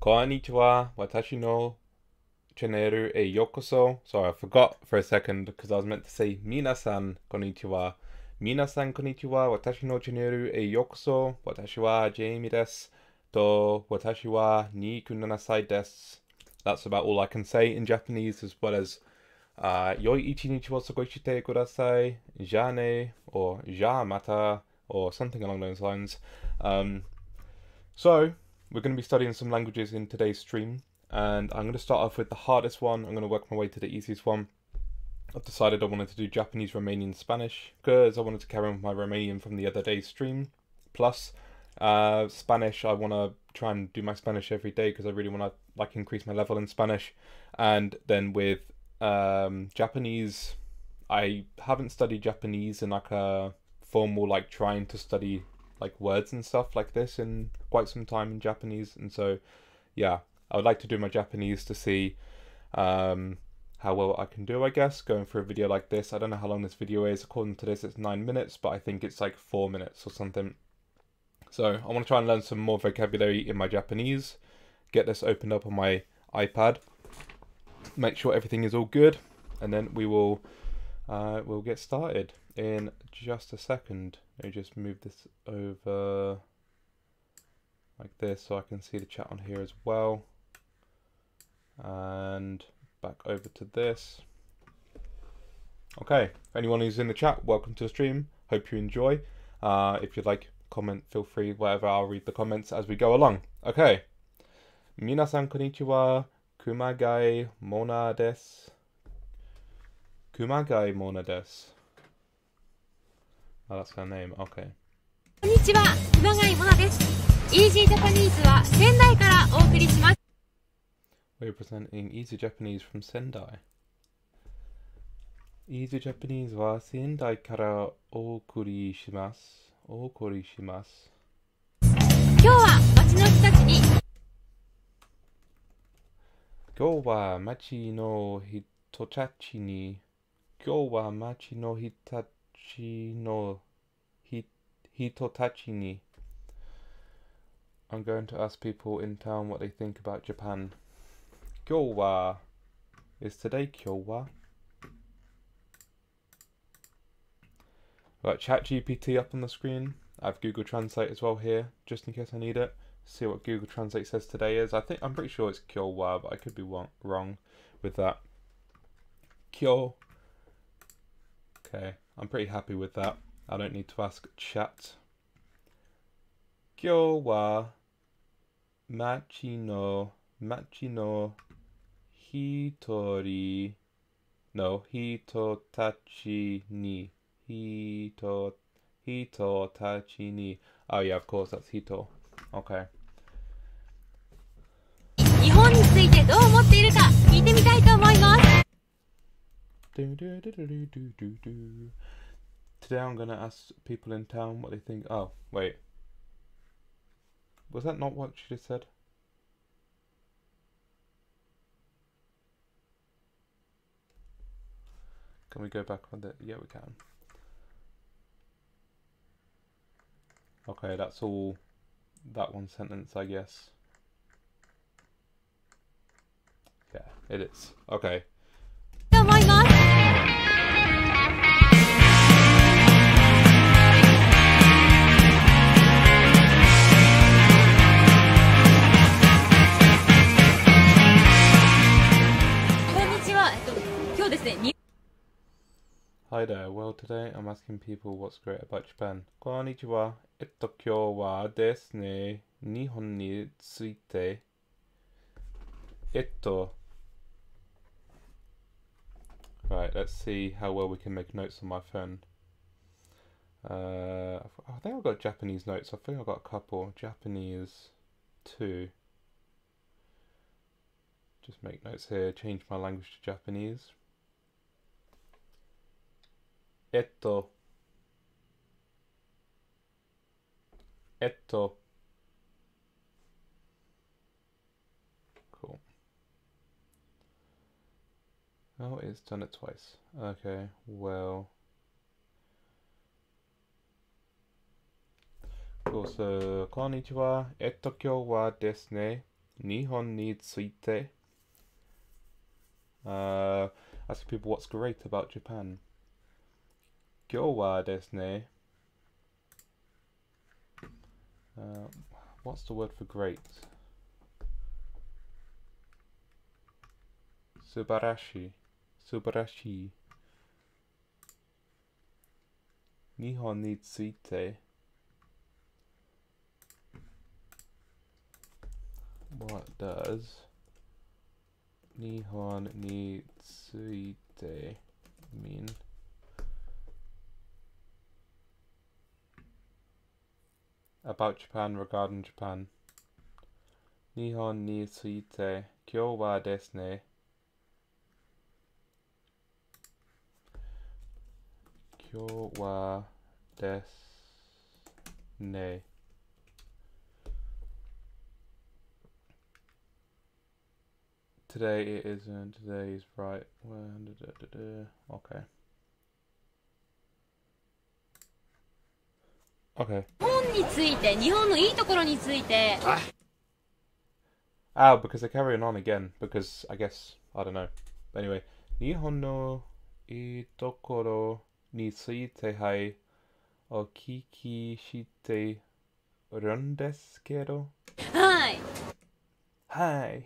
Konnichiwa, watashi no channel e yokoso. Sorry, I forgot for a second because I was meant to say minasan konnichiwa. Minasan konnichiwa, watashi no channel e yokoso. Watashi wa Jamie desu. To watashi wa ni kunanasai desu. That's about all I can say in Japanese as well as uh, yoi ichinichi wo sugoishite kudasai, jane, or ja mata, or something along those lines. Um, so, we're going to be studying some languages in today's stream, and I'm going to start off with the hardest one. I'm going to work my way to the easiest one. I've decided I wanted to do Japanese, Romanian, Spanish because I wanted to carry on with my Romanian from the other day's stream. Plus, uh, Spanish, I want to try and do my Spanish every day because I really want to like increase my level in Spanish. And then with um, Japanese, I haven't studied Japanese in like a formal like trying to study like words and stuff like this in quite some time in Japanese, and so yeah, I would like to do my Japanese to see um, how well I can do. I guess going for a video like this. I don't know how long this video is. According to this, it's nine minutes, but I think it's like four minutes or something. So I want to try and learn some more vocabulary in my Japanese. Get this opened up on my iPad. Make sure everything is all good, and then we will uh, we'll get started in just a second. Let me just move this over like this so I can see the chat on here as well. And back over to this. Okay, anyone who's in the chat, welcome to the stream. Hope you enjoy. Uh, if you'd like, comment, feel free, whatever, I'll read the comments as we go along. Okay. Minasan konnichiwa, kumagai mona. Kumagai mona. Oh, that's her name. Okay. こんにちは、熊谷萌奈です。イージージャパニーズは仙台からお送りします。We're presenting Easy Japanese from Sendai. Easy Japanese は仙台からお送りします。お送りします。今日は街の人たちに今日は街の人たちに、今日は街の人たち Hitotachi no Hitotachi ni. I'm going to ask people in town what they think about Japan. Kyowa. Is today Kyowa. Right, ChatGPT up on the screen. I have Google Translate as well here, just in case I need it. See what Google Translate says today is. I think I'm pretty sure it's Kyowa, but I could be wrong with that. Kyo. Okay. I'm pretty happy with that. I don't need to ask chat. Kyowa machi no machi no hitori no hitotachi ni hito hitotachi ni. Oh yeah, of course that's hito. Okay. 日本についてどう思っているか聞いてみたいと思います。 Today I'm gonna ask people in town what they think. Oh, wait. Was that not what she just said? Can we go back on it? Yeah, we can. Okay, that's all that one sentence, I guess. Yeah, it is. Okay. Hi there, well today I'm asking people what's great about Japan. Konnichiwa, etto kyo wa desu ne, Nihon ni tsuite. Etto. Right, let's see how well we can make notes on my phone. Uh, I think I've got Japanese notes, I think I've got a couple. Japanese 2. Just make notes here, change my language to Japanese, えっと、えっと、cool. Oh, it's done it twice. Okay, well. Cool, so, こんにちは。えっと、今日はですね、 Nihon ni tsuite. Uh, asking people what's great about Japan. Wa desu ne. Uh, what's the word for great? Subarashi. Subarashi. Nihon ni tsuite. What does Nihon ni tsuite mean? About Japan regarding Japan. Nihon ni tsuite kyo wa desu ne. Kyo wa desu ne. Today it isn't. Today is right. Okay. Okay. 日本について日本のいいところについて Ah, because they're carrying on again. Because I guess I don't know. Anyway, 日本のいいところについてはいお聞きしてるんですけど。はいはい。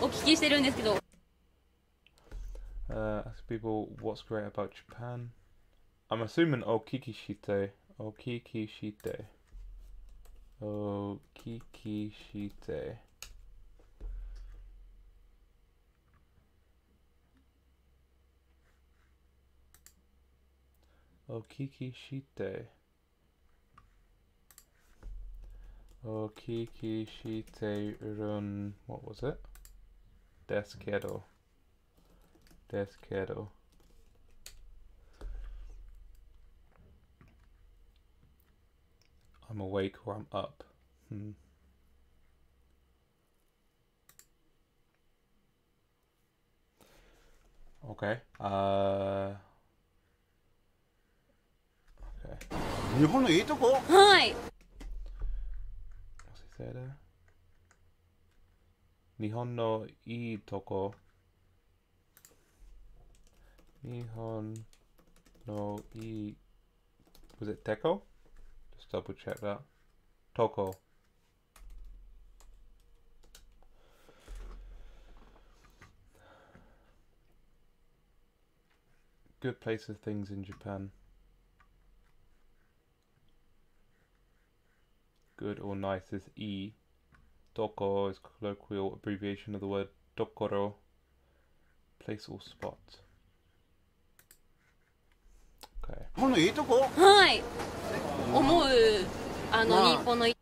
お聞きしてるんですけど Uh, ask people what's great about Japan. I'm assuming okikishite. Okikishite. Okikishite. Okikishite. Okikishite run. What was it? Deskedo. Deskedo. I'm awake or I'm up. Hmm. Okay. Uh. Okay. 日本のいいとこはい What's he say there? 日本のいいとこ。日本のいい Was it Deco? Just double check that. Toko. Good place of things in Japan. Good or nice is E. Doko is colloquial abbreviation of the word dokoro, place or spot. Okay. 日本のいいとこはい思うあの、まあ日本のいい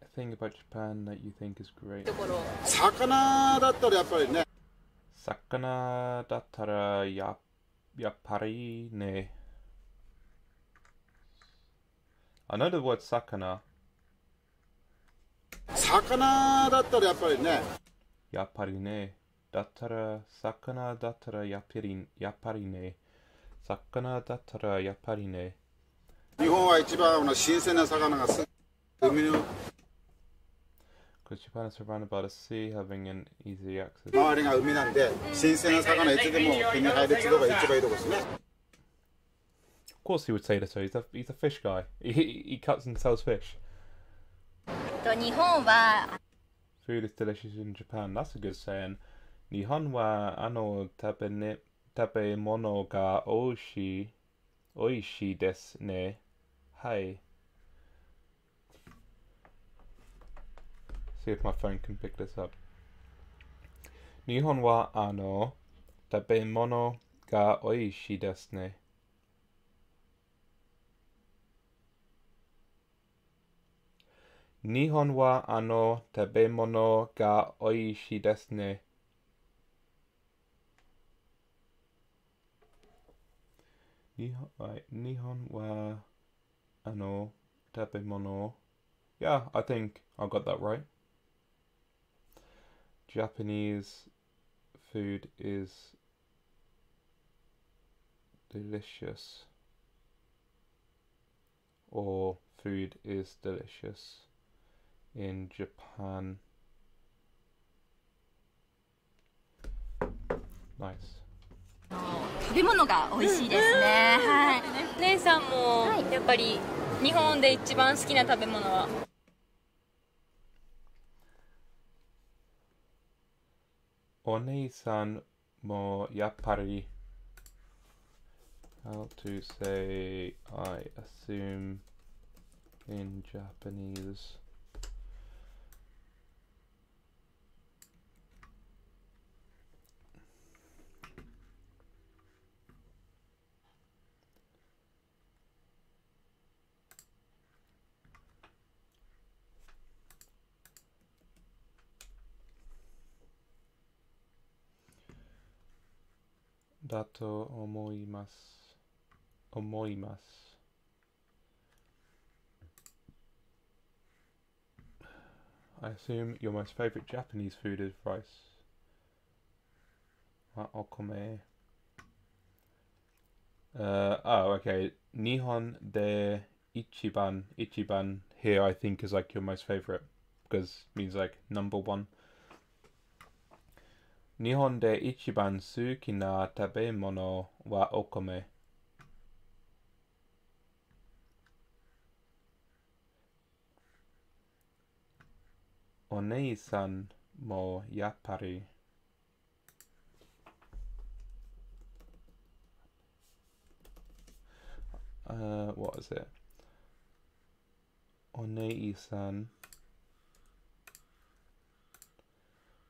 A thing about Japan that you think is great. ところ魚だったらやっぱりね Sakana dattara ya yapari ne. I know the word sakana. 魚だったらやっぱりね Yapari ne. Dattara sakana dattara yapari yapari ne. Sakana dattara yapari ne. 日本は一番あの新鮮な魚がす海の Because Japan is surrounded by the sea, having an easy access. 周りが海なんで新鮮な魚いつでも手に入るっていうのが一番いいとこですね Of course, he would say this. So he's a he's a fish guy. He he he cuts and sells fish. と日本は Food is delicious in Japan. That's a good saying. 日本はあの食べね食べ物が美味しい美味しいですね。はい。See if my phone can pick this up. 日本はあの食べ物が美味しいですね。日本はあの食べ物が美味しいですね。Nihon, right, Nihon wa ano tabemono. Yeah, I think I got that right. Japanese food is delicious. Or food is delicious in Japan. Nice. 食べ物が美味しいですね、はい。姉さんもはい。やっぱり日本で一番好きな食べ物は？お姉さんもやっぱり How to say I assume in Japanese. I assume your most favorite Japanese food is rice. Wa okome. Uh, oh, okay. Nihon de ichiban. Ichiban here, I think, is like your most favorite because means like number one. 日本で一番好きな食べ物はお米。お姉さんもやっぱり。Uh, what is it? お姉さん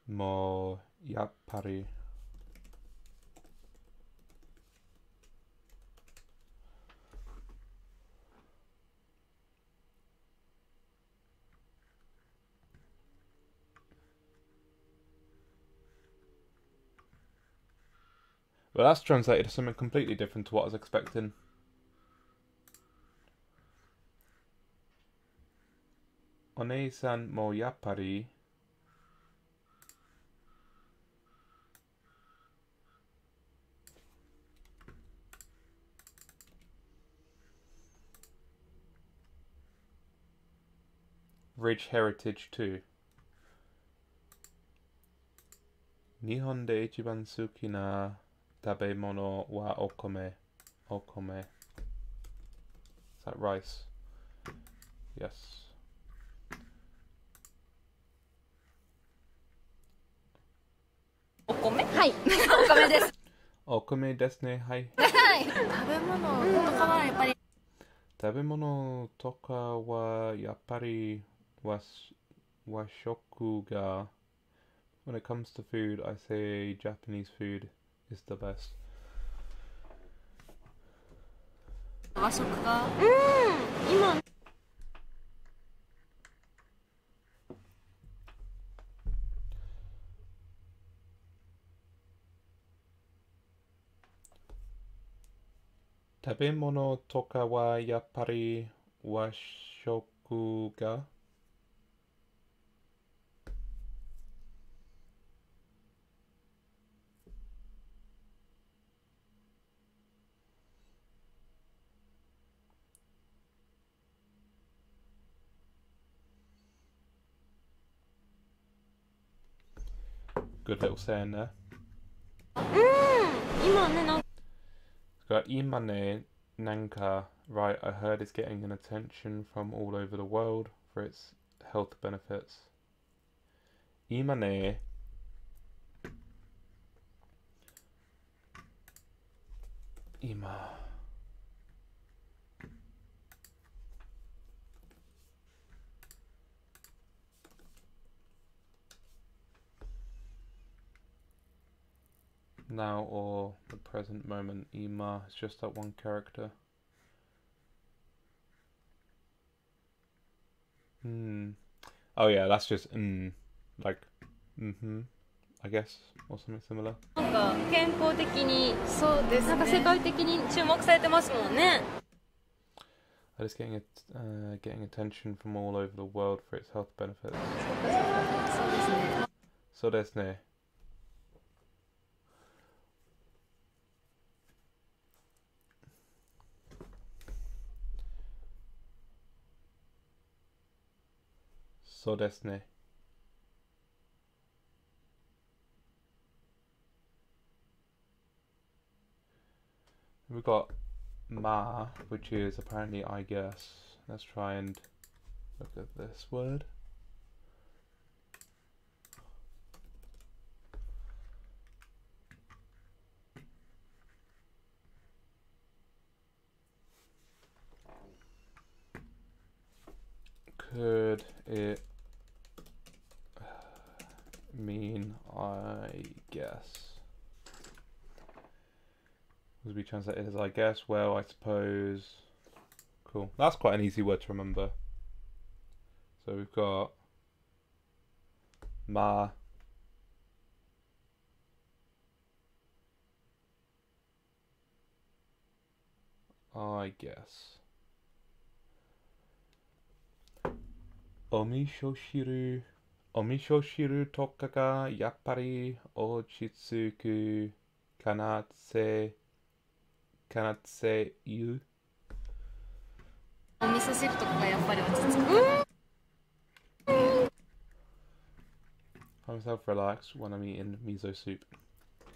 も Ja. Well, that's translated to something completely different to what I was expecting. Onei-san mo yappari Rich Heritage 2. Nihon de ichiban suki na tabemono wa okome. Okome. Is that rice? Yes. Okome? Hi. okome desu. Okome desu ne. Hi. Hi. Tabemono, kawa yappari. Tabemono toka wa yappari was washokuga. When it comes to food, I say Japanese food is the best. Washokuga. Mmm, Tabemono toka wa yapari washoku ga Good little saying there. Got Imane Nanka. Right, I heard it's getting an attention from all over the world for its health benefits. Imane Ima. now or the present moment. Ima is just that one character. Hmm. Oh yeah, that's just mm, like, mm-hmm. I guess or something similar. なんか健康的にそうですなんか世界的に注目されてますもんね That is getting it, uh, getting attention from all over the world for its health benefits. そうですねそうですね。 Slow Destiny. We've got Ma, which is apparently I guess. Let's try and look at this word. Could it mean, I guess? As we translate it as I guess? Well, I suppose. Cool. That's quite an easy word to remember. So we've got ma. I guess. Omi shoshiru. お味噌汁とかがやっぱり落ち着くかなって、かなって言う。お味噌汁とかがやっぱり落ち着く Find myself relaxed when I'm eating miso soup.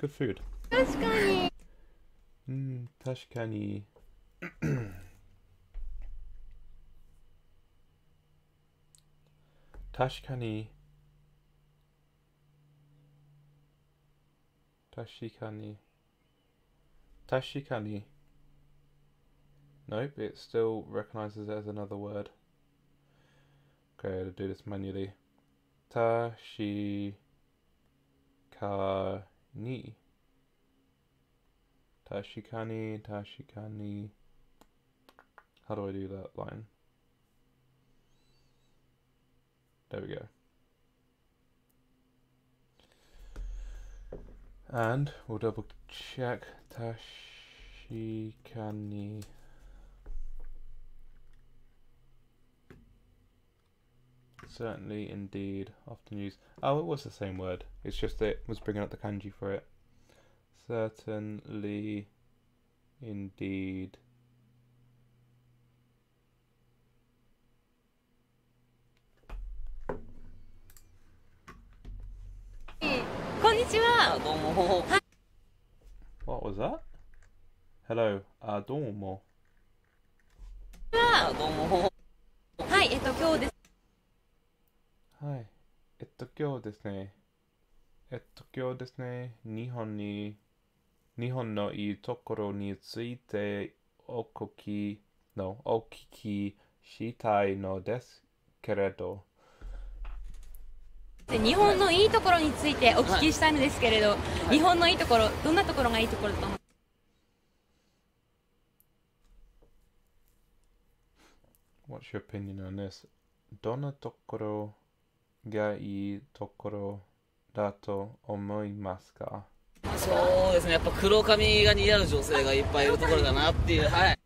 Good food. 確かにうん、確かに。確かに。 Tashikani. Tashikani. Nope, it still recognizes it as another word. Okay, I'll do this manually. Tashikani. Tashikani, Tashikani. How do I do that line? There we go. And we'll double check Tashikani. Certainly, indeed, often used. Oh, it was the same word. It's just it was bringing up the kanji for it. Certainly, indeed. はどうも。What was that? Hello. Uh, どうも。あどうも。はいえっと今日ですはい。えっと、今日ですね。えっと、今日ですね。日本に、日本のいいところについてお聞きの、お聞きしたいのですけれど。で日本のいいところについてお聞きしたいのですけれど、日本のいいところどんなところがいいところだと思う？What's your opinion on this? どんなところがいいところだと思いますか？そうですね、やっぱ黒髪が似合う女性がいっぱいいるところだなっていう、はい。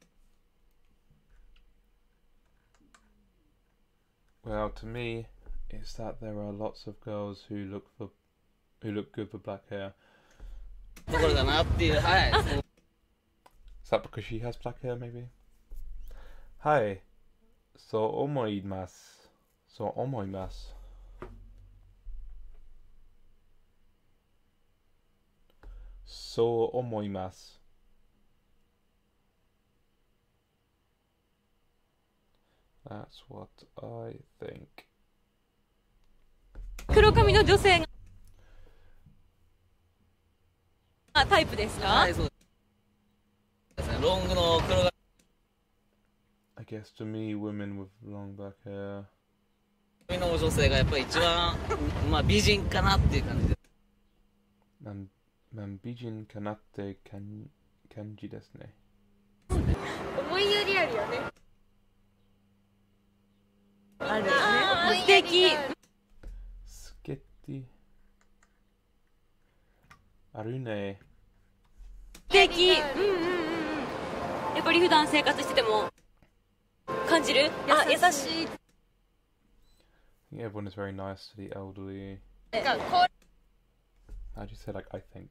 Well, to me, it's that there are lots of girls who look for who look good for black hair. Is that because she has black hair maybe? Hi. So omoimasu. So omoimasu. So omoimasu. That's what I think. 黒髪の女性がタイプですか、はい、そうですね。ロングの黒 I guess to me, women with long black hair. 髪の女性がやっぱり一番、まあ美人かなっていう感じで。なん、なん美人かなって感感じですね。思いやりあるよねあるよね素敵 スケッティ。あるね。素敵うんうんうんうんやっぱり普段生活してても感じるあ優しい I think everyone is very nice to the elderly. なんかこ How do you say like I think?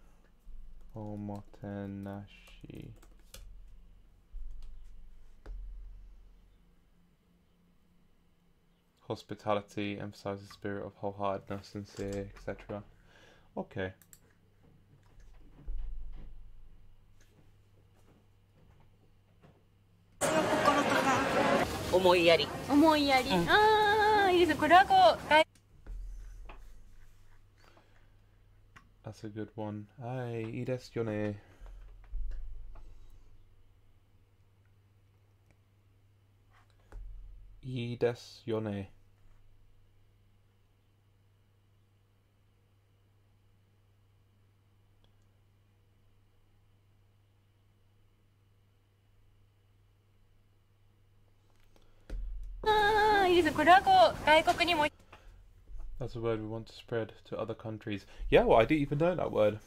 Omotenashi. Hospitality emphasizes the spirit of wholeheartedness, sincere, etc. Okay. 思いやり思いやり、ああいいですねこれはこう That's a good one. Hi, Ides Yone. I destione. Ah, いいです。これはこう外国にも。That's a word we want to spread to other countries. Yeah, well, I didn't even know that word.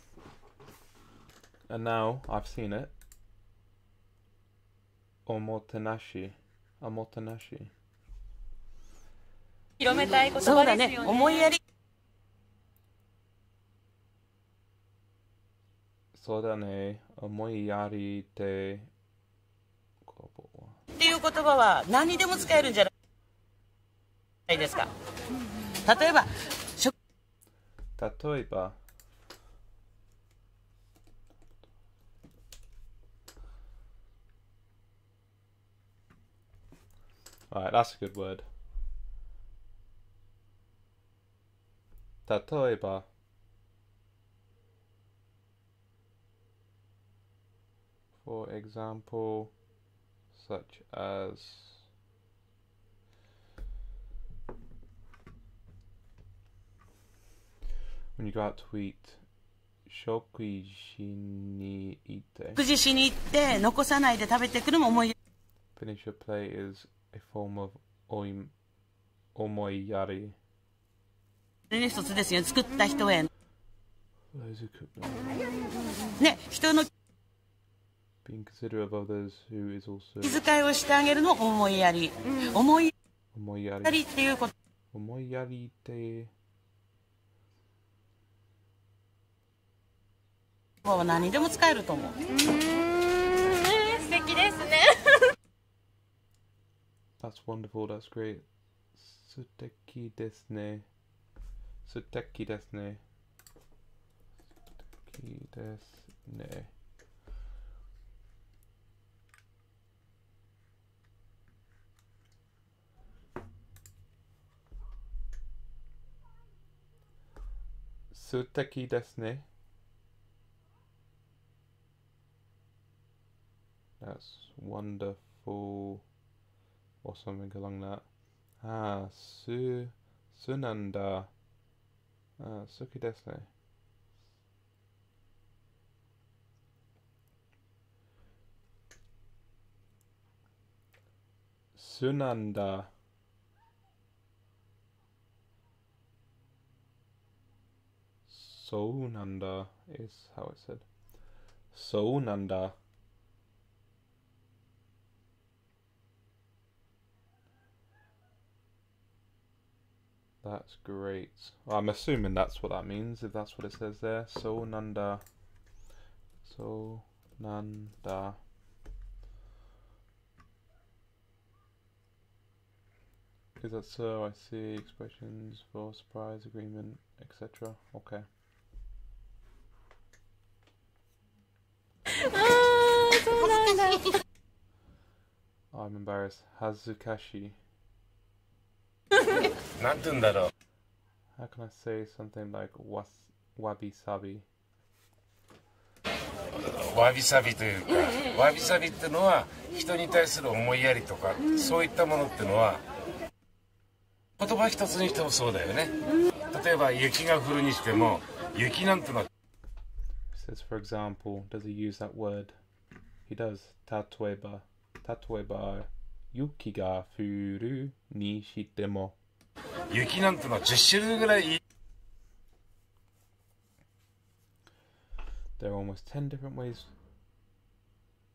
And now I've seen it. Omotenashi. Omotenashi. 広めたい言そうだ葉ですよねね思いやりそうだね。思いやりで。こうっていう言葉は何にでも使えるんじゃないですか 例えば食例えば。Alright, that's a good word. 例えば。For example, such as When you go out to eat, 食事しに行って。食事しに行って、残さないで食べてくるも思い Finish your plate 思いやり。作った人へ。ね、人の。Being 気遣いをしてあげるの思いやり。思いやりっていうこと。思いやりって。は何にでも使えると思ううーん素敵ですね That's wonderful, that's great. 素敵ですね。素敵ですね。素敵ですね。素敵ですね。That's wonderful. or something along that. Ah, su sunanda. Ah, suki. Sunanda. Sonanda is how it's said. Sonanda. That's great. Well, I'm assuming that's what that means, if that's what it says there. So Nanda. So Nanda. Is that so? I see expressions for surprise, agreement, etc. Okay. Ah, I'm embarrassed. Hazukashi. なんて言うんだろう How can I say something like was wabi sabi? わびさびというかわびさびってのは人に対する思いやりとかそういったものってのは言葉一つにしてもそうだよね例えば雪が降るにしても雪なんてのは It says, for example, does he use that word? He does. Tatueba. Tatueba. 雪が降るにしても 雪なんてのは10種類ぐらい There are almost 10 different ways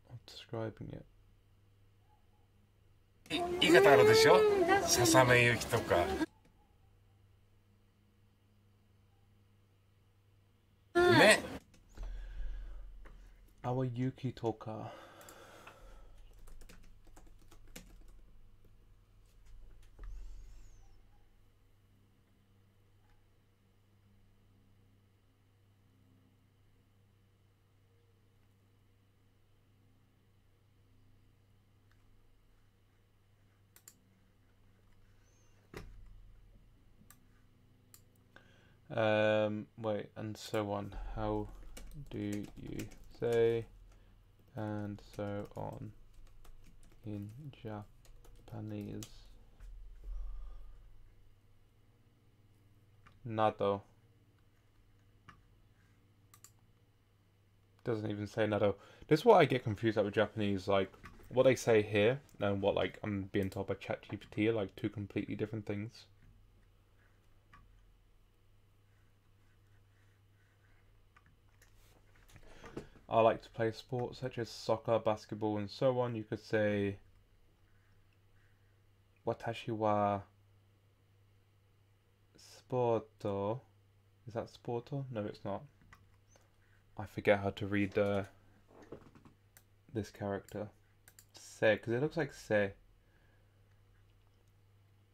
of describing it. 言い方あるでしょささめ雪とかね Our Yuki Toka. Um, wait, and so on. How do you say and so on in Japanese? Nado. Doesn't even say nado. This is what I get confused at with Japanese, like what they say here and what like I'm being told by ChatGPT are like two completely different things. I like to play sports such as soccer, basketball, and so on. You could say, Watashi wa sporto. Is that sporto? No, it's not. I forget how to read uh, this character. Se, because it looks like se.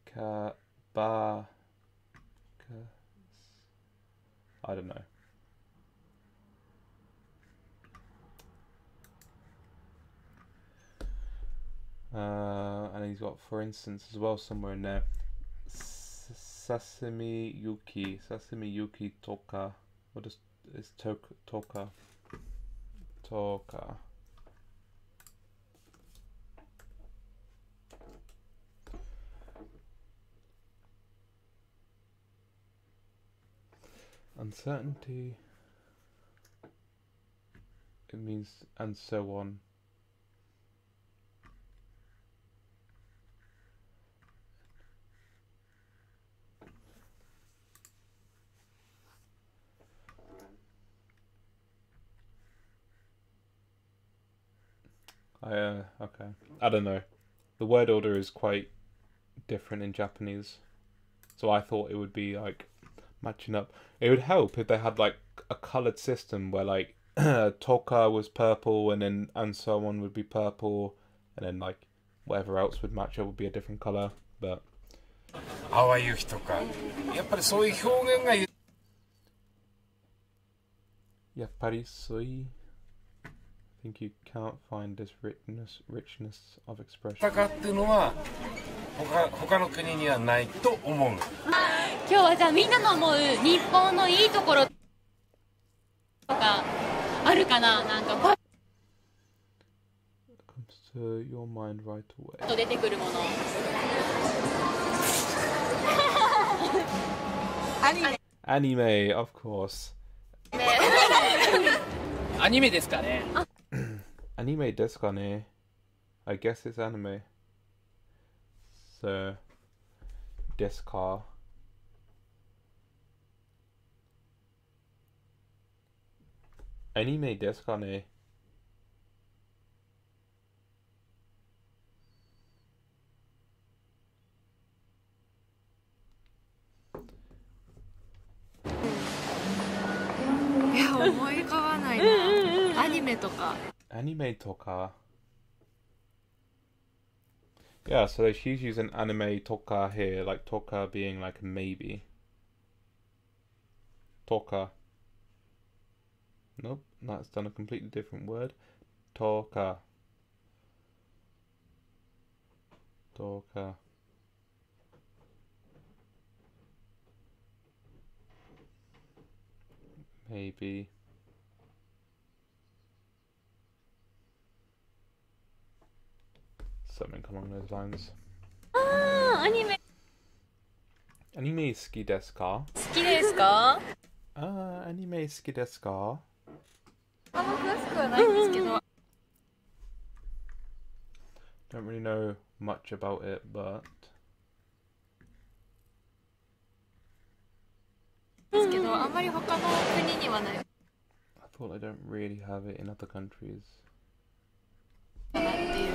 Ka, ba, ka, I don't know. Uh, and he's got, for instance, as well somewhere in there, S- Sesame Yuki, Sesame Yuki Toka. What is is tok, Toka? Toka. Uncertainty. It means and so on. I, uh, okay. I don't know. The word order is quite different in Japanese. So I thought it would be like matching up. It would help if they had like a colored system where like Toka was purple and then and so on would be purple and then like whatever else would match up would be a different color. But 淡い think you can't find this richness richness of expression. 豊かっていうのは他他の国にはないと思う今日はじゃあみんなの思う日本のいいところとかあるかななんかパッ Comes to your mind right away. と出てくるものアニメ Anime, of course. アニメですかね Anime desu ka ne? I guess it's anime. So, desu ka? Anime desu ka ne? メとか Anime toka. Yeah, so she's using anime toka here, like toka being like a maybe. Toka. Nope, that's done a completely different word. Toka. Toka. Maybe. Something along those lines. あーアニメ Anime 好きですか好きですかあー、アニメ好きですかあんま詳しくはないんですけど Don't really know much about it, but ですけどあんまり他の国にはない I thought I don't really have it in other countries. かなっていう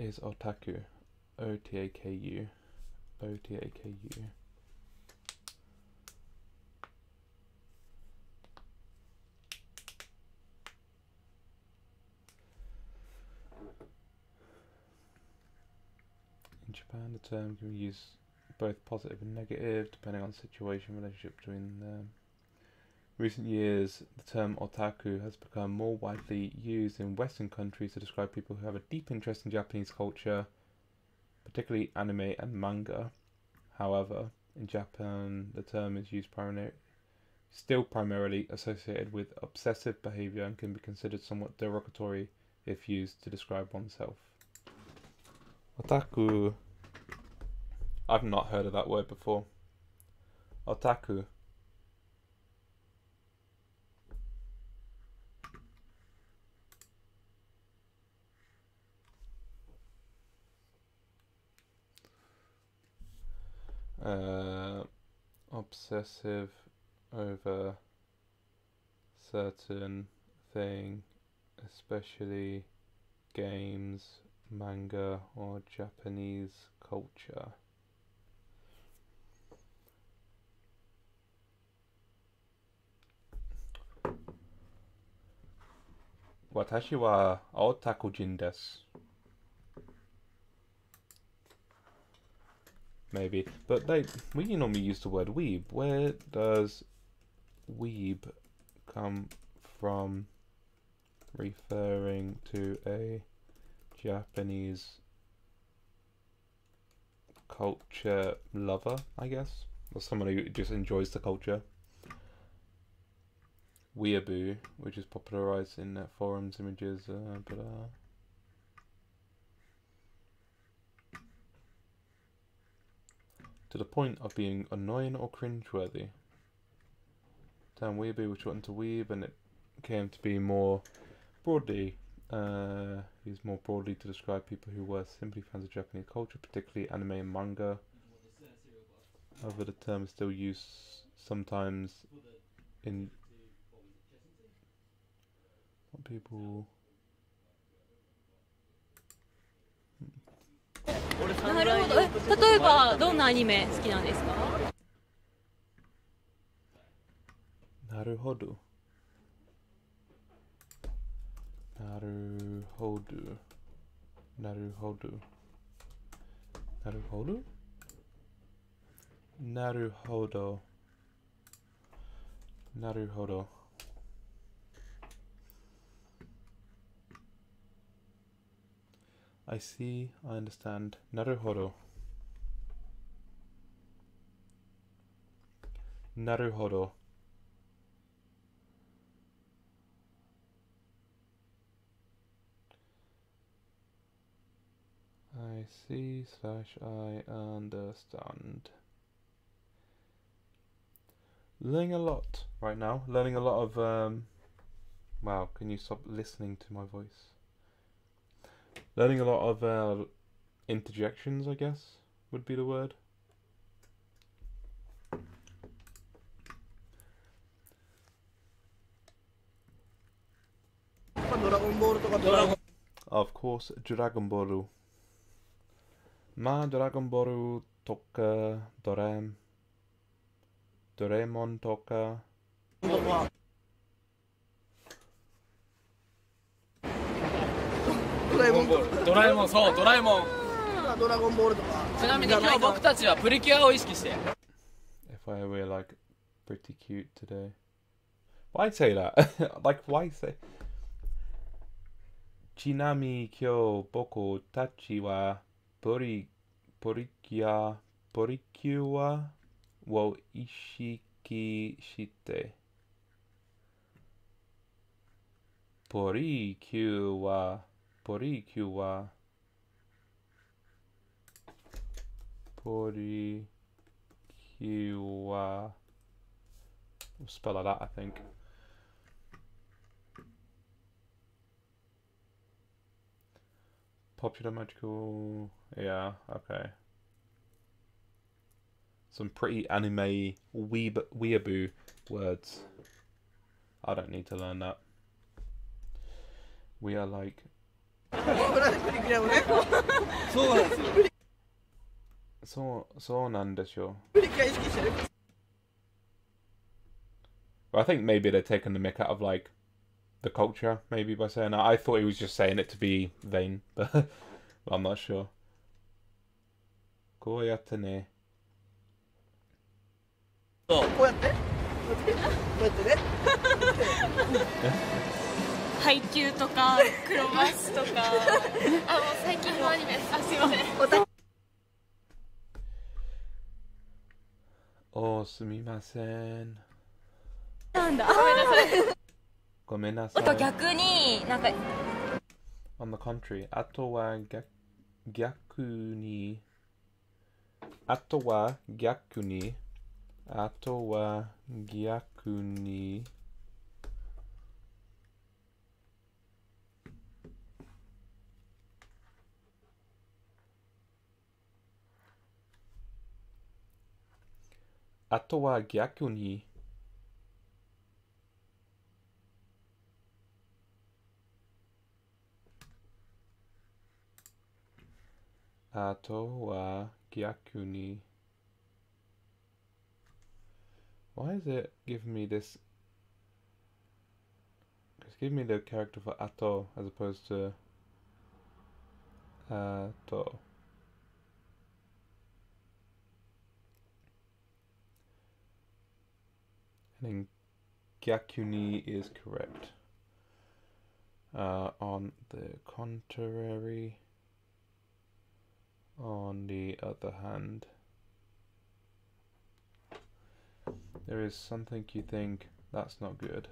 is otaku? O T A K U. O T A K U. In Japan, the term can be used both positive and negative depending on the situation relationship between them. Recent years, the term otaku has become more widely used in Western countries to describe people who have a deep interest in Japanese culture, particularly anime and manga. However, in Japan, the term is used primarily, still primarily associated with obsessive behavior and can be considered somewhat derogatory if used to describe oneself. Otaku. I've not heard of that word before. Otaku. uh, obsessive over certain thing, especially games, manga, or Japanese culture. Watashi wa otakujin desu. Maybe. But they we normally use the word weeb. Where does weeb come from referring to a Japanese culture lover, I guess? Or someone who just enjoys the culture. Weeaboo, which is popularized in forums, images, uh, but to the point of being annoying or cringeworthy. Term weeaboo was shortened to weeb and it came to be more broadly uh, used more broadly to describe people who were simply fans of Japanese culture, particularly anime and manga. However, the term is still used sometimes in what people なるほどえ例えばどんなアニメ好きなんですか？なるほど。なるほど。なるほど。なるほど。なるほど。なるほど。I see, I understand. Naruhodo. Naruhodo. I see slash I understand. Learning a lot right now. Learning a lot of, um, wow, can you stop listening to my voice? Learning a lot of uh, interjections, I guess, would be the word. Of course, Dragon Ball. Ma Dragon Ball toka Dorem. Doraemon toka. ドラえもんとドラえもんそうドラえもんかドラゴンボールとかちなみに今日僕たちはプリキュアを意識して If I were like pretty cute today. Why say that? like, why say? ちなみに今日僕たちは Pori, porikia, porikiwa wo ishiki shite. Porikiwa, porikiwa. Porikiwa. We'll spell it out, I think. Popular magical. Yeah, okay. Some pretty anime weeb weeaboo words. I don't need to learn that. We are like そうそうなんでしょう。But I think maybe they're taking the mick out of like the culture, maybe by saying that. I thought he was just saying it to be vain, but I'm not sure. こうやってね。 配給とか黒マスとか。あもう最近のアニメ。ですあすいません。おすみません。なんだ。ごめんなさい。なんか逆になんか On the contrary, あとは逆逆に、あとは逆に、あとは逆に、Atoa Gyakuni. Why is it giving me this? It's giving me the character for Ato as opposed to uh, Ato. And then gyakuni is correct. Uh, on the contrary. On the other hand, there is something you think that's not good.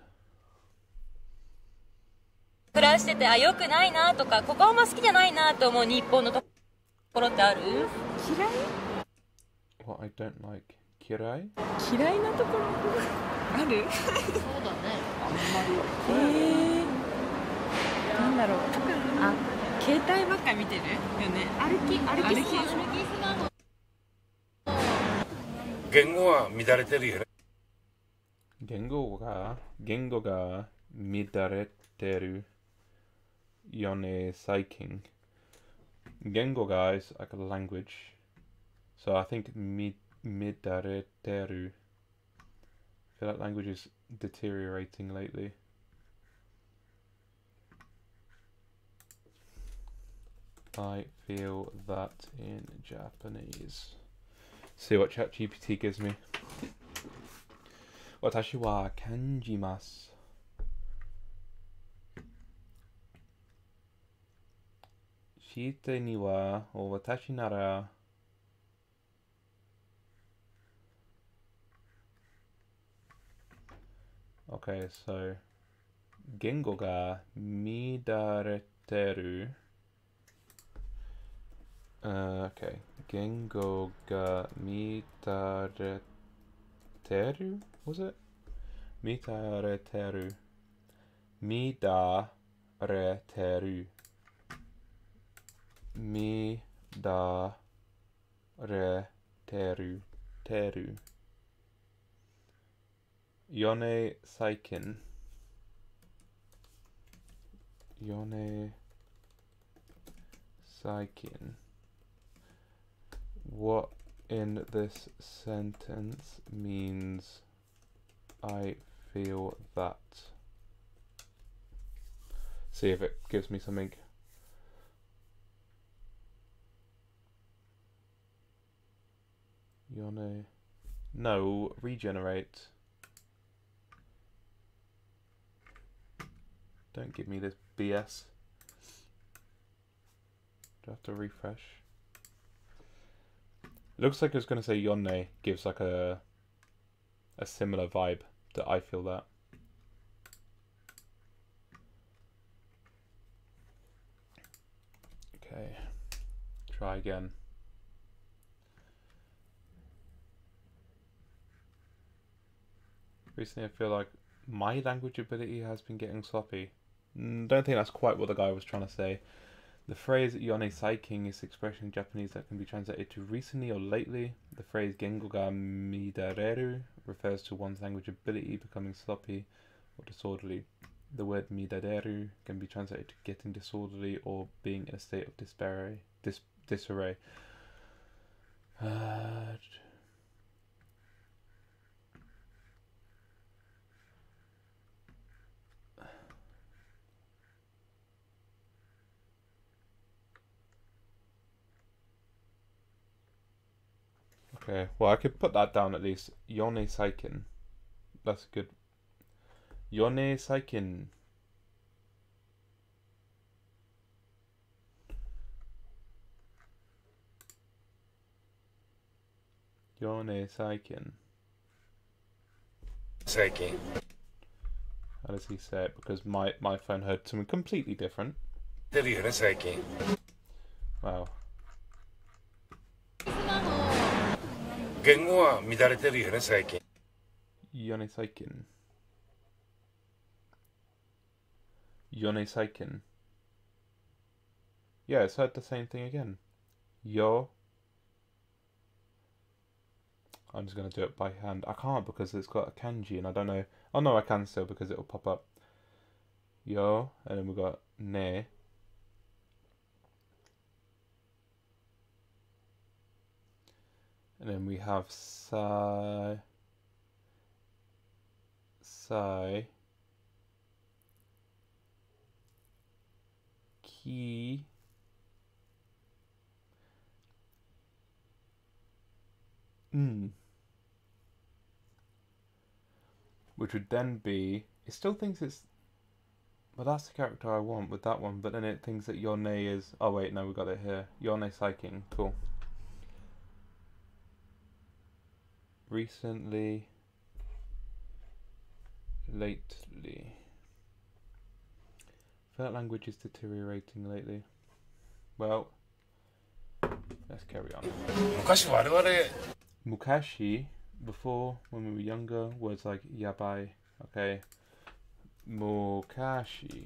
暮らしててあ良くないなとかここあんま好きじゃないなと思う日本のところってある What I don't like. Kirai? 嫌いなところ ある？そうだね。えー、なんだろう。あ携帯ばっか見てる？よね。歩き歩き歩き。歩きスマホ言語は乱れてるよね。言語が言語が乱れてるよね最近。言語が is like a language. So I think mi, 乱れてる I feel like language is deteriorating lately. I feel that in Japanese. See what ChatGPT gives me. Watashi wa kanjimasu. Shite ni wa, o watashi nara Okay, so Gengoga midareteru. Eh, uh, okay, Gengo midareteru, was it? Mitareteru. Midareteru. Midareteru. Teru. teru. Yone Saikin. Yone Saikin. What in this sentence means I feel that? See if it gives me something. Yone. No, regenerate. Don't give me this BS. Do I have to refresh? It looks like it's gonna say Yone gives like a a similar vibe that I feel that. Okay. Try again. Recently I feel like my language ability has been getting sloppy. Mm, don't think that's quite what the guy was trying to say. The phrase yone saikin is expression in Japanese that can be translated to recently or lately. The phrase gengo ga midareru refers to one's language ability becoming sloppy or disorderly. The word midareru can be translated to getting disorderly or being in a state of disarray. Dis- disarray. Uh, Okay, well, I could put that down at least. Yone Saikin. That's good. Yone Saikin. Yone Saikin. Saikin. How does he say it? Because my, my phone heard something completely different. Wow. 言語は乱れてるよね最近 Yone Saikin. Yone Saikin. Yeah, it's heard the same thing again. Yo. I'm just going to do it by hand. I can't because it's got a kanji and I don't know. Oh no, I can still because it'll pop up. Yo. And then we've got ne. And then we have sai. Sai. Ki. Mm. Which would then be. It still thinks it's. Well, that's the character I want with that one, but then it thinks that Yone is. Oh, wait, no, we got it here. Yone Saikin. Cool. Recently. Lately. That language is deteriorating lately. Well, let's carry on. 昔我々 Mukashi, before when we were younger, was like yabai. Okay. Mukashi.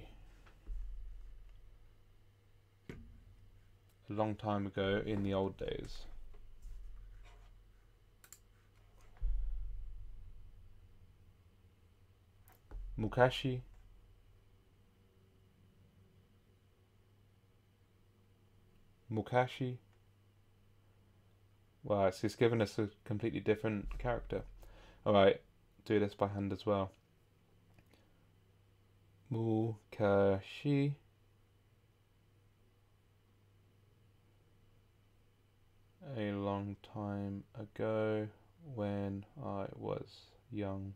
A long time ago in the old days. Mukashi. Mukashi. Wow, it's just given us a completely different character. Alright, do this by hand as well. Mukashi. A long time ago when I was young.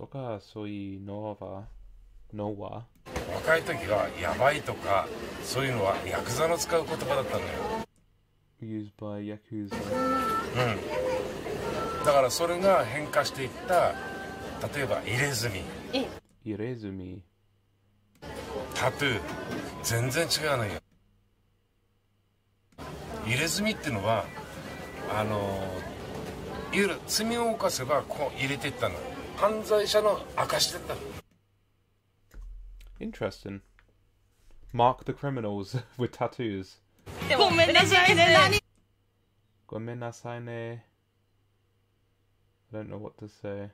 To ka そういうのはのは若い時はやばいとかそういうのはヤクザの使う言葉だったのよ。Used by Yakuza. うん。だからそれが変化していった例えば入れ墨。Irezumi. タトゥー。全然違うのよ。入れ墨ってのはあのいわゆる罪を犯せばこう入れていったの犯罪者の証だったの Interesting. Mark the criminals with tattoos. ごめんなさいね何 Gomenasai ne. I don't know what to say.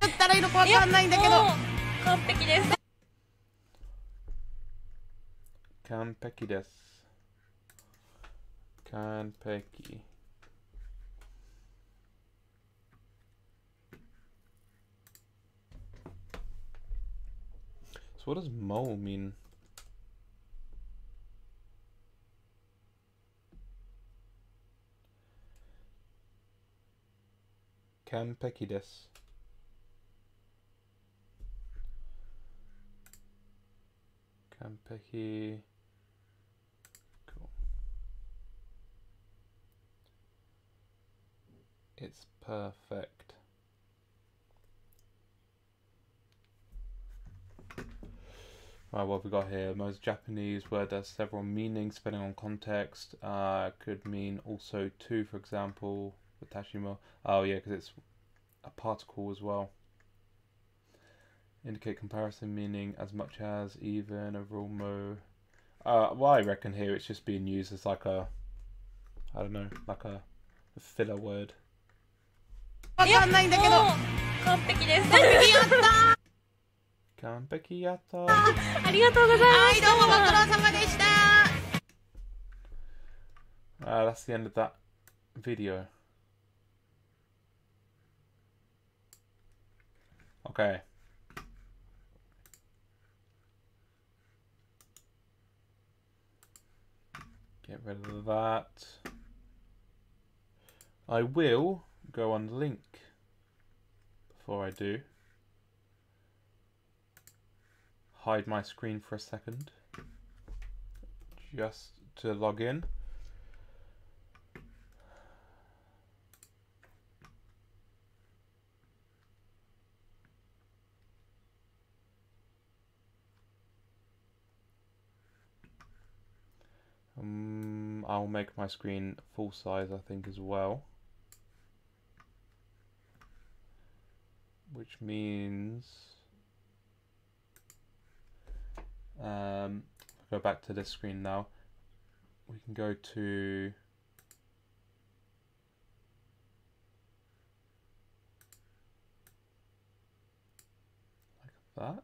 だったらいいのかわかんないんだけどもう完璧です Kanpeki desu. Kanpeki. So what does mo mean? Kanpeki desu. Kanpeki. It's perfect. Right, what have we got here? Most Japanese word has several meanings depending on context. Uh, could mean also two, for example. Watashimo. Oh yeah, because it's a particle as well. Indicate comparison meaning as much as, even, overall, mo. Uh, well, I reckon here it's just being used as like a, I don't know, like a, a filler word. わかんないんだけど完璧です完璧やった完璧やった。ありがとうございますどうもご苦労様でした Uh, that's the end of that video. Okay. Get rid of that. I will go on LingQ before I do. Hide my screen for a second. Just to log in. Um, I'll make my screen full size, I think, as well. Which means, um, go back to this screen now. We can go to like that.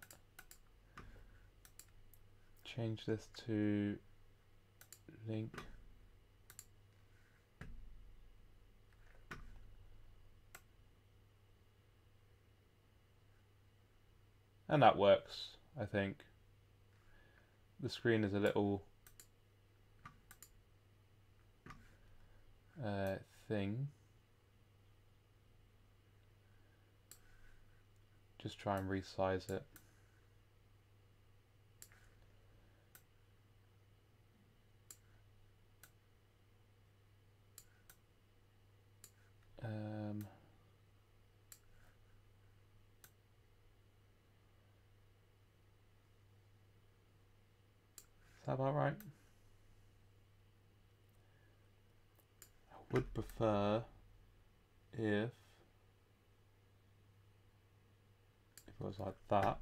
Change this to LingQ and that works I think. The screen is a little uh, thing. Just try and resize it. Um, is that about right? I would prefer if if it was like that.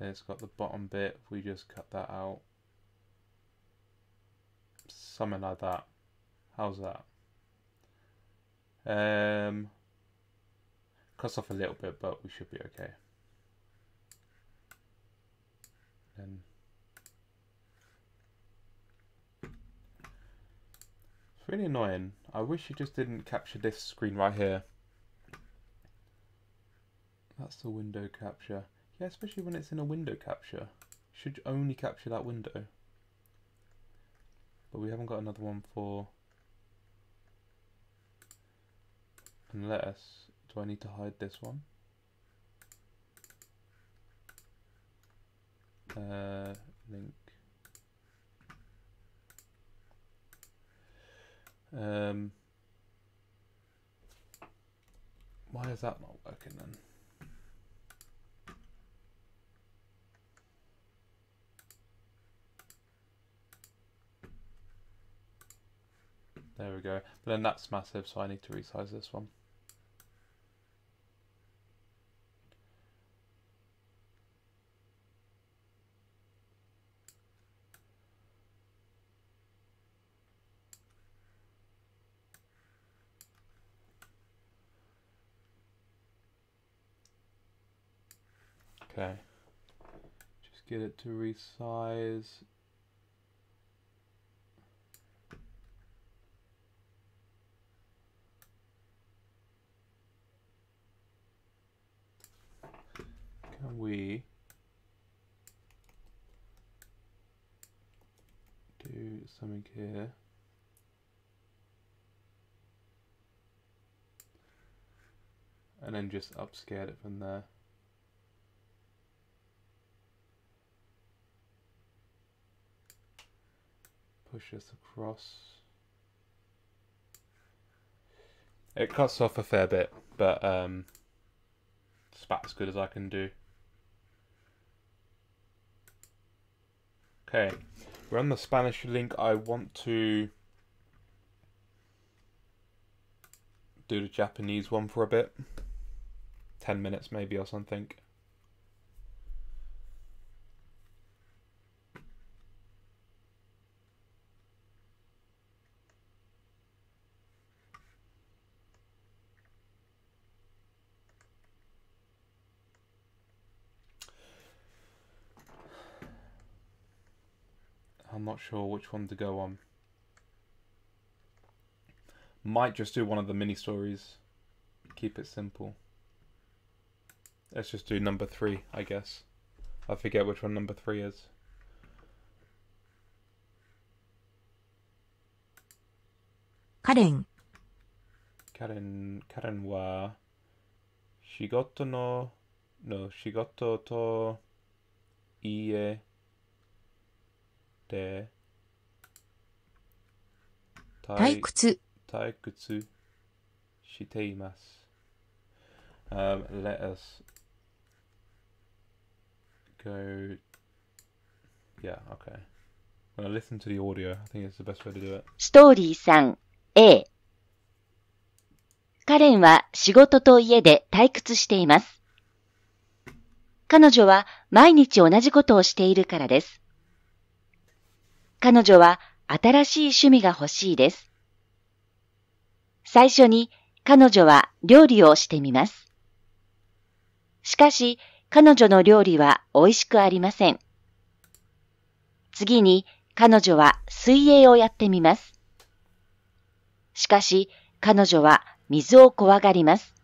It's got the bottom bit, if we just cut that out. Something like that. How's that? Um, cuts off a little bit, but we should be okay. It's really annoying. I wish you just didn't capture this screen right here. That's the window capture. Yeah, especially when it's in a window capture. Should only capture that window. But we haven't got another one for unless do I need to hide this one uh, LingQ um, why is that not working then There we go. But then that's massive, so I need to resize this one. Okay. Just get it to resize. Can we do something here? and then just upscale it from there. Push this across. It cuts off a fair bit, but um, it's about as good as I can do. Okay, we're on the Spanish LingQ. I want to do the Japanese one for a bit. 10 minutes maybe or something. I'm sure which one to go on. Might just do one of the mini stories. Keep it simple. Let's just do number three, I guess. I forget which one number three is. Karen. Karen, Karen wa shigoto no no shigoto to ie 仕事の、の仕事と家で退屈、退屈しています。Um, let us go. Yeah, okay. I'm gonna listen to the audio. I think it's the best way to do it. ストーリー3 A カレンは仕事と家で退屈しています。彼女は毎日同じことをしているからです。彼女は新しい趣味が欲しいです。最初に彼女は料理をしてみます。しかし彼女の料理は美味しくありません。次に彼女は水泳をやってみます。しかし彼女は水を怖がります。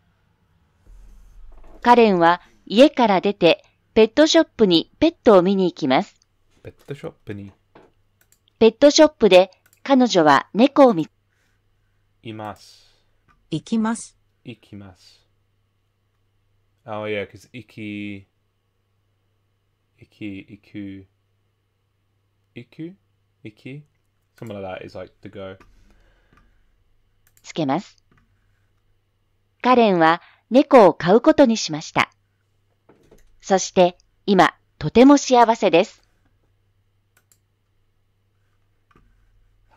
カレンは家から出てペットショップにペットを見に行きます。ペットショップにペットショップで彼女は猫を見、います。行きます。行きます。Oh yeah, because 行き、行き、行く、行く行き Something like that is like to go. つけます。カレンは猫を飼うことにしました。そして今とても幸せです。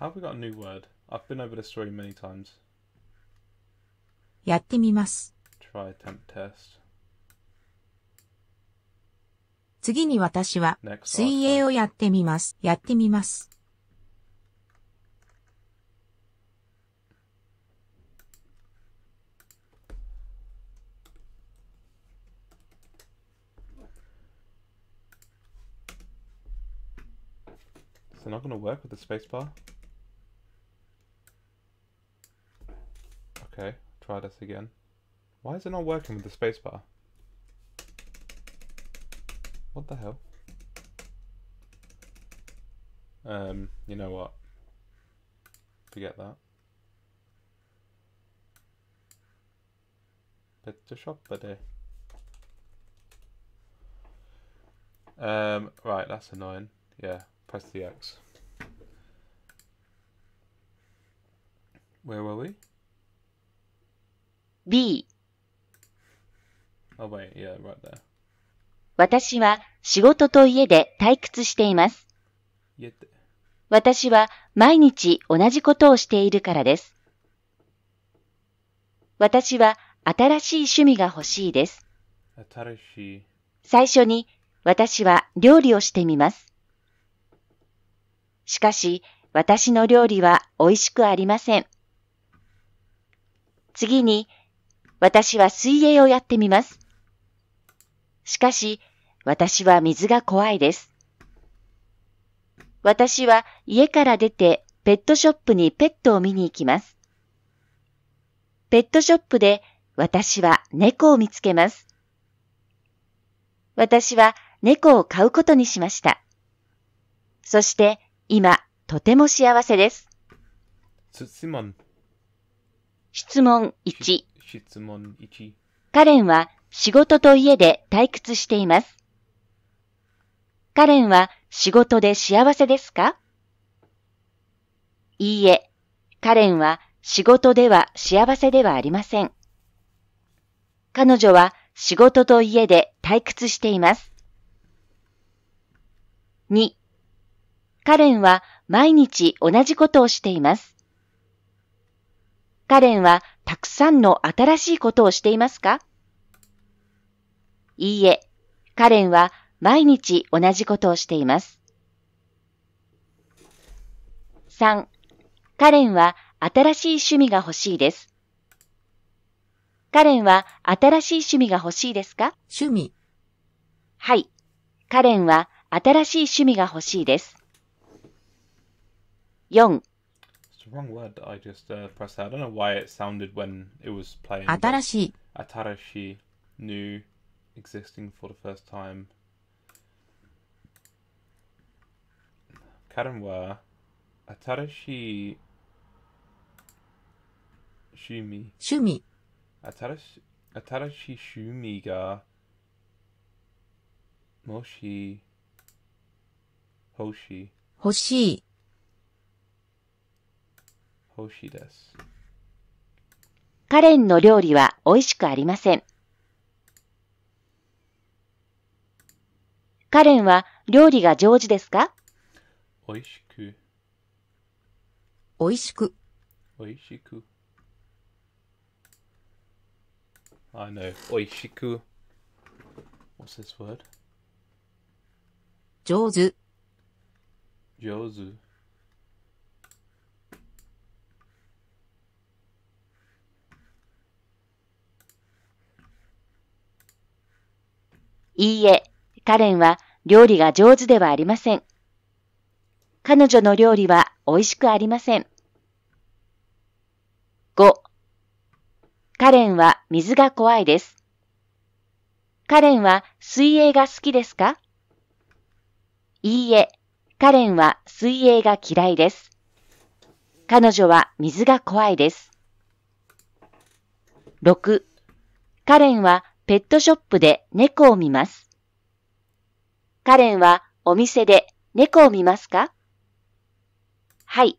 have we got a new word? I've been over this story many times. やってみます。 Try attempt test. 次に私は Next 水泳をやってみます。やってみます。 Is it not going to work with the spacebar? Okay, try this again. Why is it not working with the spacebar? What the hell? Um, you know what? Forget that. Pet shop buddy. Um, right, that's annoying. Yeah, press the X. Where were we? B、Oh wait, yeah, right. 私は仕事と家で退屈しています。私は毎日同じことをしているからです。私は新しい趣味が欲しいです。最初に私は料理をしてみます。しかし私の料理は美味しくありません。次に私は水泳をやってみます。しかし私は水が怖いです。私は家から出てペットショップにペットを見に行きます。ペットショップで私は猫を見つけます。私は猫を飼うことにしました。そして今とても幸せです。Tsutsumon. 質問1、Shitsumon ichi. カレンは仕事と家で退屈しています。カレンは仕事で幸せですか？いいえ、カレンは仕事では幸せではありません。彼女は仕事と家で退屈しています。2、カレンは毎日同じことをしています。カレンはたくさんの新しいことをしていますか？いいえ、カレンは毎日同じことをしています。3、カレンは新しい趣味が欲しいです。カレンは新しい趣味が欲しいですか？趣味、はい。カレンは新しい趣味が欲しいです。4、It's the wrong word that I just uh, pressed there. I don't know why it sounded when it was playing. 新しい、 Atarashi, new, existing for the first time. Karen wa Atarashi Shumi 趣味、 Atarashi Atarashi Shumi ga Moshi Hoshi 欲しい、 カレンの料理は美味しくありません。カレンは料理が上手ですか？美味しく。美味しく。美味しく。I know. 美味しく。What's this word? 上手。上手。いいえ、カレンは料理が上手ではありません。彼女の料理は美味しくありません。5. カレンは水が怖いです。カレンは水泳が好きですか？いいえ、カレンは水泳が嫌いです。彼女は水が怖いです。6. カレンはペットショップで猫を見ます。カレンはお店で猫を見ますか？はい。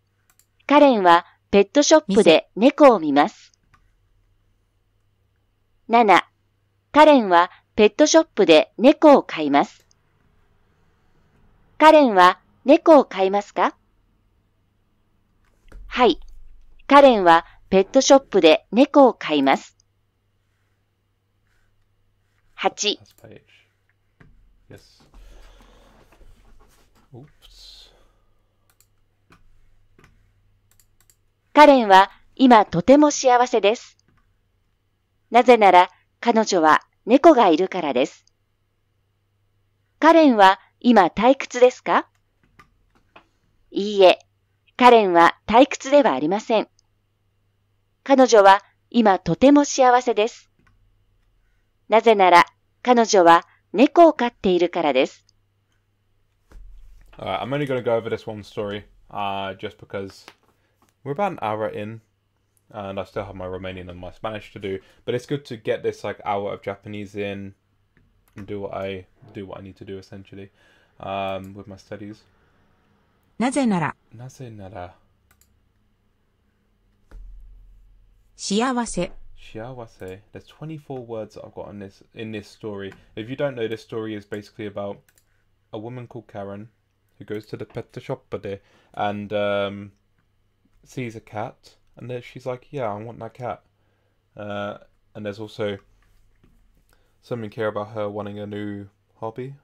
カレンはペットショップで猫を見ます。7. カレンはペットショップで猫を飼います。カレンは猫を飼いますか？はい。カレンはペットショップで猫を飼います。8. Last page. Yes. Oops. カレンは今とても幸せです。なぜなら彼女は猫がいるからです。カレンは今退屈ですか？いいえ、カレンは退屈ではありません。彼女は今とても幸せです。なぜなら彼女は猫を飼っているからです。Alright, I'm only going to go over this one story, uh, just because we're about an hour in, and I still have my Romanian and my Spanish to do. But it's good to get this like hour of Japanese in and do what I do what I need to do essentially um, with my studies. なぜなら、なぜなら幸せ、Shiawase. There's 24 words that I've got on this in this story. If you don't know, this story is basically about a woman called Karen who goes to the pet shop there and um, sees a cat, and then she's like, "Yeah, I want that cat." Uh, and there's also something here about her wanting a new hobby.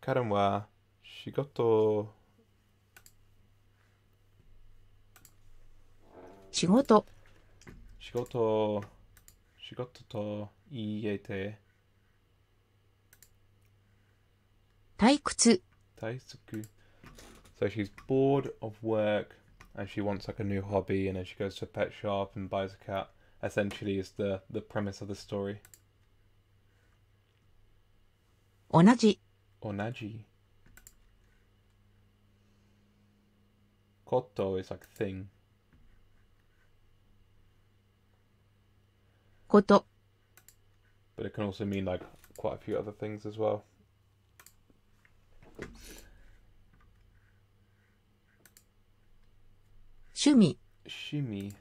Karen wa shigoto 仕事、仕事仕事と家で退屈、退屈 So she's bored of work and she wants like a new hobby and then she goes to a pet shop and buys a cat. Essentially is the, the premise of the story. 同じ、 Onaji. Koto is like thing. こと、but it can also mean like quite a few other things as well. Shumi. Shimi.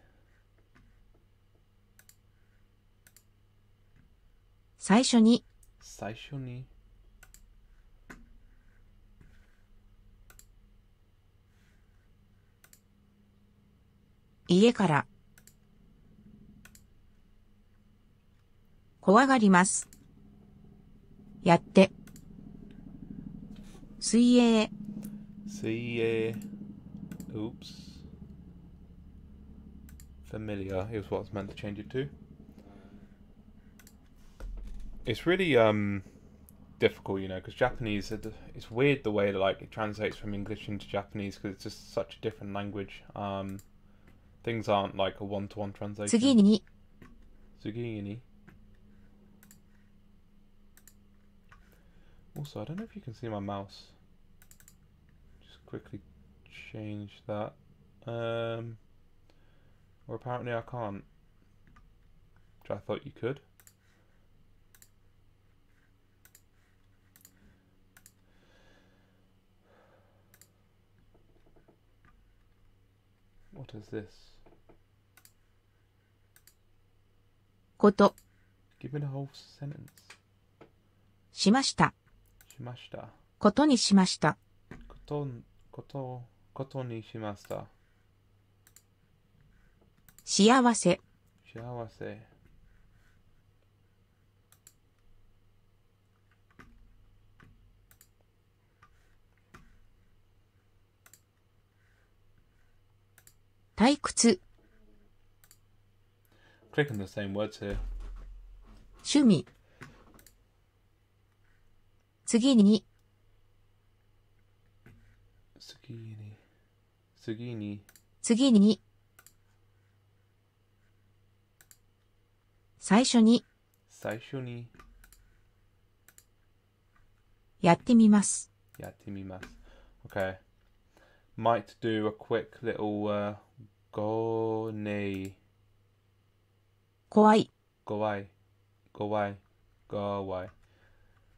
最初に、最初に。家から。怖がります。やって。水泳。水泳。Oops. Familiar is what's meant to change it to. It's really um difficult, you know, because Japanese it- it's weird the way that like it translates from English into Japanese because it's just such a different language. Um, things aren't like a one-to-one translation. 次に、次に Also, I don't know if you can see my mouse. Just quickly change that. Um, or apparently I can't. Which I thought you could. What is this? こと、 Give me the whole sentence. しました。 しました。ことにしました。こと、こと、ことにしました。幸せ。幸せ。退屈。Clicking the same words here. 趣味。次に。次に。次に。次に。最初に。最初に。やってみます。やってみます。Okay. Might do a quick little、go nay. 怖い。怖い。怖い。怖い。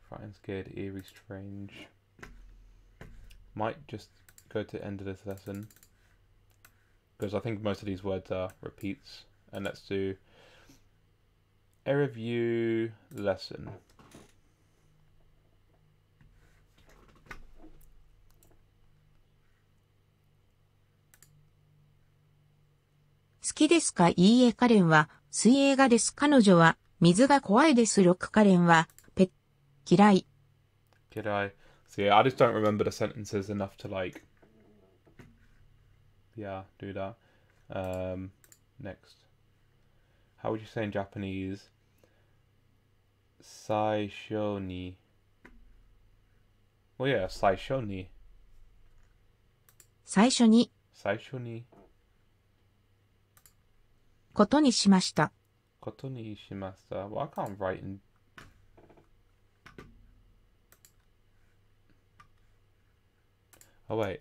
Frightened, scared, eerie, strange. Might just go to the end of this lesson. Because I think most of these words are repeats. And let's do a review lesson. 好きですかいいえカレンは水泳画です。彼女は水が怖いです。6カレンは ペ嫌い。 Could I? See, I just don't remember the sentences enough to like. Yeah, do that. Um, next. How would you say in Japanese? Saisho ni. Well, yeah, saisho ni. 最初に Saisho ni. ことにしました。 Koto ni shimasta. Well, I can't write in. Oh wait.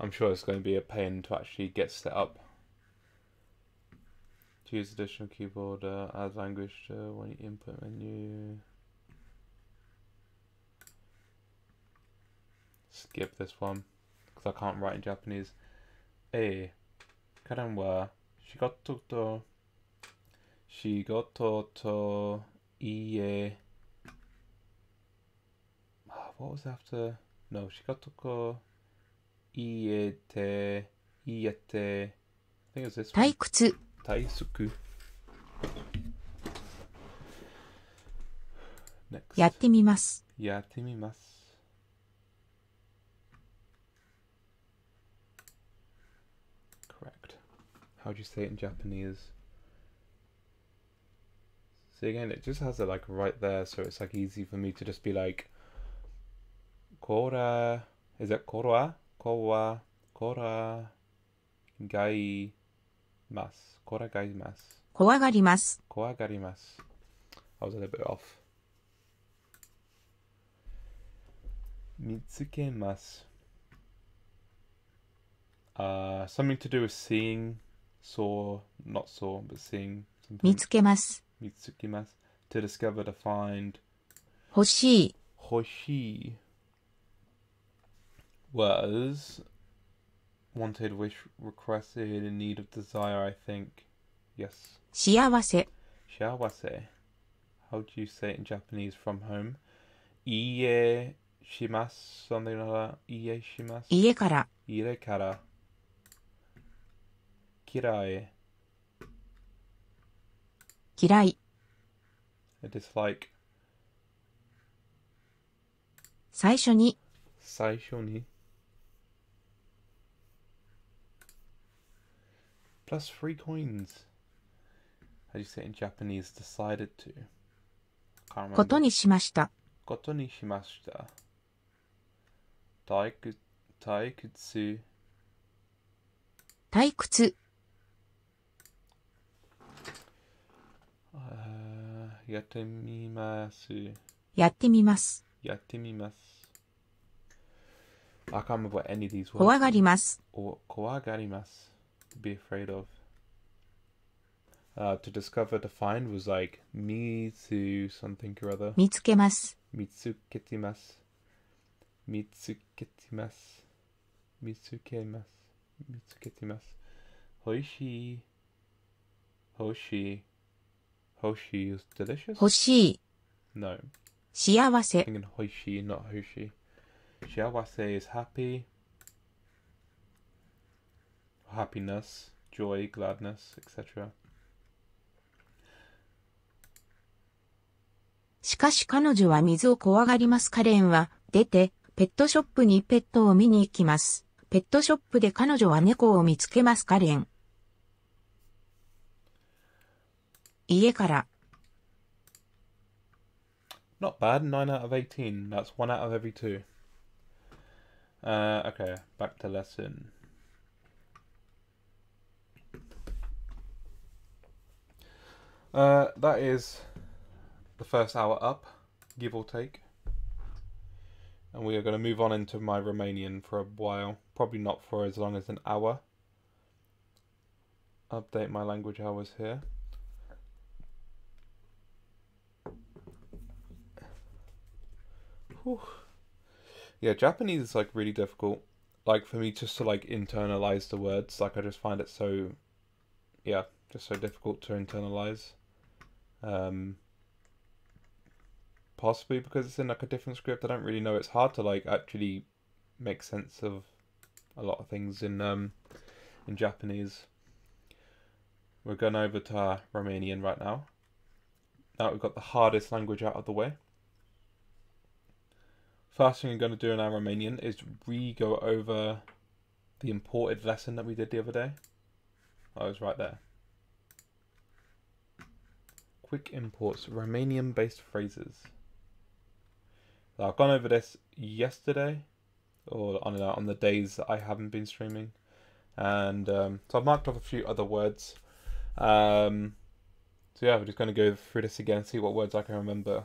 I'm sure it's going to be a pain to actually get set up. Choose additional keyboard uh, add language to when you input menu. Skip this one because I can't write in Japanese. A, karen wa shigoto to shigoto to iye. Ah, what was after? No, 仕事と家て家て I think it was this one. 退屈。退屈 Next. やってみます。やってみます。Correct. How do you say it in Japanese? See again, it just has it like right there, so it's like easy for me to just be like, Kora. Is it Kora? Kora. Kora. Gai. Mas. Kora gai mas. 怖がります。 Kowagarimasu. I was a little bit off. Mitsukemasu. Uh, something to do with seeing, saw, not saw, but seeing. 見 Something. つけます。 Mitsukimasu. To discover, to find. 欲しい、 Hoshi was wanted, wish, requested, in need of desire, I think. Yes. 幸せ、 Shawase. How do you say it in Japanese from home? Iye shimasu, something like that. Iye shimasu. 家から、 Ire kara. Kirai. 嫌い、 A dislike. 最初に、 Saisho ni. Plus three coins. How do you say in Japanese? Decided to. ことにしました。ことにしました。退屈。退屈。退屈。やってみます。やってみます。やってみます。怖がります。怖がります。kowagarimasu. Be afraid of. Uh, to discover, to find was like mitsu something or other. 見つけます。 Mitsuketimasu. Mitsuketimasu. Mitsukemasu. Mitsuketimasu. Hoishi. Hoshi. Hoshi is delicious? 欲しい、 No. 幸せ、 thinking hoishi, not hoshi. Shiawase is happy. Happiness, joy, gladness, etc. しかし彼女は水を怖がります。カレンは出て、ペットショップにペットを見に行きます。ペットショップで彼女は猫を見つけます。カレン。家から、Not bad, 9 out of 18. That's 1 out of every 2. Uh, okay, back to lesson. Uh, that is the first hour up, give or take. And we are going to move on into my Romanian for a while. Probably not for as long as an hour. Update my language hours here. Whew. Yeah, Japanese is like really difficult. Like for me just to like internalize the words, like I just find it so yeah, just so difficult to internalize. Um possibly because it's in like a different script, I don't really know. It's hard to like actually make sense of a lot of things in um in Japanese. We're going over to Romanian right now. Now we've got the hardest language out of the way. First thing I'm going to do in our Romanian is re-go over the imported lesson that we did the other day. I was right there. Quick imports, Romanian-based phrases. So I've gone over this yesterday, or on on the days that I haven't been streaming, and um, so I've marked off a few other words. Um, so yeah, we're just going to go through this again, see what words I can remember.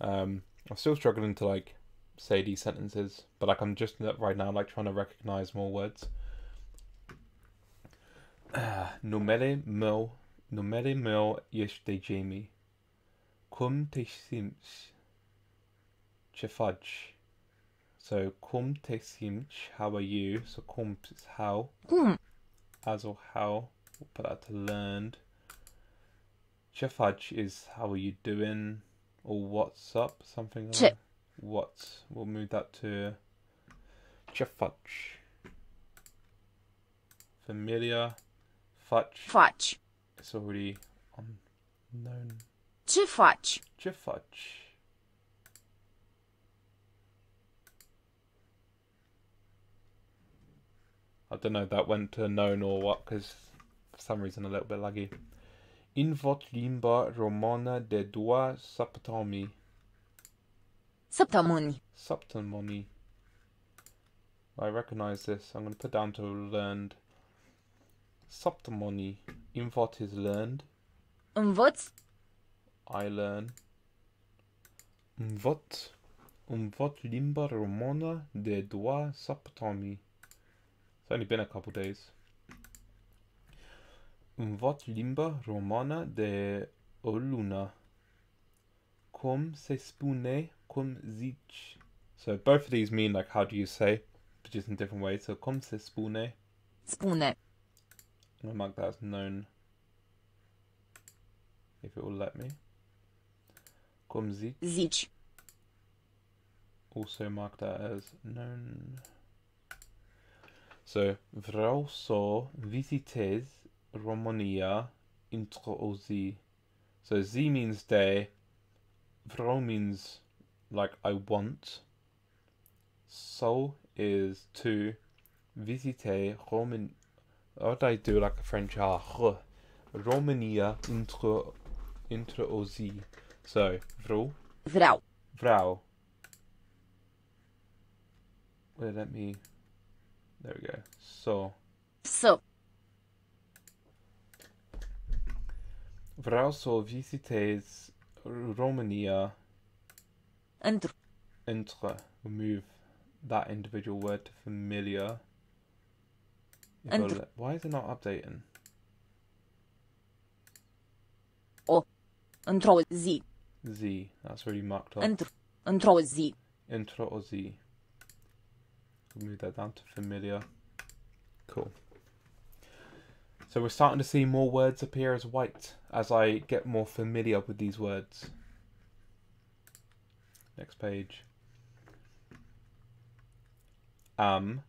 Um, I'm still struggling to like say these sentences, but like I'm just right now like trying to recognize more words. Numere meu, numere meu este Jamie. Cum te simți? Ce faci? So cum te simți? How are you? So cum is how. Cum. As or how. We'll put that to learned. Ce faci is how are you doing? Or what's up? Something like that. What? We'll move that to ce faci. Familiar. Faci. faci. It's already unknown. Ce faci? Ce faci? I don't know if that went to known or what, because for some reason a little bit laggy. In vot limba romana de dua saptomi. Săptămâni. Subtomoni. I recognize this. I'm going to put down to learned. Subtomoni. In vot is learned. Învăț, I learn. Învăț. Învăț limba română de două săptămâni. It's only been a couple days. Învăț limba română de o lună. cum se spune, cum zici. So both of these mean like how do you say, but just in different ways. So cum se spune. Spune. I'm gonna mark that as known. If it will let me. Cum zici. Zici. Also mark that as known. So vreau să vizitez România într o zi. So Z means day. Vreau means like I want. So is to visite Roman. What do I do like a French R? România într într o zi. So vreau. Vreau. Vreau. Will it let me? There we go. So Să. vreau să vizitez România Într. într. Remove that individual word to familiar. If Într. I'll let- Why is it not updating? Oh. O. Într-o zi. Z. That's already marked off. Într. Într-o zi. Intro or Z. Move that down to familiar. Cool. So we're starting to see more words appear as white as I get more familiar with these words. Next page. Am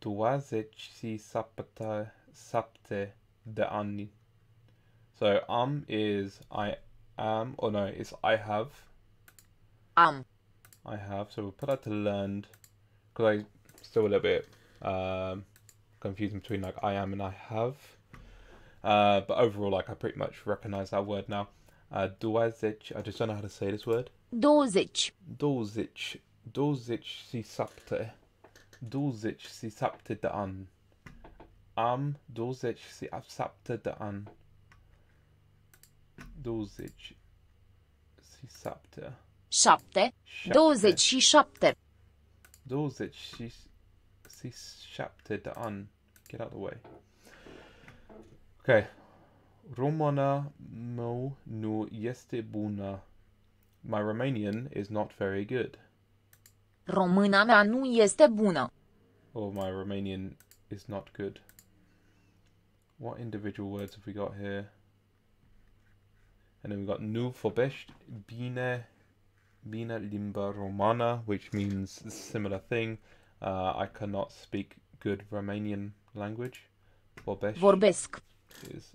27 sapte de ani. So am is I am or no, it's I have. Am. I have. So we'll put that to learned because I still a little bit um, confusing between like I am and I have. Uh, but overall, like I pretty much recognize that word now. Uh, Duazic, I just don't know how to say this word. 20. Dulzic, Dulzic si sapte, Dulzic si sapte de an. Am Dulzic si sapte de an. Dulzic si sapte. 7. 27. 27 de an. Get out of the way. Okay. Romana mo nu este bună. My Romanian is not very good. Româna mea nu este bună. Or my Romanian is not good. What individual words have we got here? And then we've got nu vorbești bine bine limba romana, which means a similar thing. Uh, I cannot speak good Romanian language. Vorbești Vorbesc. is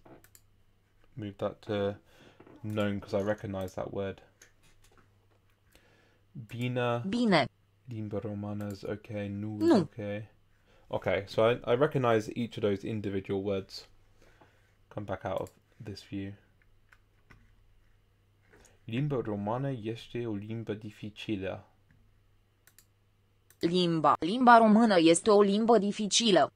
move that to known because I recognize that word. Bina Bine. Limba romana is okay. Nu is Nu. okay. Okay, so I, I recognize each of those individual words. Come back out of this view. Limba romana este o limbă dificilă. Limba. Limba română este o limbă dificilă.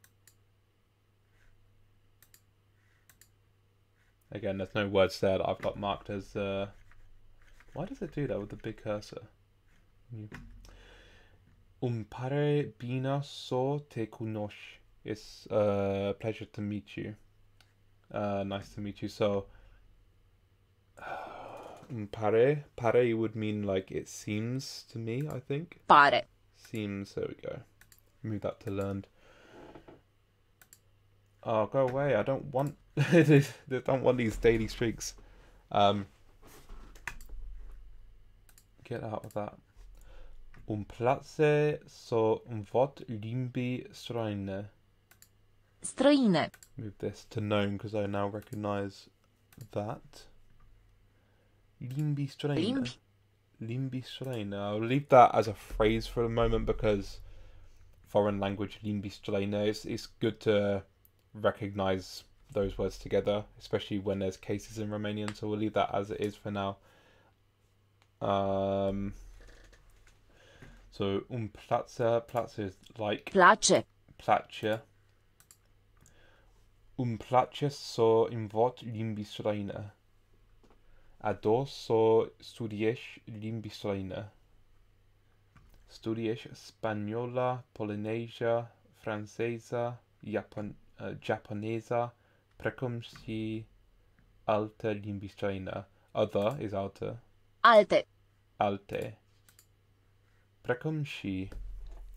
Again, there's no words there that I've got marked as. Uh... Why does it do that with the big cursor? You- Um pare bine să te cunoști. It's a pleasure to meet you. Uh, nice to meet you. So, um pare pare would mean like it seems to me. I think Pare. seems. There we go. Move that to learned. Oh, go away! I don't want. I don't want these daily streaks. Um, get out of that. Îmi place să învăț limbi străine. Străine. Move this to known because I now recognize that. Limbi străine. Limbi. Limbi. I'll leave that as a phrase for the moment because foreign language limbi străine is it's good to recognize those words together, especially when there's cases in Romanian. So we'll leave that as it is for now. Um. So um place place is like Place. place. Îmi place să învăț limbi străine. Ador să studiez limbi străine. Studiez spaniola, poloneză, franceză, japon, uh, japoneză, precum și alte limbi străine. Other is alte. Alte. alte. Precum și.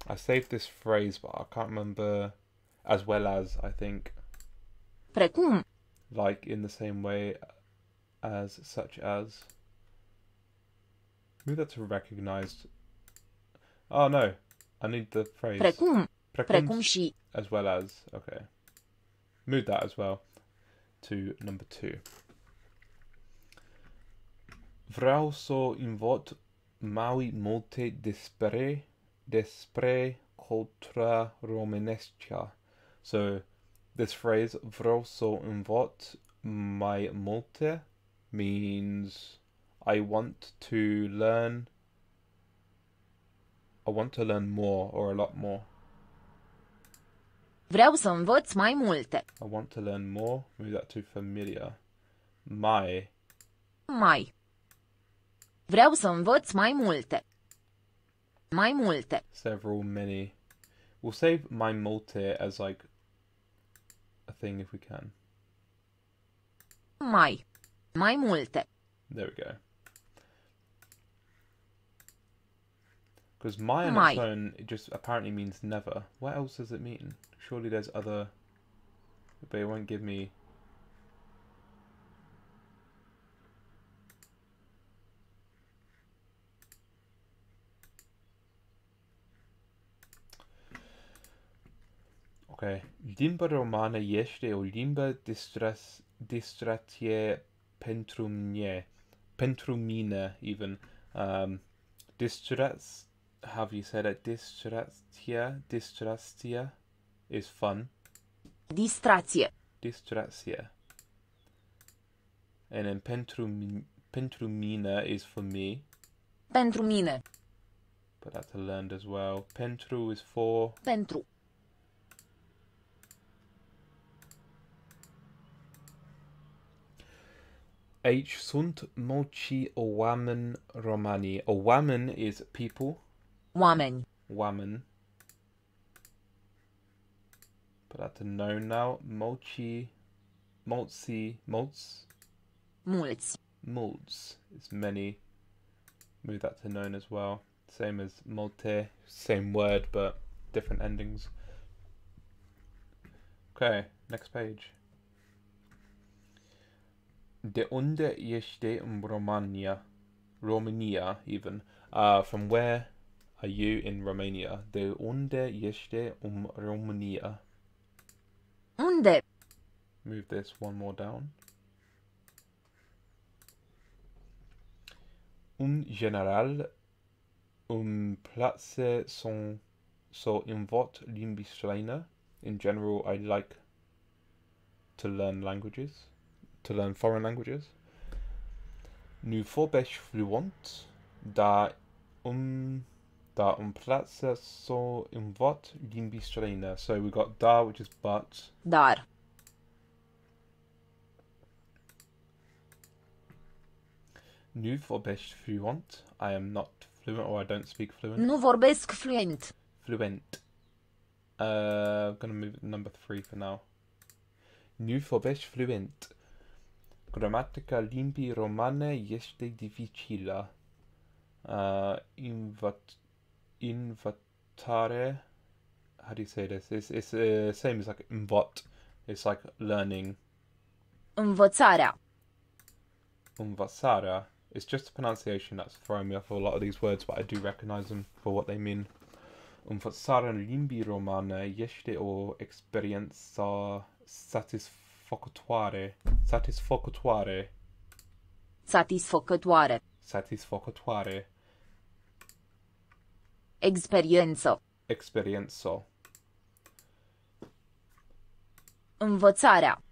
I saved this phrase, but I can't remember. As well as, I think. Precum. Like in the same way as, such as. Maybe that's recognized. Oh no, I need the phrase. Precum Precum as well as. Okay. Move that as well to number two. Vreau să invot mai multe despre despre contra românească. So this phrase vreau să invot mai multe means I want to learn I want to learn more or a lot more. Vreau să învăț mai multe. I want to learn more. Move that to familiar. My. Mai. Vreau să învăț mai multe. Mai multe. Several, many. We'll save my multe as like a thing if we can. Mai. Mai multe. There we go. Because my on its own, it just apparently means never. What else does it mean? Surely there's other. But it won't give me. Ok. Limba romană este o limbă distras, distracție pentru mine. Pentru mine, even. Um. Have you said it? Distractia? Distractia is fun. Distrație. Distractia. And then pentru, pentru mine is for me. Pentru mine. But that's learned as well. Pentru is for. Pentru. H sunt mulți oameni romani. Oameni is people. Oameni. Woman. But that's a known now. Mulci. Mulci. Mults. Mulți. Mults is many. Move that to known as well. Same as multe. Same word, but different endings. Okay, next page. De unde este în Romania? Romania, even. Uh, from where are you in Romania? De unde este în Romania? Unde? Move this one more down. În general, îmi place să, să învăț limbi străine. In general, I like to learn languages, to learn foreign languages. Nu vorbesc fluent, dar îmi, um, dar îmi um place să învăț um limbi străine. So we got da, which is but, Dar. Nu vorbesc fluent. I am not fluent or I don't speak fluent. Nu vorbesc fluent. Fluent. Uh, I'm gonna move number three for now. Nu vorbesc fluent. Gramatica limbii romane este dificilă. Uh, invat, invatare. How do you say this? It's it's uh, same as like invot. It's like learning. Învățarea. Umvasara. It's just the pronunciation that's throwing me off a lot of these words, but I do recognize them for what they mean. Umvasara în limbii romane este o experiență satisfăcătoare. Satisfăcătoare. Satisfăcătoare. Satisfăcătoare. Experiență. Experiență. Învățarea.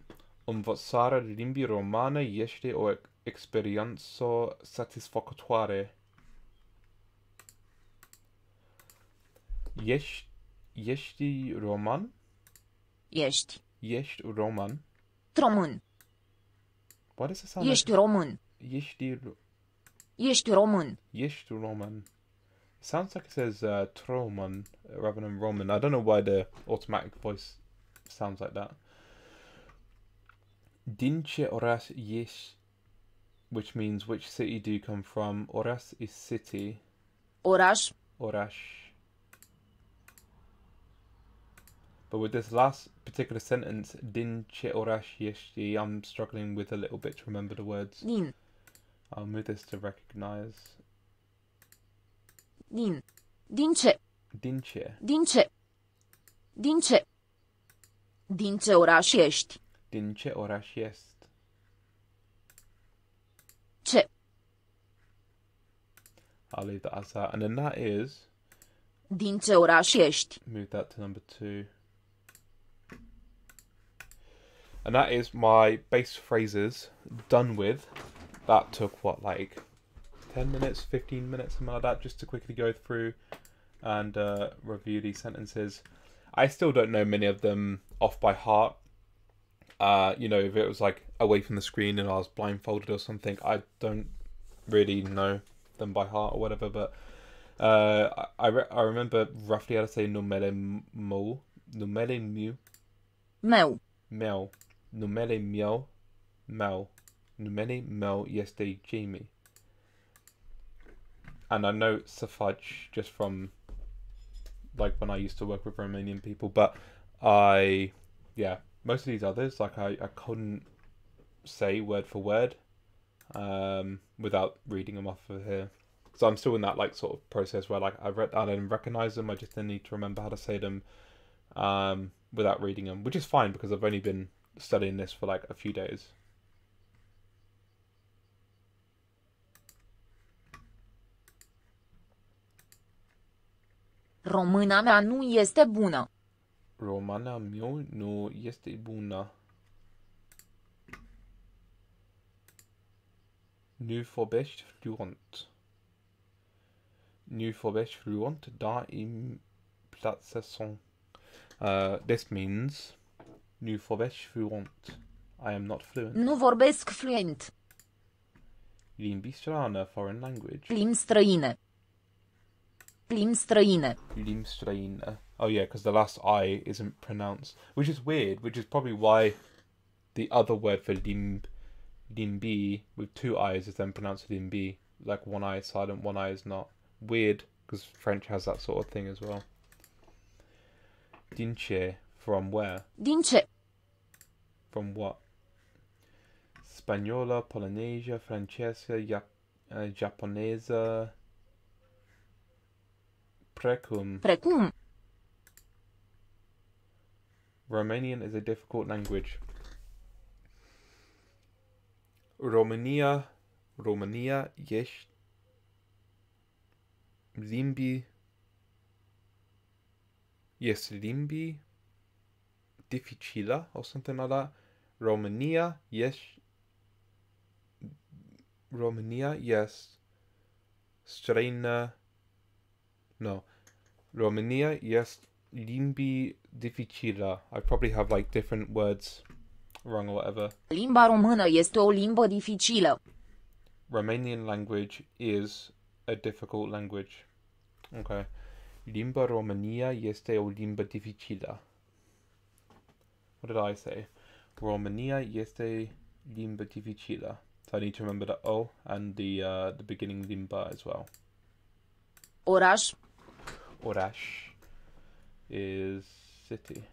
Învățarea limbii romane este o ex- experiență satisfăcătoare. Ești, ești roman? Ești. Ești roman? Român. Does it sound Ești like... român. Ești, Ești român. ești roman. It sounds like it says uh, troman rather than roman. I don't know why the automatic voice sounds like that. Din ce oraș ești? which means which city do you come from? Oras is city. Oraș. Oraș. But with this last particular sentence, din ce I'm struggling with a little bit to remember the words. Din. I'll move this to recognize. Din. Din ce? Din ce. Din ce? Din ce? Din ce oraș ești? Din ce oraș est. Ce? I'll leave that as that. And then that is, Din ce oraș ești? move that to number two. And that is my base phrases done with. That took what, like 10 minutes, 15 minutes, something like that, just to quickly go through and uh, review these sentences. I still don't know many of them off by heart. Uh, you know, if it was like away from the screen and I was blindfolded or something, I don't really know them by heart or whatever. But uh, I I, re- I remember roughly how to say numele mo, numele meu, Meu. meu, numele meu, meu, numele meu este Jamie. And I know Safaj just from like when I used to work with Romanian people, but I, yeah, most of these others, like I, I couldn't say word for word um, without reading them off of here. So I'm still in that like sort of process where like I read I didn't recognize them. I just need to remember how to say them um, without reading them, which is fine because I've only been studying this for like a few days. Româna mea nu este bună. Romana meu nu este bună. Nu vorbești fluent. Nu vorbești fluent, dar îmi place son. Uh, this means nu vorbești fluent. I am not fluent. Nu vorbesc fluent. Limbi strane, foreign language. Limbi străine. Limbi străine. Lim strane. Oh yeah, because the last I isn't pronounced, which is weird. Which is probably why the other word for limb, limbi with two I's is then pronounced limbi. Like one I is silent, one I is not. Weird, because French has that sort of thing as well. Dinche from where? Din ce? From what? Spagnola, Polynesia, Francesca, Jap- uh, Japonesa. Precum. Precum. Romanian is a difficult language. România, România ești limbi este limbi dificilă or something like that. România yes. România yes. străină no. România yes. limbi dificilă. I probably have like different words wrong or whatever. Limba română este o limbă dificilă. Romanian language is a difficult language. Okay. Limba România este o limbă dificilă. What did I say? România este limbă dificilă. So I need to remember the O and the uh, the beginning limba as well. Oraș. Oraș is city.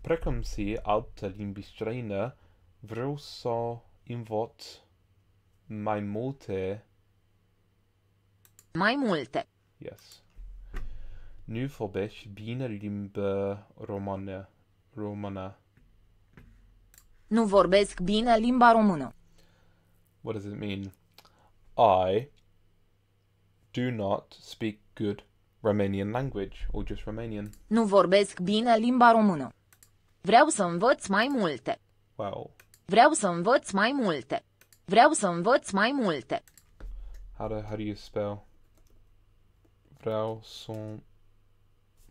Precum si altă limbi străină, vreau să învăț mai multe. Mai multe. Yes. Nu vorbești bine limba romană. Romana. Nu vorbesc bine limba română. What does it mean? I do not speak good Romanian language or just Romanian. Nu vorbesc bine limba română. Vreau să învăț mai multe. Wow. Vreau să învăț mai multe. Vreau să învăț mai multe. How do how do you spell? Vreau să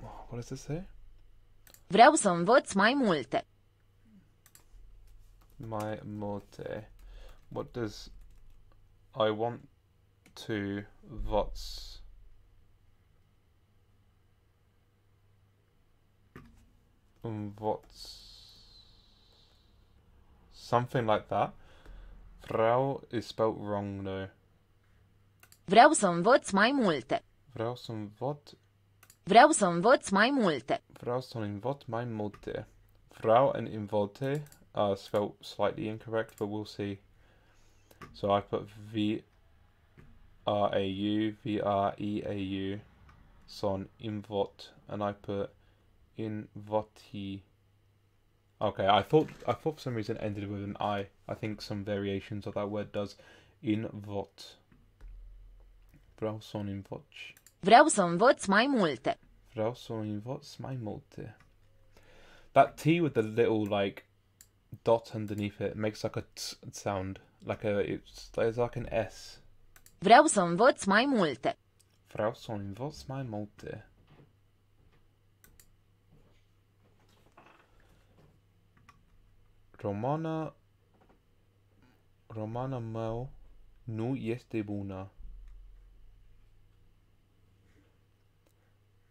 What does it say? Vreau să învăț mai multe. My multe. What does I want to what's what's um, something like that. Frau is spelt wrong though. Vreau să învăț mai multe. Vreau să învăț Vreau să învăț mai multe. Vreau să învăț mai multe. Frau and involte uh, are spelt slightly incorrect, but we'll see. So I put V R A U V R E A U son invot and I put invoti. Okay, I thought I thought for some reason it ended with an I. I think some variations of that word does invot. Vreau să invot. Vreau să învăț mai multe. Vreau să învăț mai multe. That T with the little like dot underneath it makes like a t sound, like a it's there's like an S. Vreau să învăț mai multe. Vreau să învăț mai multe. Romana Romana meu nu este bună.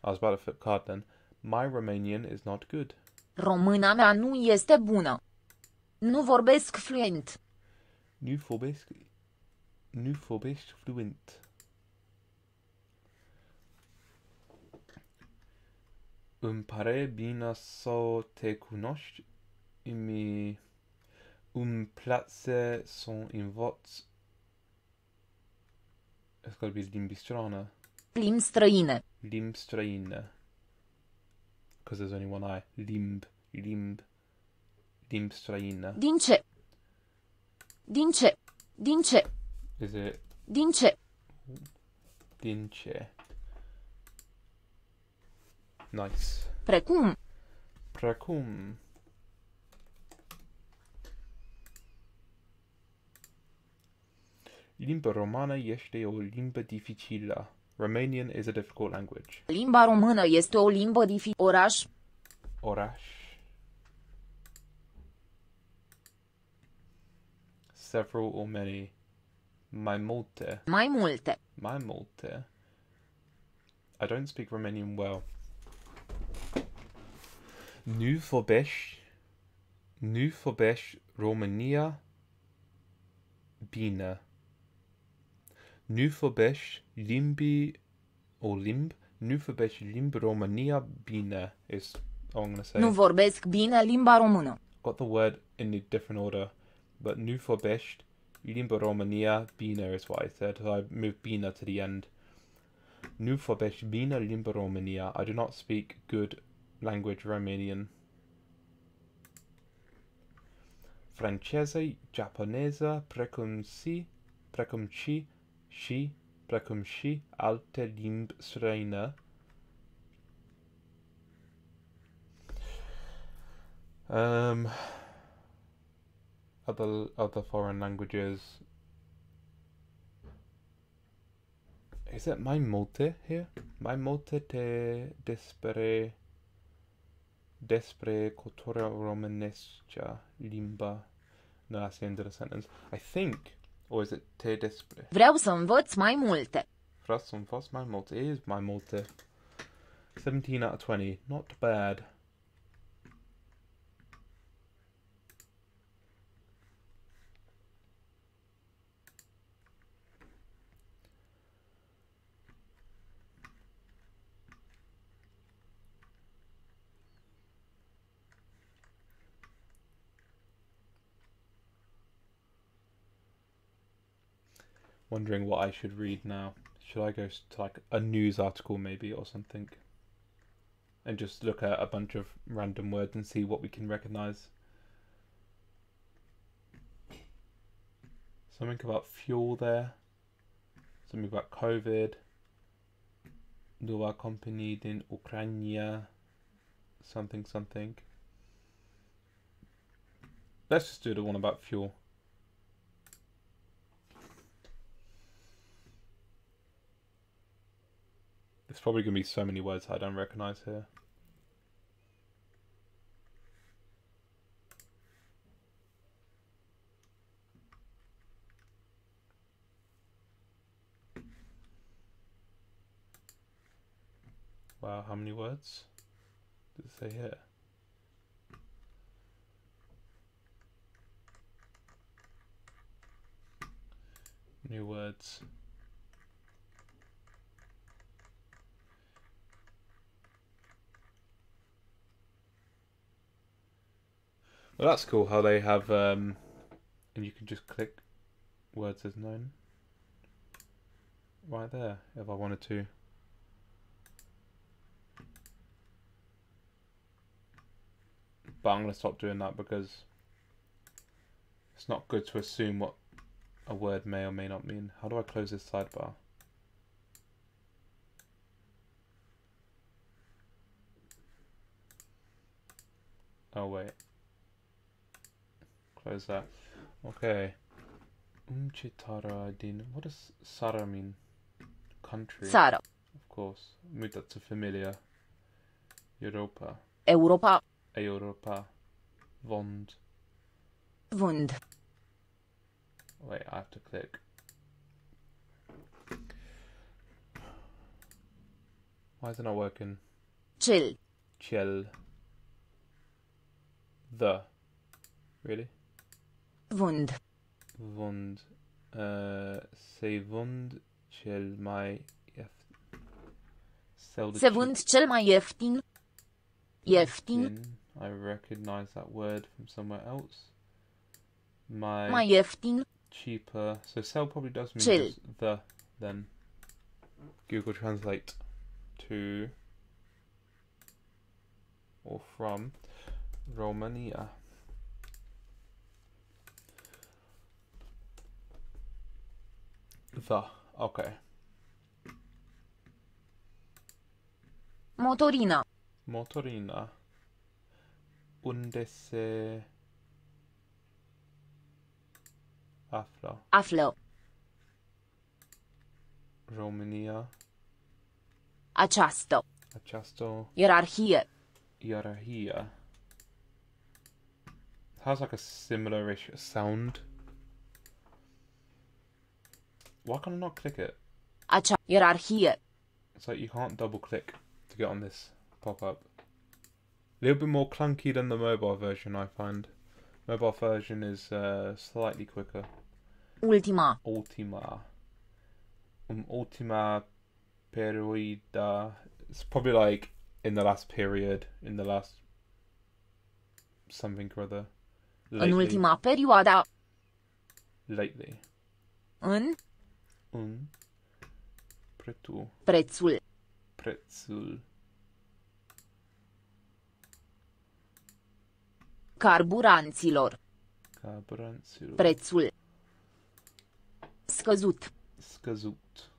I was about to flip card then. My Romanian is not good. Româna mea nu este bună. Nu vorbesc fluent. Nu vorbesc nu vorbesc fluent. Îmi pare bine să te cunoști. Îmi îmi place să învăț. It's gotta be limbi strane. Limbi străine. Limb străine. Because there's only one I. Limb. Limb. Limb străine. Din ce? Din ce? Din ce? Is it Din ce? din ce? Nice. Precum. Precum. Limba romană este o limbă dificilă. Romanian is a difficult language. Limba română este o limbă dificilă. Oraș. Oraș. Several or many. Mai multe. Mai multe. Mai multe. I don't speak Romanian well. Nu vorbești. Nu vorbești România bine. Nu vorbești limbi or limb. Nu vorbești limbi România bine is all I'm gonna say. Nu vorbesc bine limba română. Got the word in a different order, but nu vorbești limba România bine is what I said. So I moved bine to the end. Nu vorbești bine limba România. I do not speak good language Romanian. Franceză, japoneză, precum si, precum și, și, precum și alte limbi străine. Um, other other foreign languages. Is it my multe here? My multe te despre despre cultura romanesca limba. No, that's the end of the sentence. I think, or is it te despre? Vreau să învăț mai multe. Vreau să învăț mai multe. It is my multe. 17 out of 20. Not bad. Wondering what I should read now. Should I go to like a news article maybe or something? And just look at a bunch of random words and see what we can recognize. Something about fuel there. Something about COVID. Nowa company in Ukraine. Something, something. Let's just do the one about fuel. There's probably going to be so many words I don't recognize here. Wow, how many words did it say here? new words. Well, that's cool how they have, um, and you can just click words as known right there if I wanted to. But I'm going to stop doing that because it's not good to assume what a word may or may not mean. How do I close this sidebar? Oh wait. Close that. Okay. Umchitara din. What does Sara mean? Country. Țară. Of course. Move that to familiar. Europa. Europa. Europa. Vond. Vând. Wait, I have to click. Why is it not working? Chill. Chill. The. Really? Vând. Vund. Uh, vund cel mai ieft- Sell Se cel mai ieftin. Ieftin. I recognize that word from somewhere else. My Mai ieftin. cheaper. So sell probably does mean Cel. just the then. Google Translate to or from Romania. The okay. Motorina. Motorina. Unde se află Află. România Această. această Ierarhie. ierarhie has like a similar-ish sound. Why can I not click it? Acea. Ierarhie. It's like you can't double click to get on this pop up. A little bit more clunky than the mobile version, I find. Mobile version is uh, slightly quicker. Ultima. Ultima. Um, ultima perioda. It's probably like in the last period, in the last something or other. În ultima perioadă. Lately. În Un. Prețul. prețul. Prețul. Carburanților. Carburanților. Prețul. Scăzut. Scăzut.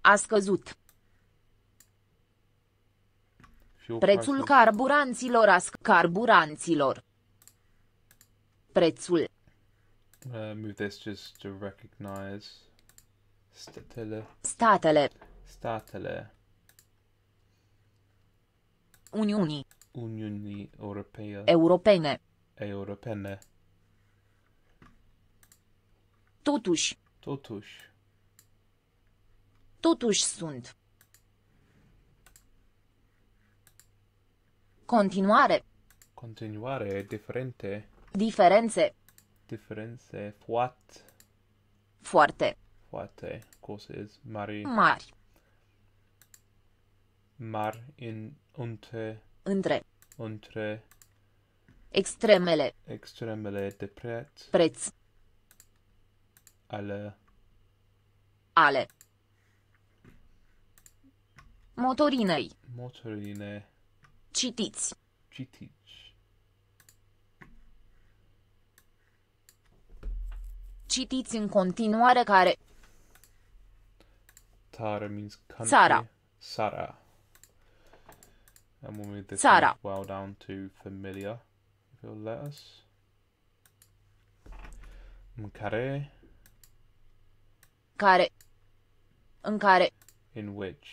A scăzut. Fuel Prețul prices. carburanților a sc- carburanților. Prețul. Uh, move this just to recognize. Statele. Statele Statele. Uniunii Uniunii Europea. Europene. Europene. Totuși, Totuși. totuși sunt. Continuare. Continuare. Diferente. Diferențe. Differenze. Foarte. Foarte Foarte. Of course it is. Mari. mari. Mar in unte. Între Între extremele. extremele de preț Preț. ale Ale. Motorinei. motorine Citiți. citici. Citiți în continuare care Tara means country. Țara. Sara. And we'll move this Țara. as well down to familiar, if you'll let us. În care, care în care in which,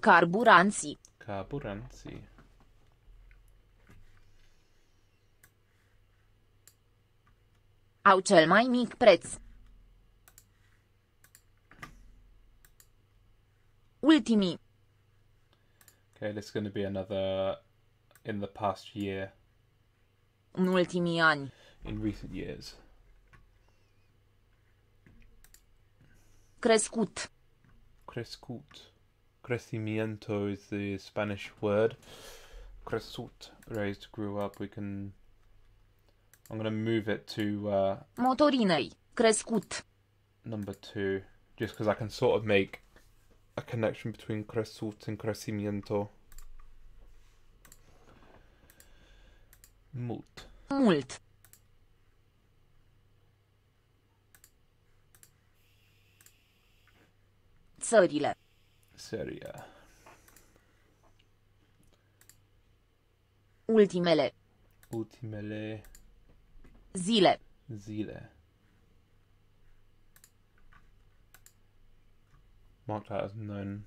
carburanții carburanții, au cel mai mic preț. Ultimii Okay, this is going to be another in the past year, În ultimii ani. in recent years. Crescut. Crescut. Crecimiento is the Spanish word. Crescut, raised, grew up. We can. I'm gonna move it to uh, Motorinei. Crescut. number two, just because I can sort of make a connection between crescut and crecimiento. Mult. Mult. Țările. Seria. Ultimele. Ultimele Zile. zile. Marked out as known.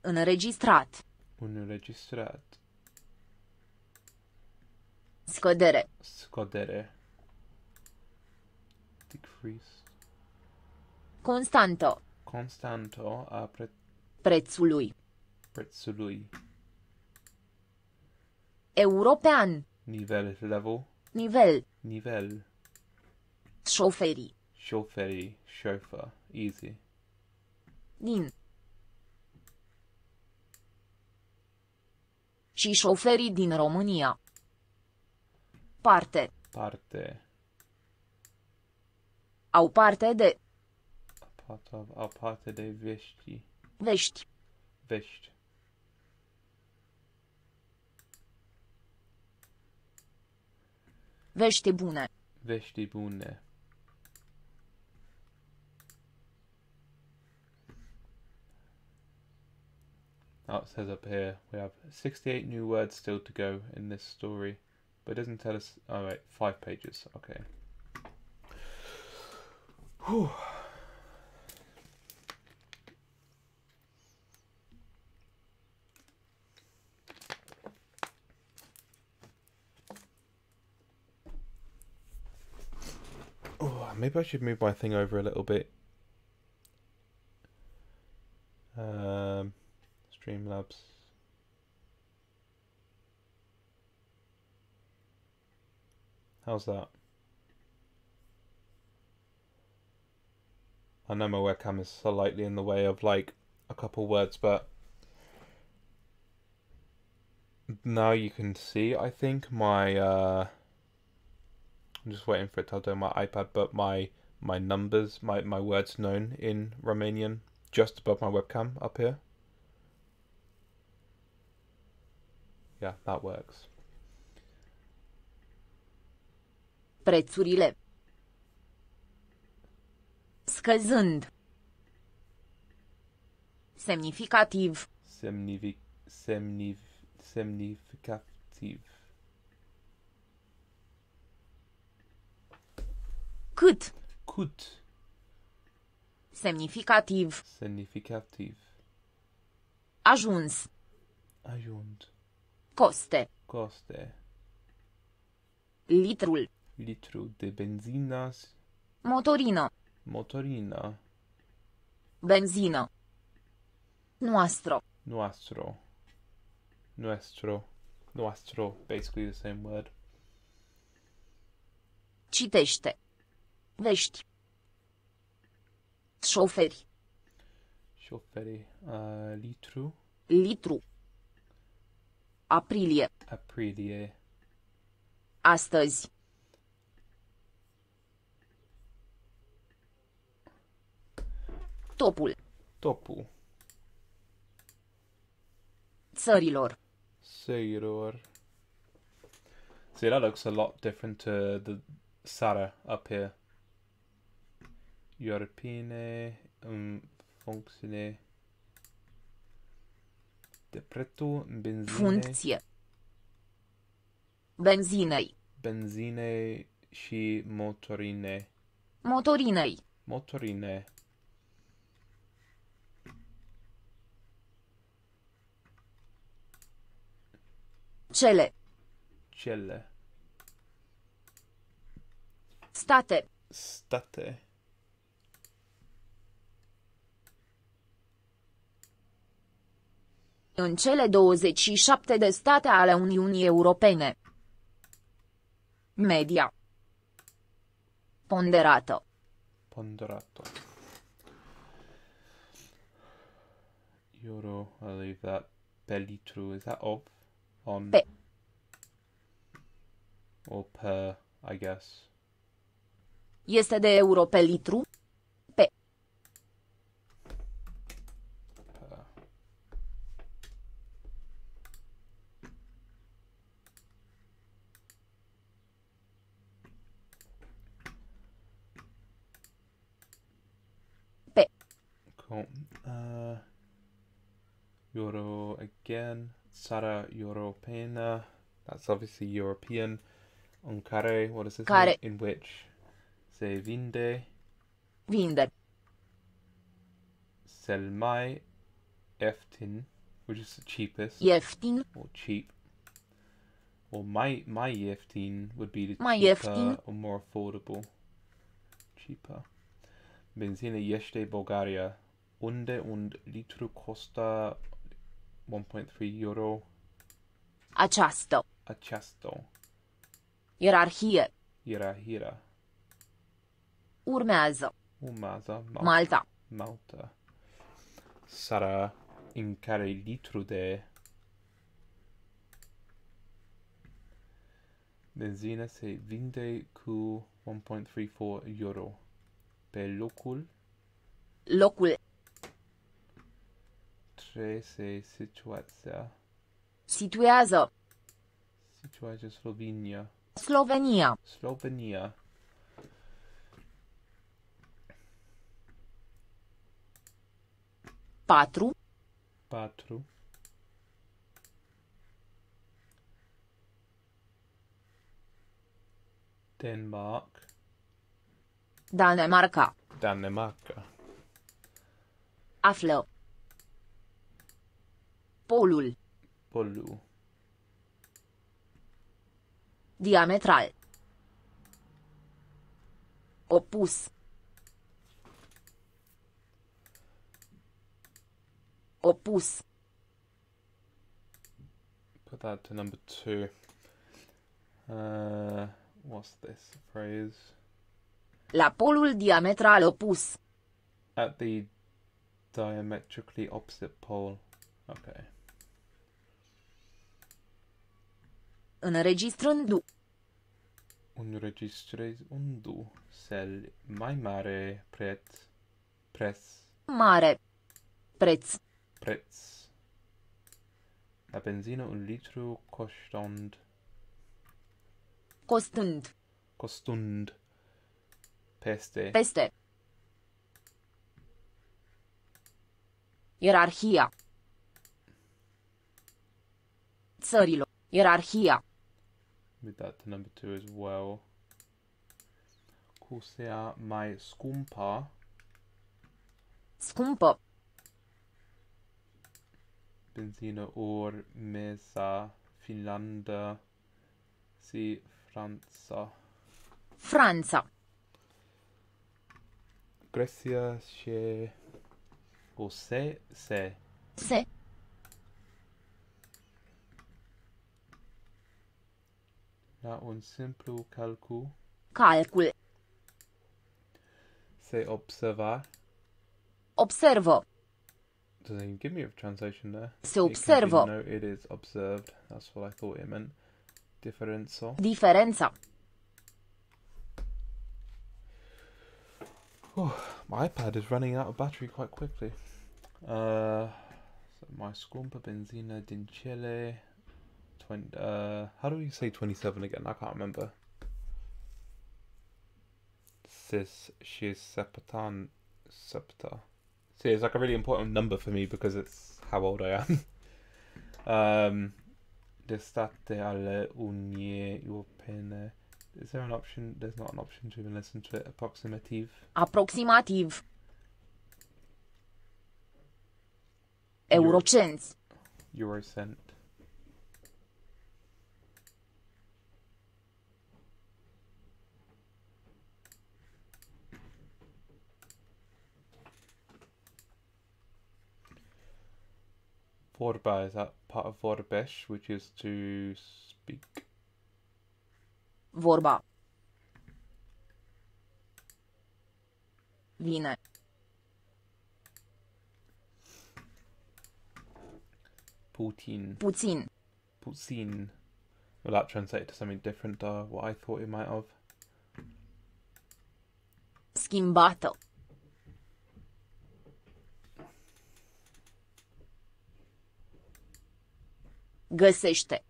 Înregistrat. Unregistrat. Scădere. Scodere. Decrease. Constantă. Constanto a pre- Prețului. prețului. European. Nivel level. Nivel. Nivel. Șoferii. Șoferi. Chauffeur. Easy. Din. Și șoferii din România. Parte. Parte. Au parte de Part of. Au parte de vești. vești. Vești. Vești bune. Vești bune. Oh, it says up here we have 68 new words still to go in this story, but it doesn't tell us. Oh, wait, five pages. Okay. Whew. Oh, maybe I should move my thing over a little bit. Um, Streamlabs. How's that? I know my webcam is slightly in the way of like a couple words, but now you can see, I think, my uh, I'm just waiting for it to update my iPad, but my my numbers, my, my words known in Romanian, just above my webcam up here. Yeah, that works. Prețurile. Scăzând. Semnificativ. Semnific, semnif, semnificativ. Cât. Cât. Semnificativ. Semnificativ. Ajuns. Ajund. Coste. Coste. Litrul. Litru de benzină. Motorină. Motorina. Benzină. Noastră. Nuestro. Nuestro. Nuestro. Basically the same word. Citește. Vești. Șoferi. Șoferi. Uh, litru. Litru. Aprilie. Aprilie. Astăzi. Topul. Topul. Țărilor. Sailor. See, that looks a lot different to the Sara up here. Europene, um, funcțione. De prețul benzine. Funcție. Benzinei. Benzine și motorine. Motorinei. Motorine. Cele. Cele. State. State. În cele 27 de state ale Uniunii Europene. Media. Ponderată. Ponderato. Euro, I'll leave that. Per litro, is that off? On? Pe. Or per, I guess. Este de euro pe litru? Euro again. Sara Europena. That's obviously European. On care, what this Care. mean? In which? Se vinde. Vinde. Sell my Eftin, which is the cheapest. Ieftin. Or cheap. Or my my Eftin would be the Mai cheaper ieftin. or more affordable. Cheaper. Benzina este Bulgaria. Unde und litru costa 1.3 euro. Această. Acesto. Ierarhie. Ira hira. Urmează. Umaza. Malta. Malta. Sarà in care litru de benzina se vinde cu 1.34 euro. Pe locul Locul. Raczej eh. się sytuacja. Situacja. Slovenia. Slovenia. Slovenia. Patru. Patru. Denmark. Danemarca. Danemarca. Aflo. Polul. Polu. Diametral. Opus. Opus. Put that to number two. Uh, what's this phrase? La polul diametral opus. At the diametrically opposite pole. Okay. Înregistrându. Înregistrez undu cel mai mare preț. Preț. Mare. Preț. Preț. La benzină un litru costând. Costând. Costând. Peste. Peste. Ierarhia. Țărilor. Ierarhia. With that to number two as well. Cursea mai scumpa. Scumpă. Benzină or mesa Finlanda si Franța. Franța. Grecia și o se se Se. La un simplu calcul Calcul. se observa Observă. doesn't even give me a translation there. Se It. No, it is observed. That's what I thought it meant. Differenzo. Diferența. My iPad is running out of battery quite quickly. Uh, so my scumpa benzina din Chile. 20, uh, how do we say 27 again? I can't remember. Sis, she's sepatan, septa. See, it's like a really important number for me because it's how old I am. um, D'estate alle Unie Europene. Is there an option? There's not an option to even listen to it. Approximative. Aproximativ. Eurocenți. Eurocent. Vorba is that part of Vorbesh, which is to speak. Vorba. Vine. Putin. Puțin. Putin. Well, that translated to something different to what I thought it might have. Schimbată. Găsește.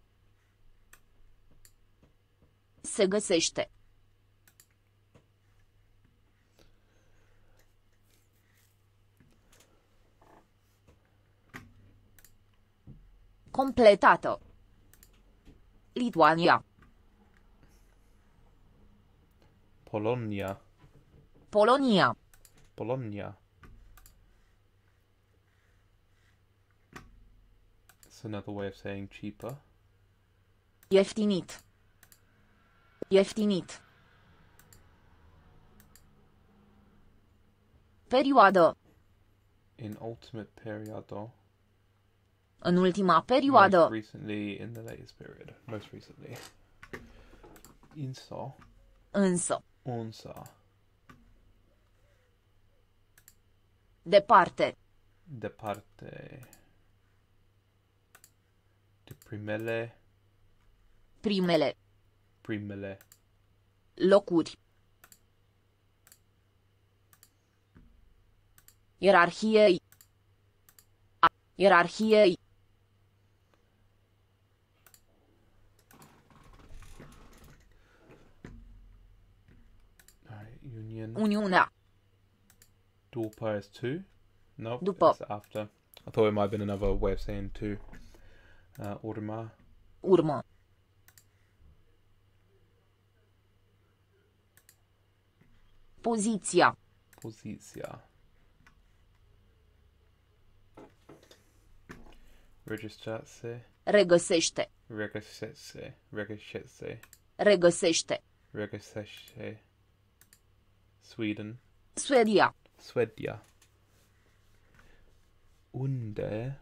Se găsește. Completată. Lituania. Polonia. Polonia. Bologna. It's another way of saying cheaper. Ieftinit. Ieftinit. Perioadă. In ultimate periodo. În ultima perioadă. Most recently, in the latest period. Most recently. Inso. Însă. Unsa. Departe. Departe. Primele. Primele. Primele. Locuri. Ierarhiei. A. Ierarhiei. Union. Uniunea. După is two? No, După. it's after. I thought it might have been another way of saying two. Uh, urma. Urmă. Poziția. Poziția. Registrarse. Regăsește. Regăsește. Regăsește. Regăsește. Regăsește. Sweden. Suedia. Suedia. Unde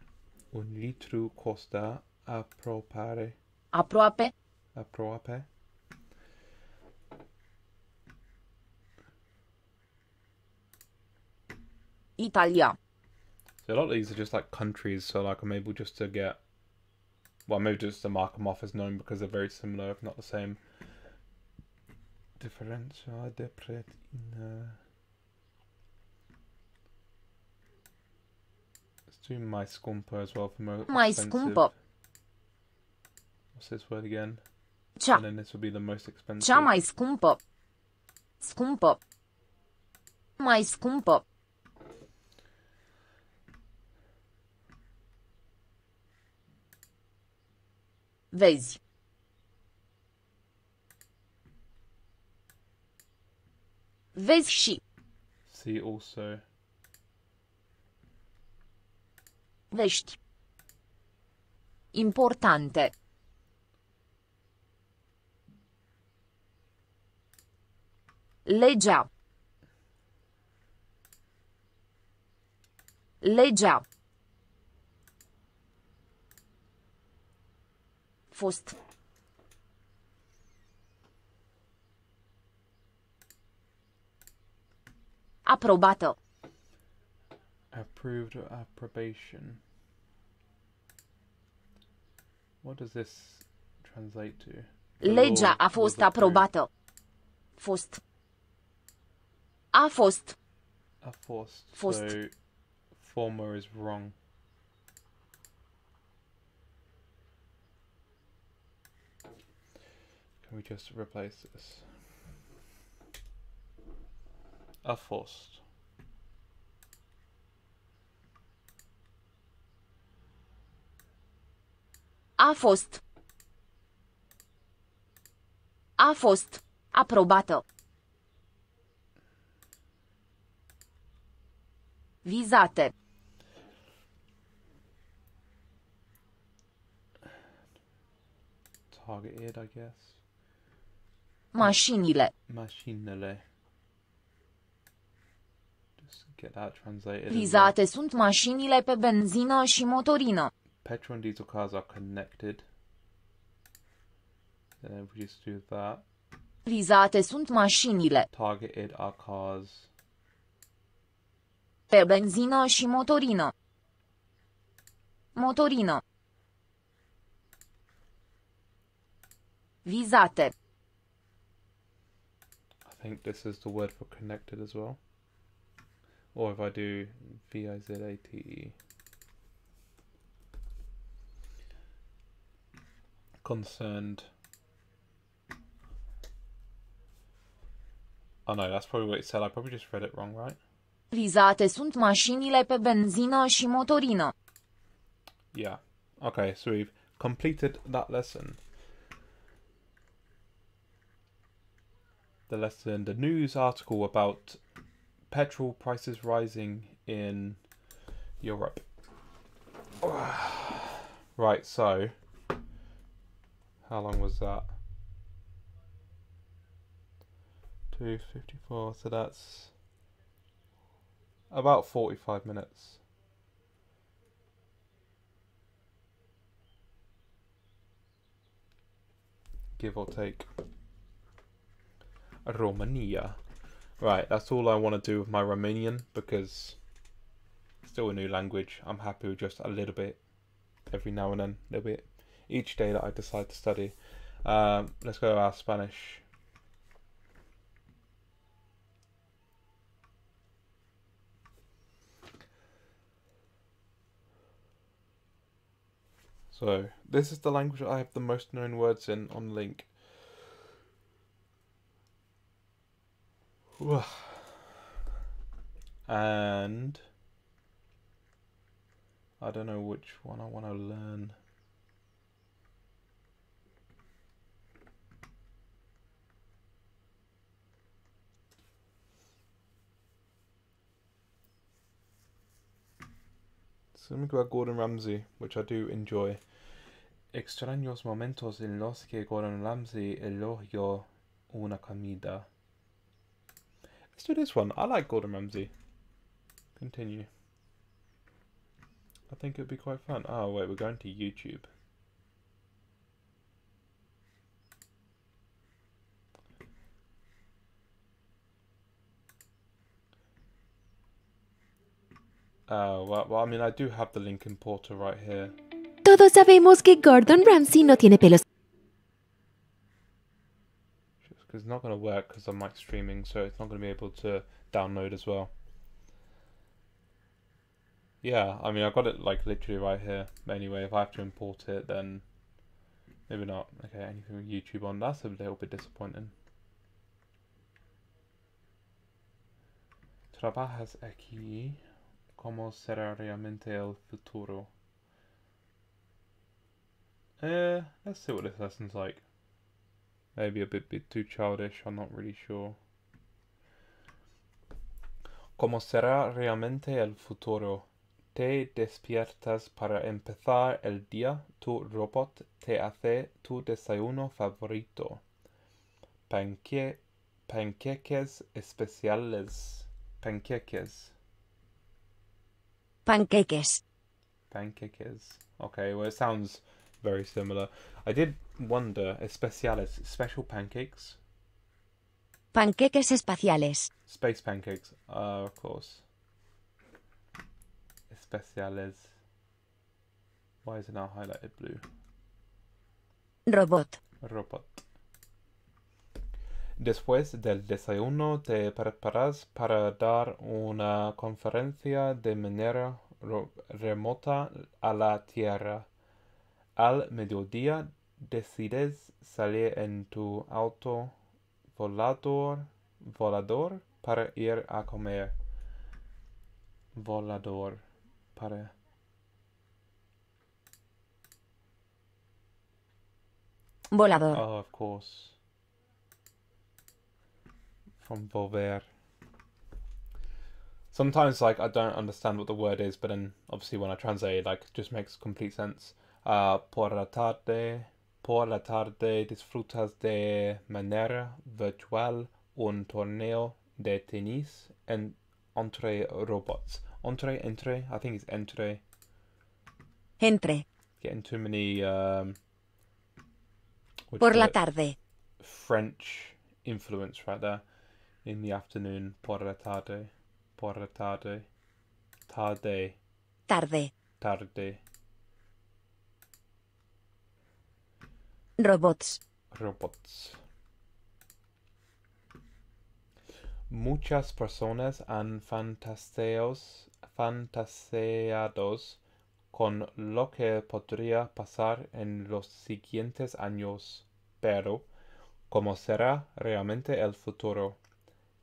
un litru costa apropare. Aproape. Aproape. Italia. So a lot of these are just like countries, so like I'm able just to get, well, maybe just to mark them off as known because they're very similar, if not the same. Differența de preț in. Uh... do mai scumpă as well for Mai expensive. scumpă. What's this word again? Cea. And then this will be the most expensive. Cea mai scumpă. Scumpă. Mai scumpă. Vezi. Vezi și. See also. Vești. Importante. Legea. Legea. Fost. Aprobată. Approved approbation. What does this translate to? The Legea a fost was approved. aprobată. Fost. A fost. A forced. Fost. So former is wrong. Can we just replace this? A forced. A fost. A fost. Aprobată. Vizate. Targeted, I guess. Mașinile. Mașinile. Just get that translated. as well. Vizate sunt mașinile pe benzină și motorină. Petrol and diesel cars are connected. Then if we just do that, Vizate sunt mașinile targeted are cars pe benzină și motorină. Motorină. Vizate. I think this is the word for connected as well. Or if I do V I Z A T E. Concerned. Oh no, that's probably what it said. I probably just read it wrong, right? Vizate sunt mașinile pe benzină și motorină. Yeah. Okay, so we've completed that lesson. The lesson, the news article about petrol prices rising in Europe. Right, so how long was that? 254, so that's about 45 minutes. give or take. Romania. Right, that's all I want to do with my Romanian because still a new language. I'm happy with just a little bit every now and then, a little bit each day that I decide to study. Um, let's go to our Spanish. So, this is the language I have the most known words in on LingQ. And I don't know which one I want to learn. So let me go at Gordon Ramsay, which I do enjoy. Extraños momentos en los que Gordon Ramsay elogió una comida. Let's do this one. I like Gordon Ramsay. Continue. I think it would be quite fun. Oh wait, we're going to YouTube. Uh, well, well, I mean, I do have the LingQ importer right here. Todos sabemos que Gordon Ramsay no tiene pelos. It's not going to work because I'm like streaming, so it's not going to be able to download as well. Yeah, I mean, I've got it like literally right here. But anyway, if I have to import it, then maybe not. Okay, anything with YouTube on, that's a little bit disappointing. Trabajas aquí. ¿Cómo será realmente el futuro? Eh, let's see what this lesson's like. Maybe a bit, bit too childish, I'm not really sure. ¿Cómo será realmente el futuro? Te despiertas para empezar el día, tu robot te hace tu desayuno favorito. Panque panqueques especiales. Panqueques. Panqueques. Panqueques. Okay, well, it sounds very similar. I did wonder, especiales, special pancakes? Panqueques espaciales. Space pancakes, uh, of course. Especiales. Why is it now highlighted blue? Robot. Robot. Después del desayuno te preparas para dar una conferencia de manera remota a la Tierra. Al mediodía decides salir en tu auto volador, volador para ir a comer. Volador para Volador. Oh, of course. From volver. Sometimes, like, I don't understand what the word is, but then obviously when I translate it, like, it just makes complete sense. Uh, por la tarde, por la tarde disfrutas de manera virtual un torneo de tenis en, entre robots. Entre, entre, I think it's entre. Entre. getting too many um, what do you Por la tarde. French influence right there. In the afternoon, por la tarde, por la tarde, tarde, Tarde. tarde, Robots. robots. Muchas personas han fantaseos, fantaseados con lo que podría pasar en los siguientes años, pero ¿cómo será realmente el futuro?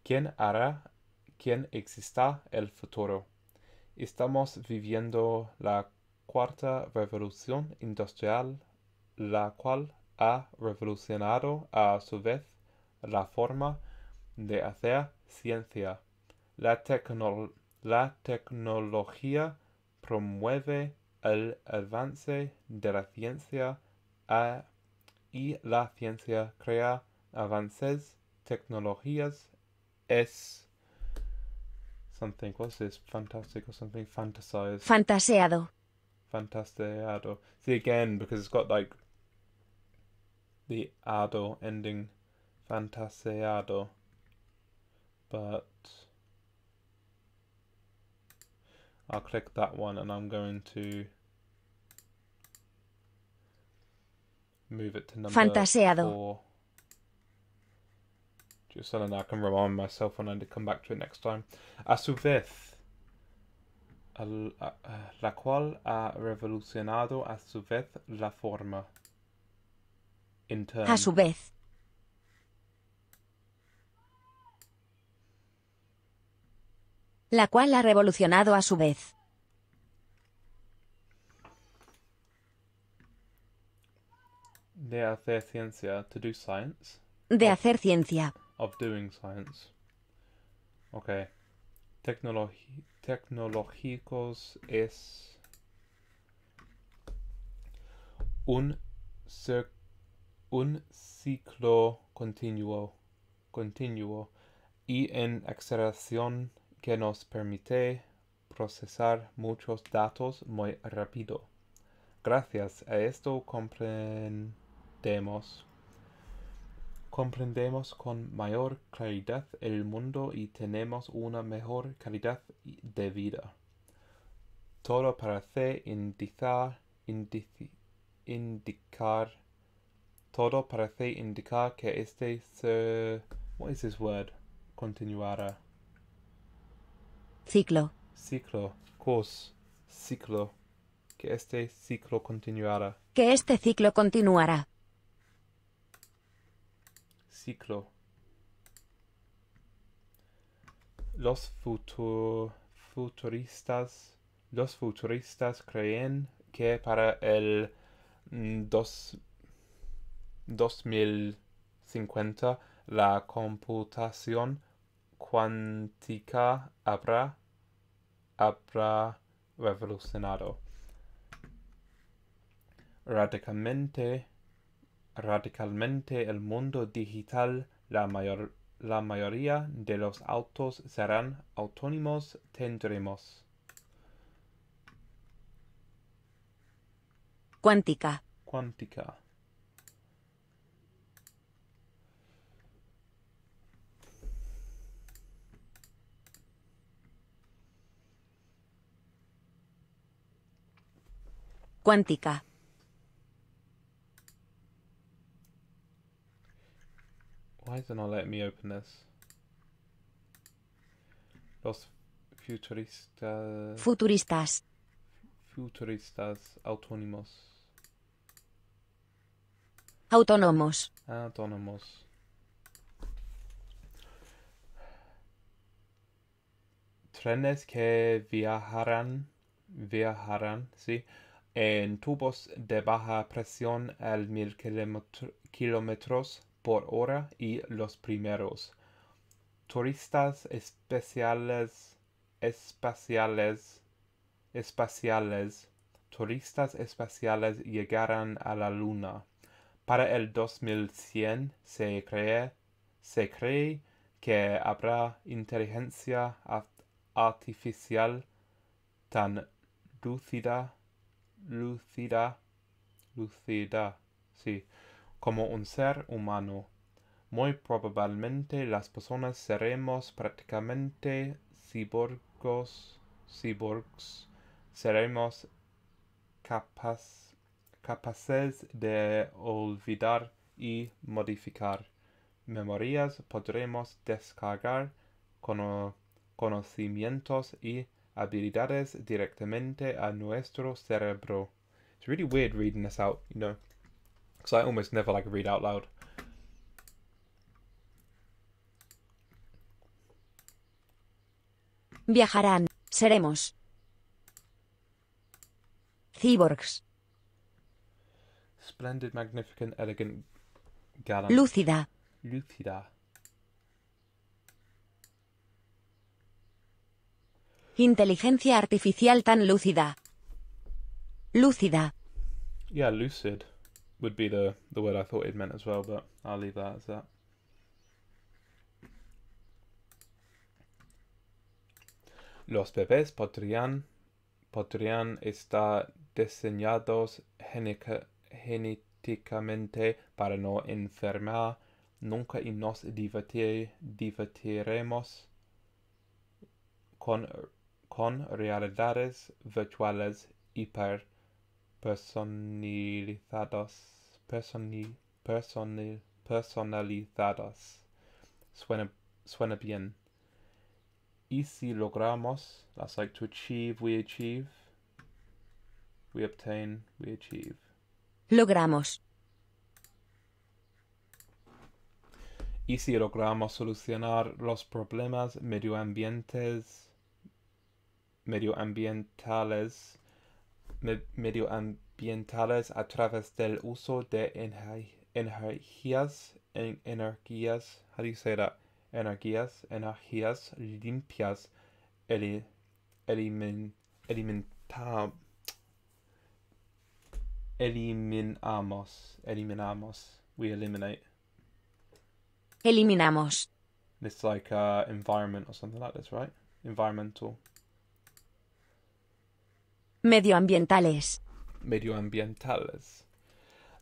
¿Quién hará, quién exista el futuro? Estamos viviendo la cuarta revolución industrial, la cual ha revolucionado a su vez la forma de hacer ciencia. La, tecno- la tecnología promueve el avance de la ciencia y la ciencia crea avances, tecnologías, es something, what's this, fantastic or something, Fantasized. Fantaseado. Fantaseado. See again because it's got like the ado ending fantaseado. But I'll click that one and I'm going to move it to number Fantaseado. four. Just so that I can remind myself when I come back to it next time. A su vez, la cual ha revolucionado a su vez la forma. In turn. A su vez. La cual ha revolucionado a su vez. De hacer ciencia, to do science. De hacer ciencia. Of doing science. Okay. Tecnológicos es un, un ciclo continuo, continuo y en aceleración que nos permite procesar muchos datos muy rápido. Gracias a esto comprendemos comprendemos con mayor claridad el mundo y tenemos una mejor calidad de vida. Todo parece indicar, indici- indicar, todo parece indicar que este se, what is this word? Continuará. Ciclo. Ciclo, course, ciclo, que este ciclo continuará. Que este ciclo continuará. Ciclo. Los futu- futuristas, los futuristas creen que para el mm, dos, 2050 la computación cuántica habrá, habrá revolucionado radicalmente radicalmente el mundo digital, la, mayor, la mayoría de los autos serán autónomos, tendremos Cuántica. cuántica. Cuántica. Why is it not letting me open this? Los futuristas. Futuristas. futuristas autónomos. Autónomos. Autónomos. Trenes que viajarán, viajarán, sí, en tubos de baja presión al mil kilómetro- kilómetros por hora y los primeros. Turistas especiales, espaciales, espaciales, turistas espaciales llegarán a la Luna. Para el 2100 se cree, se cree que habrá inteligencia art- artificial tan lúcida, lúcida lucida, sí, como un ser humano. Muy probablemente las personas seremos prácticamente ciborgos, ciborgs, seremos capaces de olvidar y modificar memorias, podremos descargar cono- conocimientos y habilidades directamente a nuestro cerebro. It's really weird reading this out, you know, because I almost never like read out loud. Viajarán. Seremos. Cyborgs. Splendid, magnificent, elegant, gallant. Lúcida. Lucida. Inteligencia artificial tan lúcida. Lúcida. Yeah, lucid would be the, the word I thought it meant as well, but I'll leave that as that. Los bebés podrían, podrían estar diseñados genéticamente para no enfermar nunca y nos divertir- divertiremos con, con realidades virtuales hiper personalizadas personi, personi- personalizadas suena suena bien. Y si logramos that's like to achieve we achieve. We obtain we achieve. Logramos. y si logramos solucionar los problemas medioambientes medioambientales me- medioambientales a través del uso de ener- energías en- energías how do you say that energías energías limpias eliminamos eliminamos we eliminate Eliminamos. It's like uh, environment or something like this, right? Environmental. Medioambientales. Medioambientales.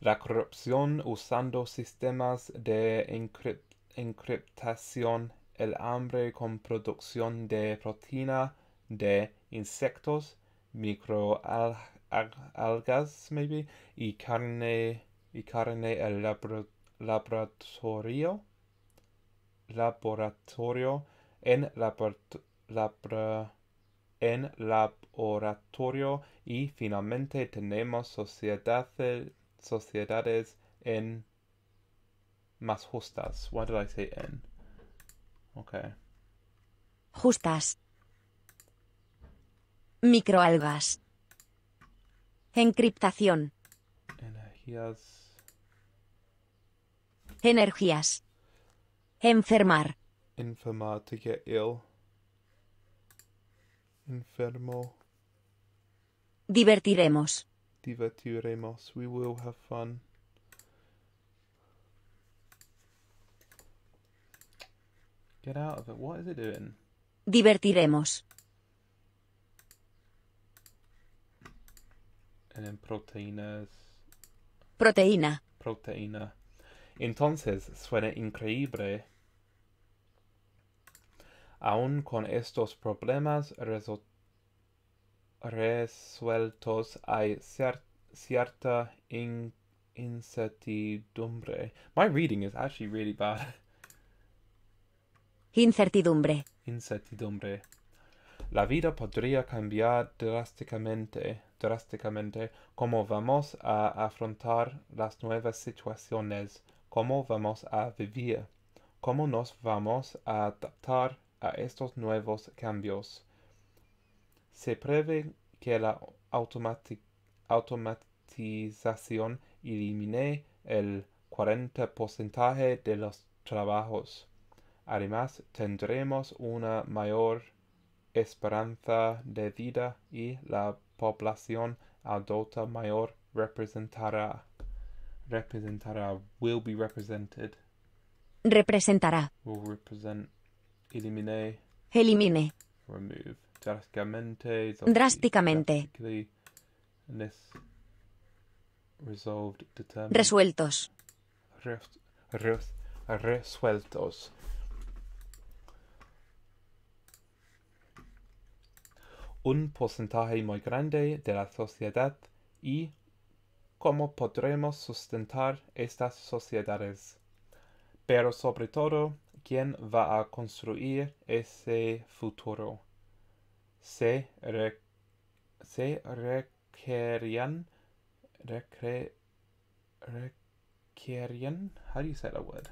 La corrupción usando sistemas de encrip- encriptación, el hambre con producción de proteína de insectos, microalgas, maybe, y carne, y carne el labra- laboratorio laboratorio en labor- labra- en laboratorio y finalmente tenemos sociedades sociedades en más justas. Why did I say en? Okay. Justas. Microalgas. Encriptación. Energías Energías. Enfermar. enfermar to get ill. Enfermo. Divertiremos. Divertiremos. We will have fun. Get out of it. What is it doing? Divertiremos. And then proteínas. Proteína. Proteína. Entonces, suena increíble. Aún con estos problemas resueltos hay cier- cierta in- incertidumbre. My reading is actually really bad. Incertidumbre. Incertidumbre. La vida podría cambiar drásticamente, drásticamente. ¿Cómo vamos a afrontar las nuevas situaciones? ¿Cómo vamos a vivir? ¿Cómo nos vamos a adaptar a estos nuevos cambios? Se prevé que la automati- automatización elimine el 40% de los trabajos. Además, tendremos una mayor esperanza de vida y la población adulta mayor representará representará will be represented Representará. will represent elimine Elimine. remove drásticamente is Drásticamente. Resueltos. Res- res- resueltos. Un porcentaje muy grande de la sociedad y cómo podremos sustentar estas sociedades. Pero sobre todo, ¿quién va a construir ese futuro? Se, re- se requerían, recre- requerían, how do you say that word?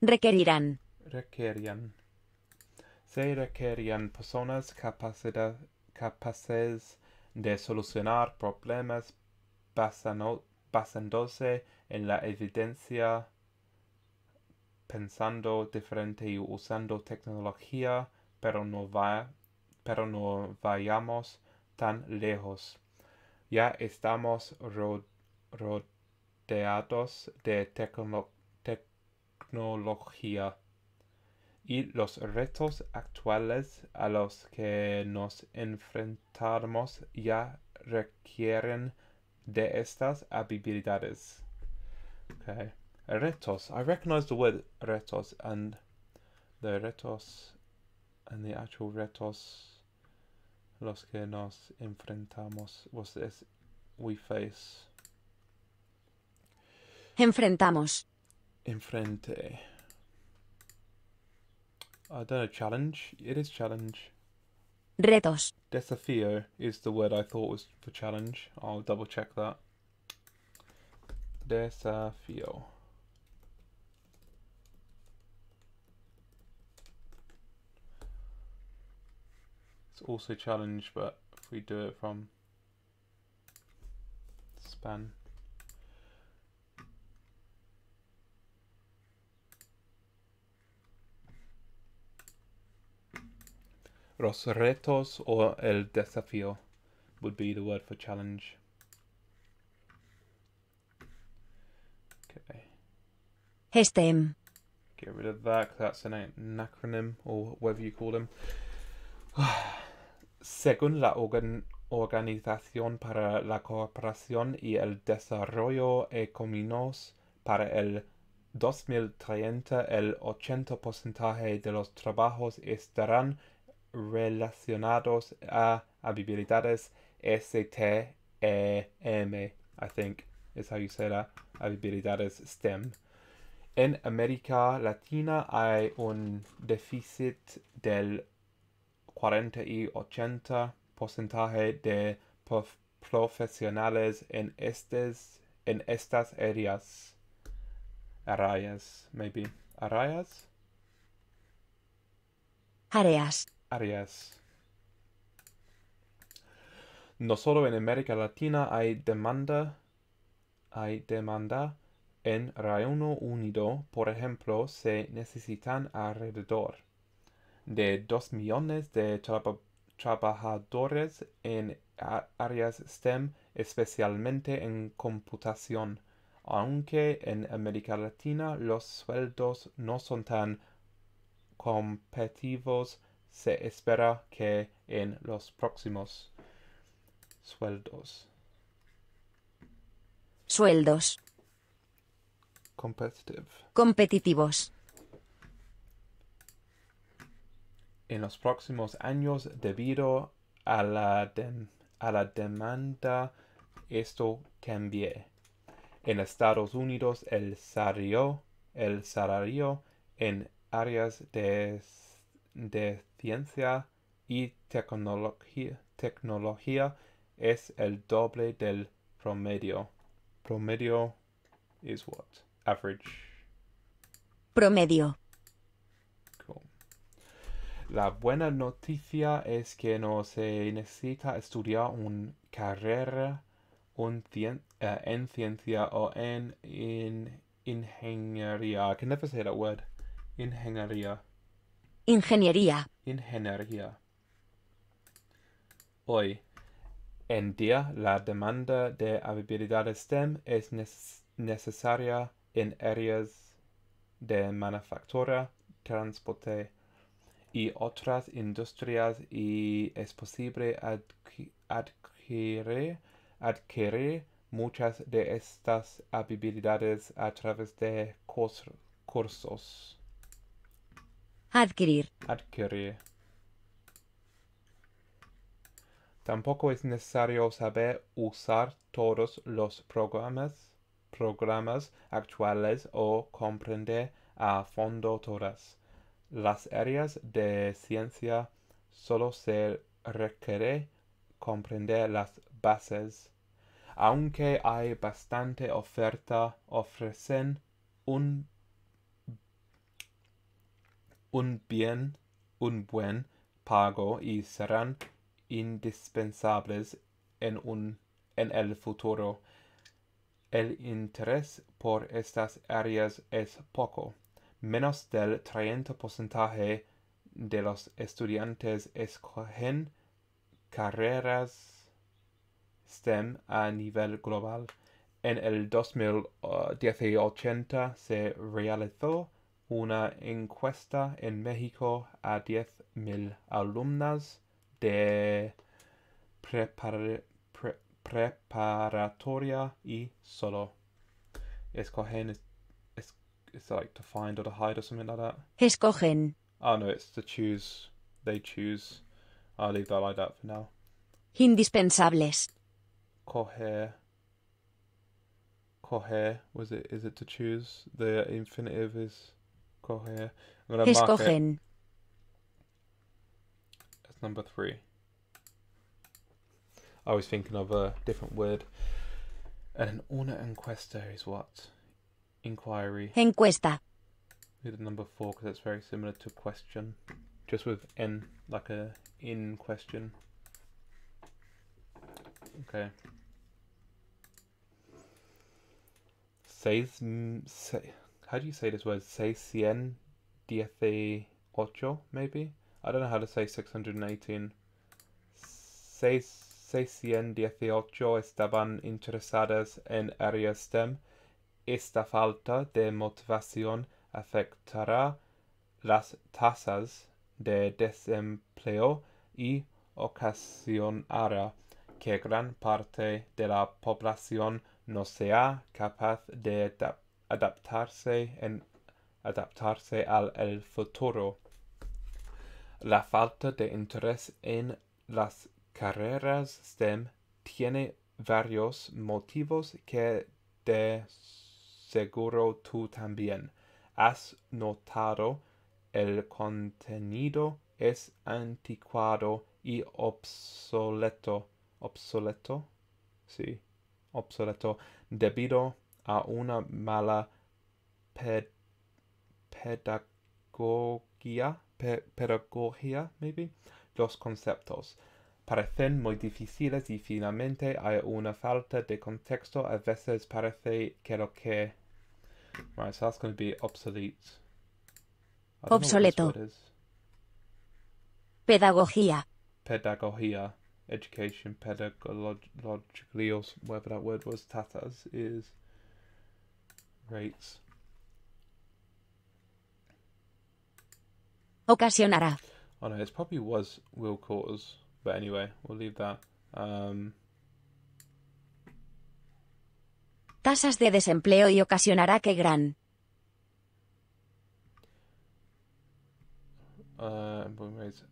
Requerirán. requerían. Se requerían personas capacidad- capaces de solucionar problemas basándose en la evidencia, pensando diferente y usando tecnología, pero no, va, pero no vayamos tan lejos. Ya estamos ro- rodeados de tecno- tecnología y los retos actuales a los que nos enfrentamos ya requieren de estas habilidades. Okay. Retos. I recognize the word retos and the retos and the actual retos los que nos enfrentamos was this we face Enfrentamos. enfrente. I don't know, challenge? It is challenge. Retos. Desafío is the word I thought was for challenge. I'll double check that. Desafío. Also challenge, but if we do it from span. Los retos or el desafío would be the word for challenge. Okay, Estem. get rid of that that's an acronym or whatever you call them. Según la organ- Organización para la Cooperación y el Desarrollo Económicos para el 2030, el 80% de los trabajos estarán relacionados a habilidades STEM, I think is how you say that, habilidades STEM. En América Latina hay un déficit del 40 y 80 porcentaje de prof- profesionales en estas en estas áreas. Áreas maybe. Áreas Áreas. áreas. No solo en América Latina hay demanda hay demanda. En Reino Unido por ejemplo se necesitan alrededor de 2 millones de traba- trabajadores en áreas STEM, especialmente en computación, aunque en América Latina los sueldos no son tan competitivos, se espera que en los próximos sueldos Sueldos. competitive Competitivos. En los próximos años debido a la, a la demanda esto cambie. En Estados Unidos el salario, el salario en áreas de, de ciencia y tecnología, tecnología es el doble del promedio. Promedio is what? Average. Promedio. La buena noticia es que no se necesita estudiar una carrera un cien- eh, en ciencia o en, in- ingeniería. I can never say that word. Ingeniería. Ingeniería. Ingeniería. Hoy en día, la demanda de habilidades STEM es neces- necesaria en áreas de manufactura, transporte y otras industrias y es posible adqui- adquirir, adquirir muchas de estas habilidades a través de curs- cursos. Adquirir. Adquirir. Tampoco es necesario saber usar todos los programas, programas actuales o comprender a fondo todas. Las áreas de ciencia solo se requiere comprender las bases. Aunque hay bastante oferta, ofrecen un, un bien, un buen pago y serán indispensables en, un, en el futuro. El interés por estas áreas es poco. Menos del 30% de los estudiantes escogen carreras STEM a nivel global. En el 2018 se realizó una encuesta en México a 10.000 alumnas de prepara- pre- preparatoria y solo escogen it's like to find or to hide or something like that. Escogen. Oh no, it's to choose. They choose. I'll leave that like that for now. Indispensables. Coger. Coger. Was it? Is it to choose? The infinitive is coger. I'm gonna mark it. Escogen. That's number three. I was thinking of a different word. And una encuesta is what? Inquiry. Encuesta. We did number four because it's very similar to question, just with n like a in question. Okay. Seis, se, how do you say this word? Seis cien dieciocho, maybe? I don't know how to say 618. Seis, seiscien dieciocho estaban interesadas en áreas STEM. Esta falta de motivación afectará las tasas de desempleo y ocasionará que gran parte de la población no sea capaz de adap- adaptarse al futuro. La falta de interés en las carreras STEM tiene varios motivos que de seguro tú también has notado. El contenido es anticuado y obsoleto. Obsoleto. Sí, obsoleto debido a una mala pe- pedagogía, pe- pedagogía, maybe, los conceptos. Parecen muy difíciles y finalmente hay una falta de contexto. A veces parece que lo que... Right, so that's going to be obsolete. I don't know what this Obsoleto. Pedagogía. Pedagogía, education, pedagogically, or whatever that word was, tatas, is rates. Ocasionará. Oh no, it probably was will cause, but anyway, we'll leave that. Um, Tasas de desempleo y ocasionará que gran. uh,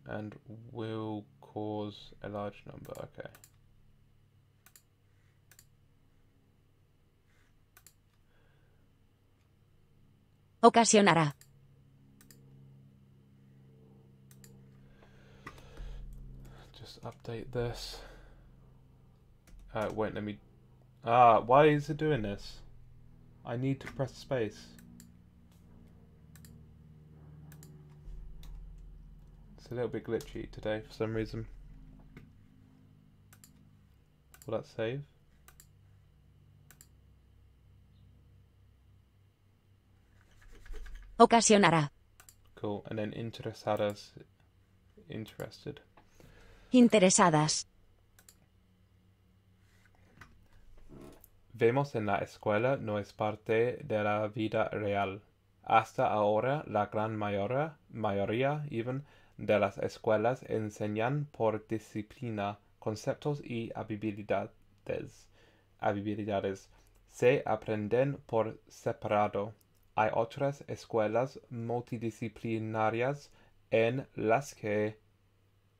and will cause a large number. Okay. Ocasionará. Just update this. Uh, wait, let me. Ah, why is it doing this? I need to press space. It's a little bit glitchy today for some reason. Will that save? Ocasionará. Cool. And then interesadas. Interested. Interesadas. Vemos en la escuela no es parte de la vida real. Hasta ahora, la gran mayoría, mayoría even, de las escuelas enseñan por disciplina conceptos y habilidades. habilidades se aprenden por separado. Hay otras escuelas multidisciplinarias en las que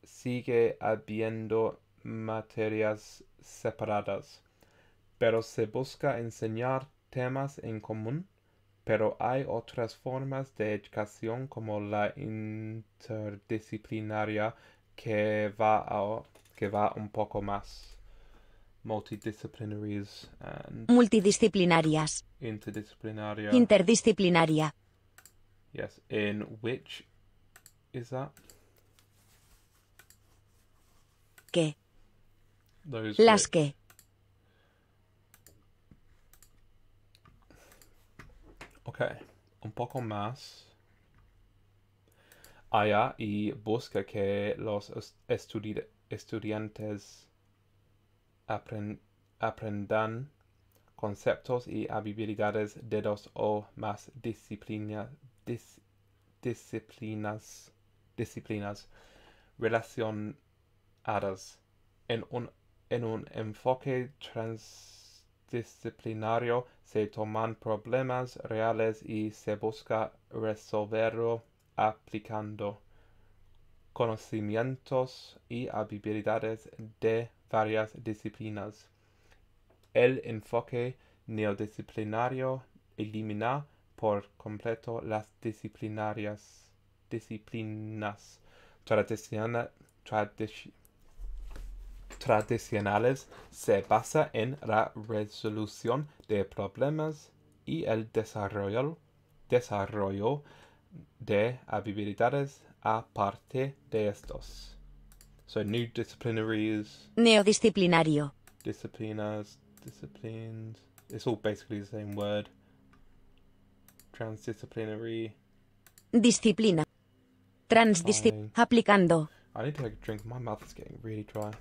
sigue habiendo materias separadas, pero se busca enseñar temas en común, pero hay otras formas de educación como la interdisciplinaria que va, a, que va un poco más. Multidisciplinaries and Multidisciplinarias. interdisciplinaria. Interdisciplinaria. yes, in which is that? Que. Those Las que. Ok, un poco más. Allá y busca que los es- estudi- estudiantes apren- aprendan conceptos y habilidades de dos o más disciplina- dis- disciplinas, disciplinas relacionadas en un, en un enfoque transdisciplinario se toman problemas reales y se busca resolverlo aplicando conocimientos y habilidades de varias disciplinas. El enfoque neodisciplinario elimina por completo las disciplinarias disciplinas tradiciona- tradici- tradicionales se basa en la resolución de problemas y el desarrollo, desarrollo de habilidades aparte de estos. So new disciplinaries, Neodisciplinario. disciplinas, disciplines. It's all basically the same word. Transdisciplinary. Disciplina. Transdiscip. Fine. Aplicando. I need to take a drink. My mouth is getting really dry.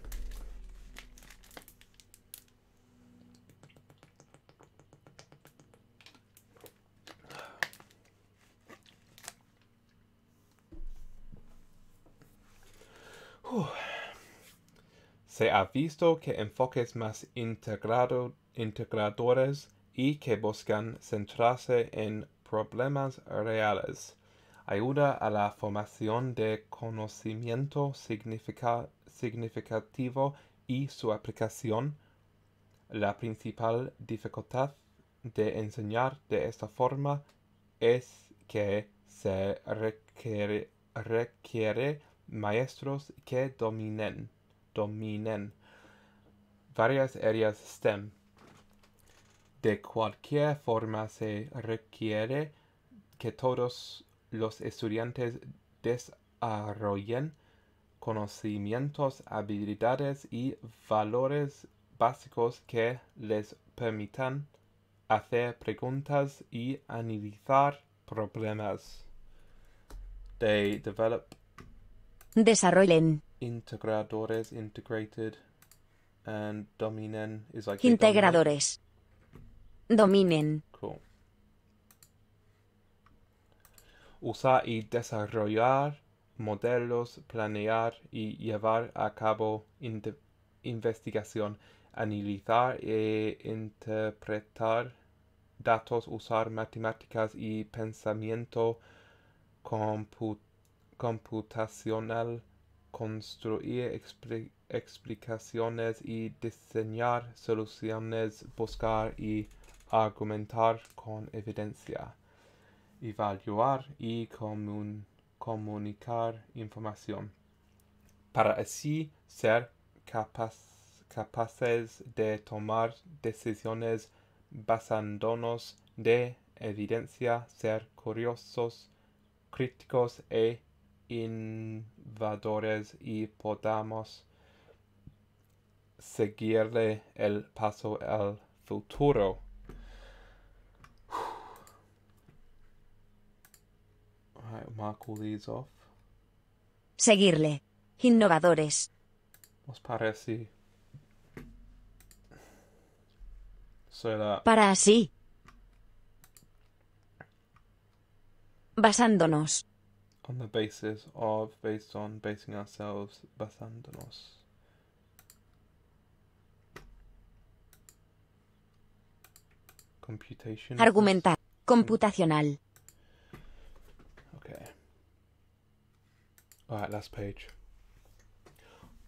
Se ha visto que enfoques más integrado, integradores y que buscan centrarse en problemas reales ayuda a la formación de conocimiento significa- significativo y su aplicación. La principal dificultad de enseñar de esta forma es que se requiere maestros que dominen, dominen varias áreas STEM. De cualquier forma se requiere que todos los estudiantes desarrollen conocimientos, habilidades y valores básicos que les permitan hacer preguntas y analizar problemas. Develop Desarrollen. Integradores, integrated, and dominen is like. Integradores. Dominen. Cool. Usar y desarrollar modelos, planear y llevar a cabo investigación, analizar e interpretar datos, usar matemáticas y pensamiento compu- computacional, construir expli- explicaciones y diseñar soluciones, buscar y argumentar con evidencia, evaluar y comun- comunicar información, para así ser capaces de tomar decisiones basándonos de evidencia, ser curiosos, críticos e innovadores y podamos seguirle el paso al futuro. Alright, mark all these off. Seguirle. Innovadores. Os parece? Para así. Basándonos. On the basis of, based on, basing ourselves, basándonos. Computation. Argumentar. Computacional. Okay. Alright, last page.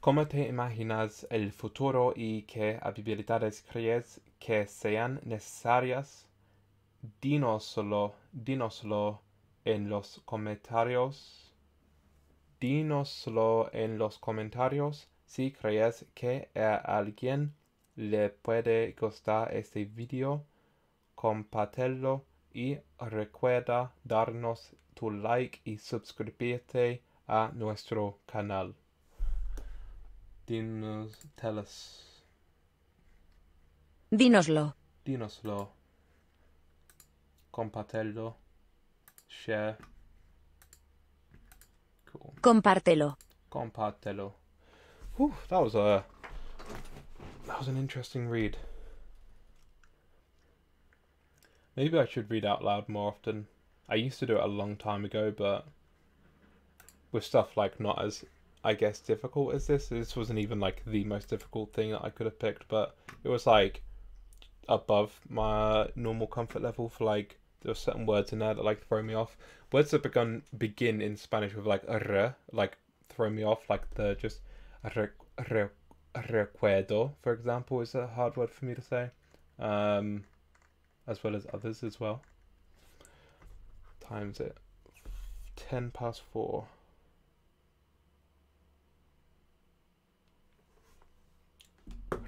¿Cómo te imaginas el futuro y qué habilidades crees que sean necesarias? Dínoslo, dínoslo en los comentarios. Dínoslo en los comentarios si crees que a alguien le puede gustar este video. Compártelo y recuerda darnos tu like y suscribirte a nuestro canal. Dinos, tell us, Dínoslo. dínoslo. Compártelo. Share. Cool. Compártelo. Compártelo. Whew, that was a that was an interesting read. Maybe I should read out loud more often. I used to do it a long time ago, but with stuff like not as I guess difficult as this, this wasn't even like the most difficult thing that I could have picked, but it was like above my normal comfort level for like there were certain words in there that like throw me off. Words that begin begin in Spanish with like r like throw me off, like the just re, re, recuerdo, for example, is a hard word for me to say. Um, as well as others as well. Times it. Ten past four.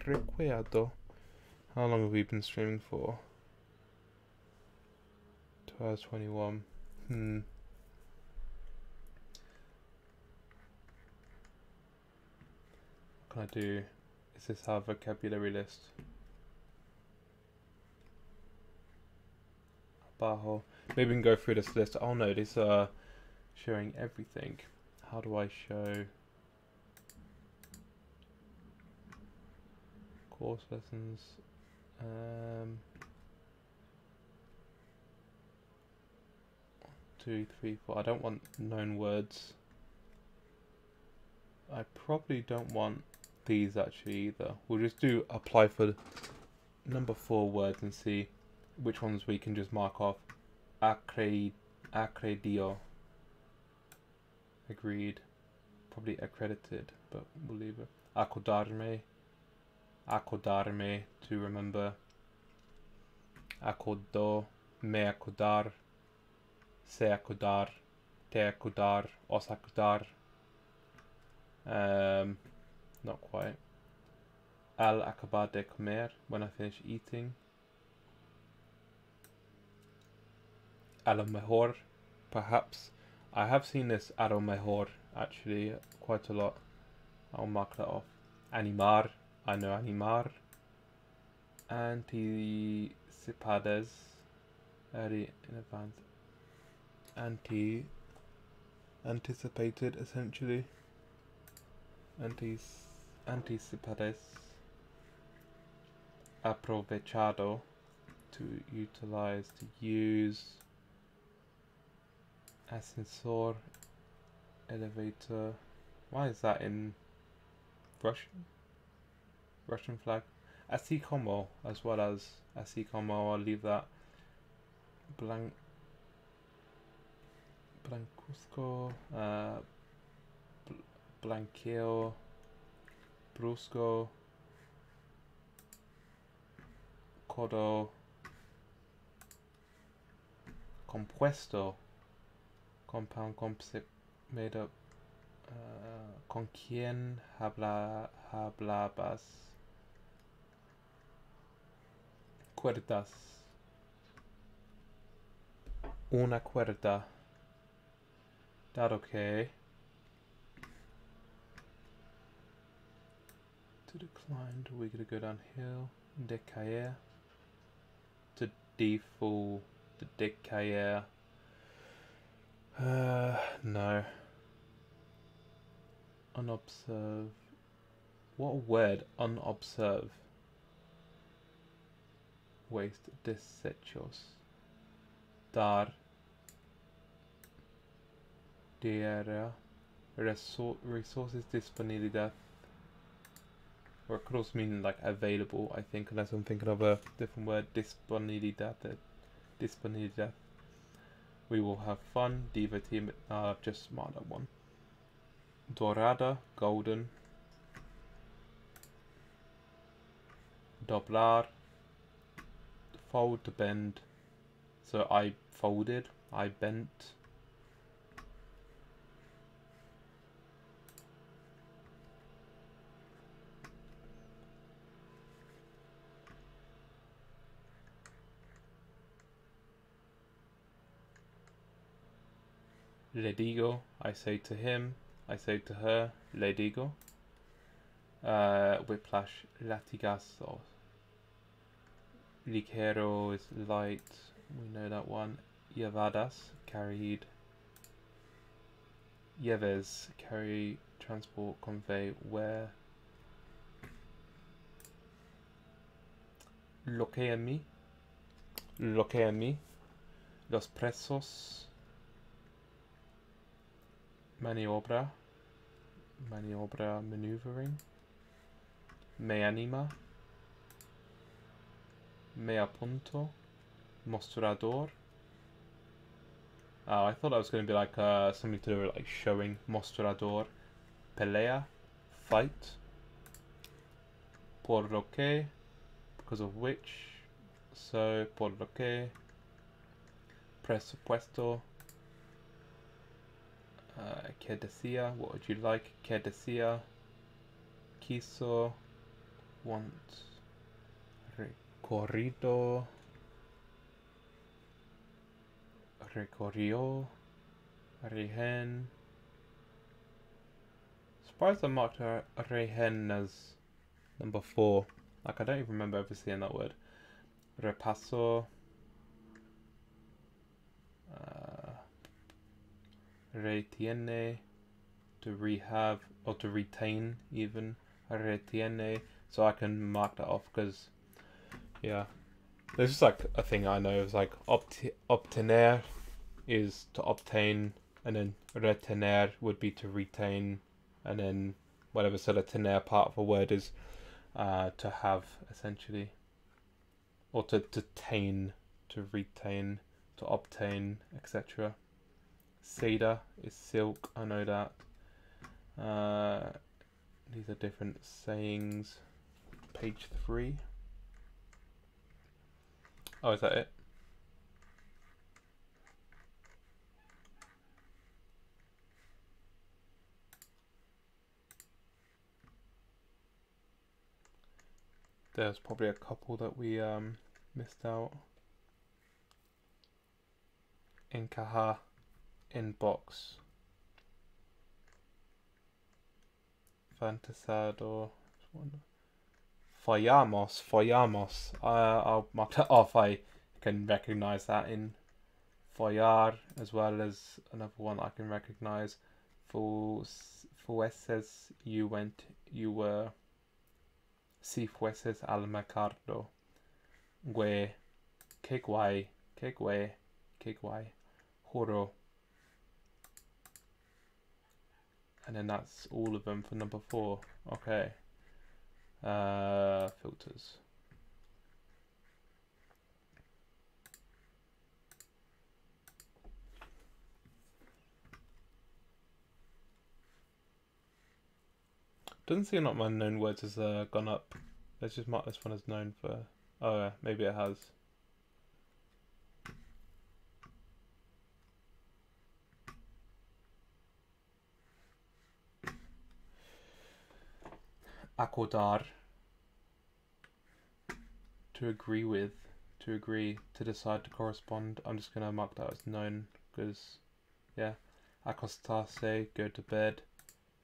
Recuerdo. How long have we been streaming for? Hours twenty-one. Hmm. What can I do? Is this our vocabulary list? Abajo. Maybe we can go through this list. Oh no, this uh showing everything. How do I show course lessons? Um two, three, four. I don't want known words. I probably don't want these actually either. We'll just do apply for number four words and see which ones we can just mark off. Accred accredio. Agreed. Probably accredited, but we'll leave it. Accordarme. Accordarme to remember. Accordo. Me acordar. Se acordar. Te acordar. Os acordar. Um, not quite. Al acabar de comer, when I finish eating. A lo mejor, perhaps. I have seen this a lo mejor actually quite a lot. I'll mark that off. Animar, I know animar. Anticipades, early in advance. Anti, anticipated essentially. Antis, anticipades. Aprovechado, to utilize, to use. Ascensor, elevator. Why is that in Russian? Russian flag. Así como, as well as así como. I'll leave that. Blank. blancusco, uh, eh, bl blanqueo, brusco, codo, compuesto, compound composite made up, uh, con quien habla, hablabas, cuerdas, una cuerda. Dado OK. to decline we're gonna go downhill decaer to default The decaer uh, no. Unobserve. What word, unobserve. Waste desechos. Dar. Diarrea. Resor resources disponibilidad. Or it could also mean like available, I think, unless I'm thinking of a different word. Disponibilidad. Disponibilidad. We will have fun. Divertir. Uh, just that one. Dorada, golden. Doblar. Fold to bend. So I folded. I bent. Le digo, I say to him, I say to her, le digo. Uh, whiplash, latigazos. Ligero is light, we know that one. Llevadas, carried. Lleves, carry, transport, convey, que a mí. Lo que a mí. Los presos. Maniobra. Maniobra maneuvering. Me anima. Me apunto. Mostrador. Oh, I thought that was going to be like uh, something to do with like showing. Mostrador. Pelea. Fight. Por lo que. Because of which. So, por lo que. Presupuesto. Uh, que what would you like? Que decía, quiso, want, recorrido, recorrió, rehen. Surprised I marked her rehen as number four. Like I don't even remember ever seeing that word. Repaso. Uh, retiene to rehab or to retain even retiene so I can mark that off because yeah. This is like a thing I know is like opt- obtener is to obtain and then retener would be to retain and then whatever. Sort of tener part of a word is uh, to have essentially. Or to, to to retain to obtain etc Cedar is silk, I know that. Uh, these are different sayings. Page three. Oh, is that it? There's probably a couple that we um, missed out. Encajar inbox fantasado Follamos, Follamos. Uh, I'll mark that off. I can recognize that in Follar as well as another one I can recognize. Fu Fueses, you went, you were. Si fueses al mercado. Gue, que guay, que guay, que guay. Juro. And then that's all of them for number four. Okay. Uh, filters. Doesn't seem like my known words has uh, gone up. Let's just mark this one as known for. Oh, yeah, maybe it has. Acordar to agree with to agree to decide to correspond. I'm just gonna mark that as known because yeah. Acostarse go to bed.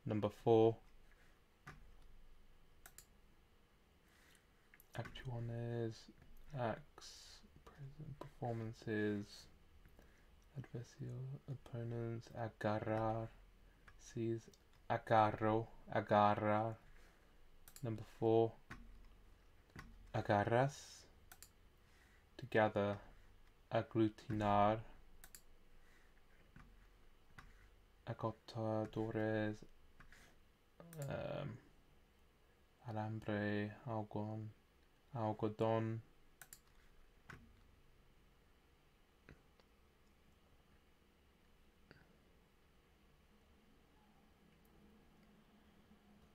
Number four. Actuones acts present performances. Adversarial opponents. Agarrar. Sees agarro. Agarrar Number four, agarras, to gather, aglutinar, agotadores, um, alambre, algodón, algodón.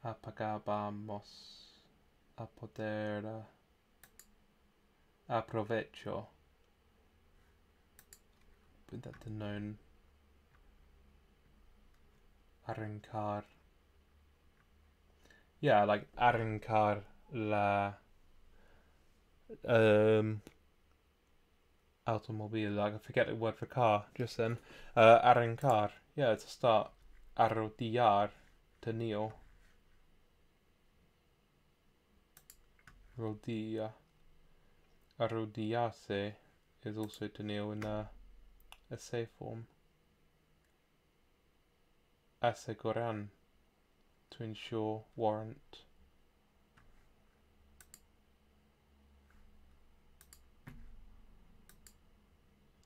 Apagamos a poder aprovecho. With that the known arrancar. Yeah like arrancar la um automobile. Like I forget the word for car just then. Uh arrancar. Yeah to start arrodillar to kneel rodilla arrodillarse is also to kneel in a, a form. Aseguran to ensure warrant.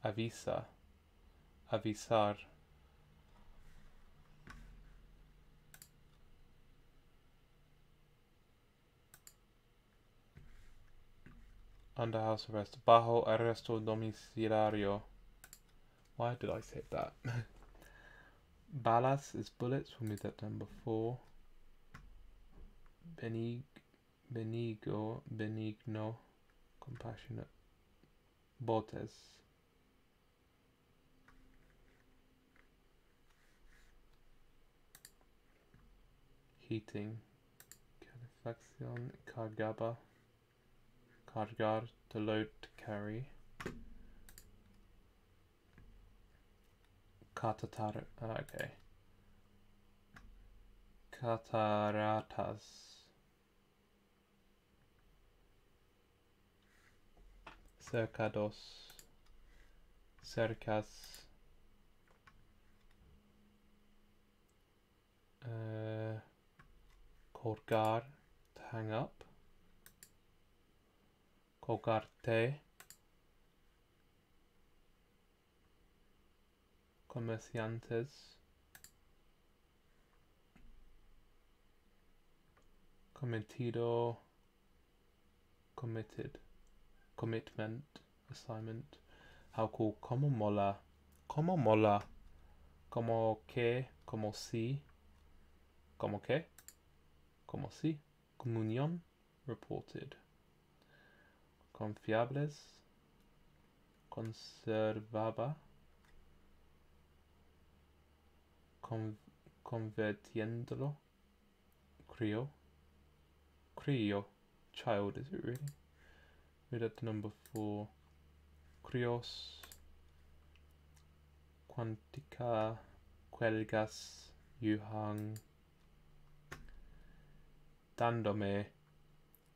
Avisa. Avisar under house arrest. Bajo arresto domiciliario. Why did I say that? Balas is bullets we'll move that down before. Benig benigo benigno compassionate. Botes. Heating. Calefacción cargaba cargar to load to carry. Catatar ah, okay. Cataratas cercados. Cercas. Uh, colgar to hang up colgarte comerciantes cometido committed. Commitment. Assignment. How cool. Como mola. Como mola. Como que. Como si. Como que. Como si. Comunión. Reported confiables conservaba con, convirtiéndolo crio crio child is it really? Read at number four crios quantica cuelgas yuhang dándome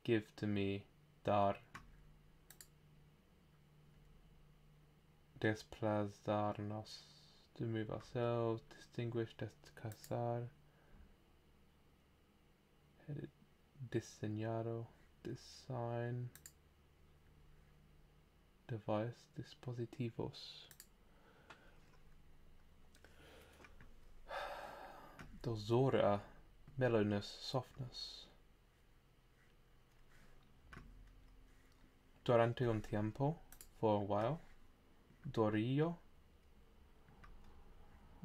give to me dar desplazarnos to move ourselves distinguish descasar diseñado design device dispositivos. Dosura mellowness softness. Durante un tiempo for a while Dorillo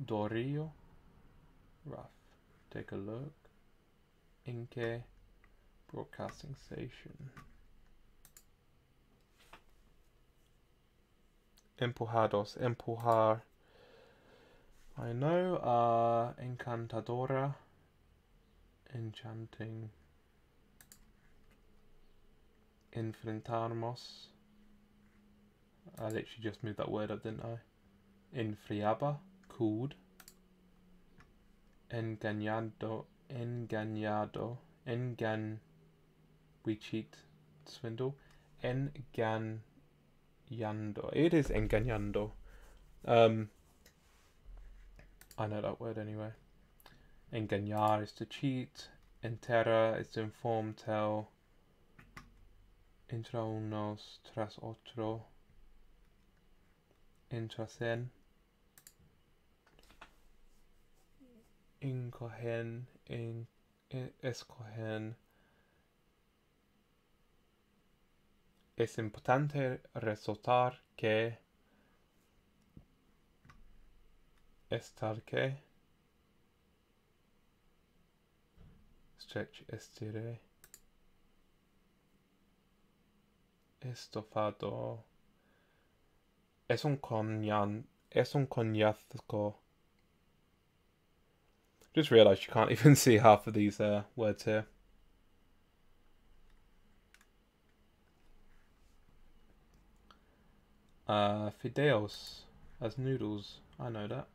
Dorillo rough. Take a look. Inke. Broadcasting station. Empujados. Empujar. I know uh encantadora. Enchanting. Enfrentarnos I literally just moved that word up, didn't I? Enfriaba, cooled. Engañado, engañado, engan, we cheat, swindle. Engañando. It is engañando. Um, I know that word anyway. Engañar is to cheat. Entera is to inform, tell. Intra unos tras otro interesting. Incohen, in, eh, escogen. Es importante resaltar que estar que stretch estiré estofado es un coñan es un coñazco just realized you can't even see half of these uh, words here Uh, fideos as noodles. I know that.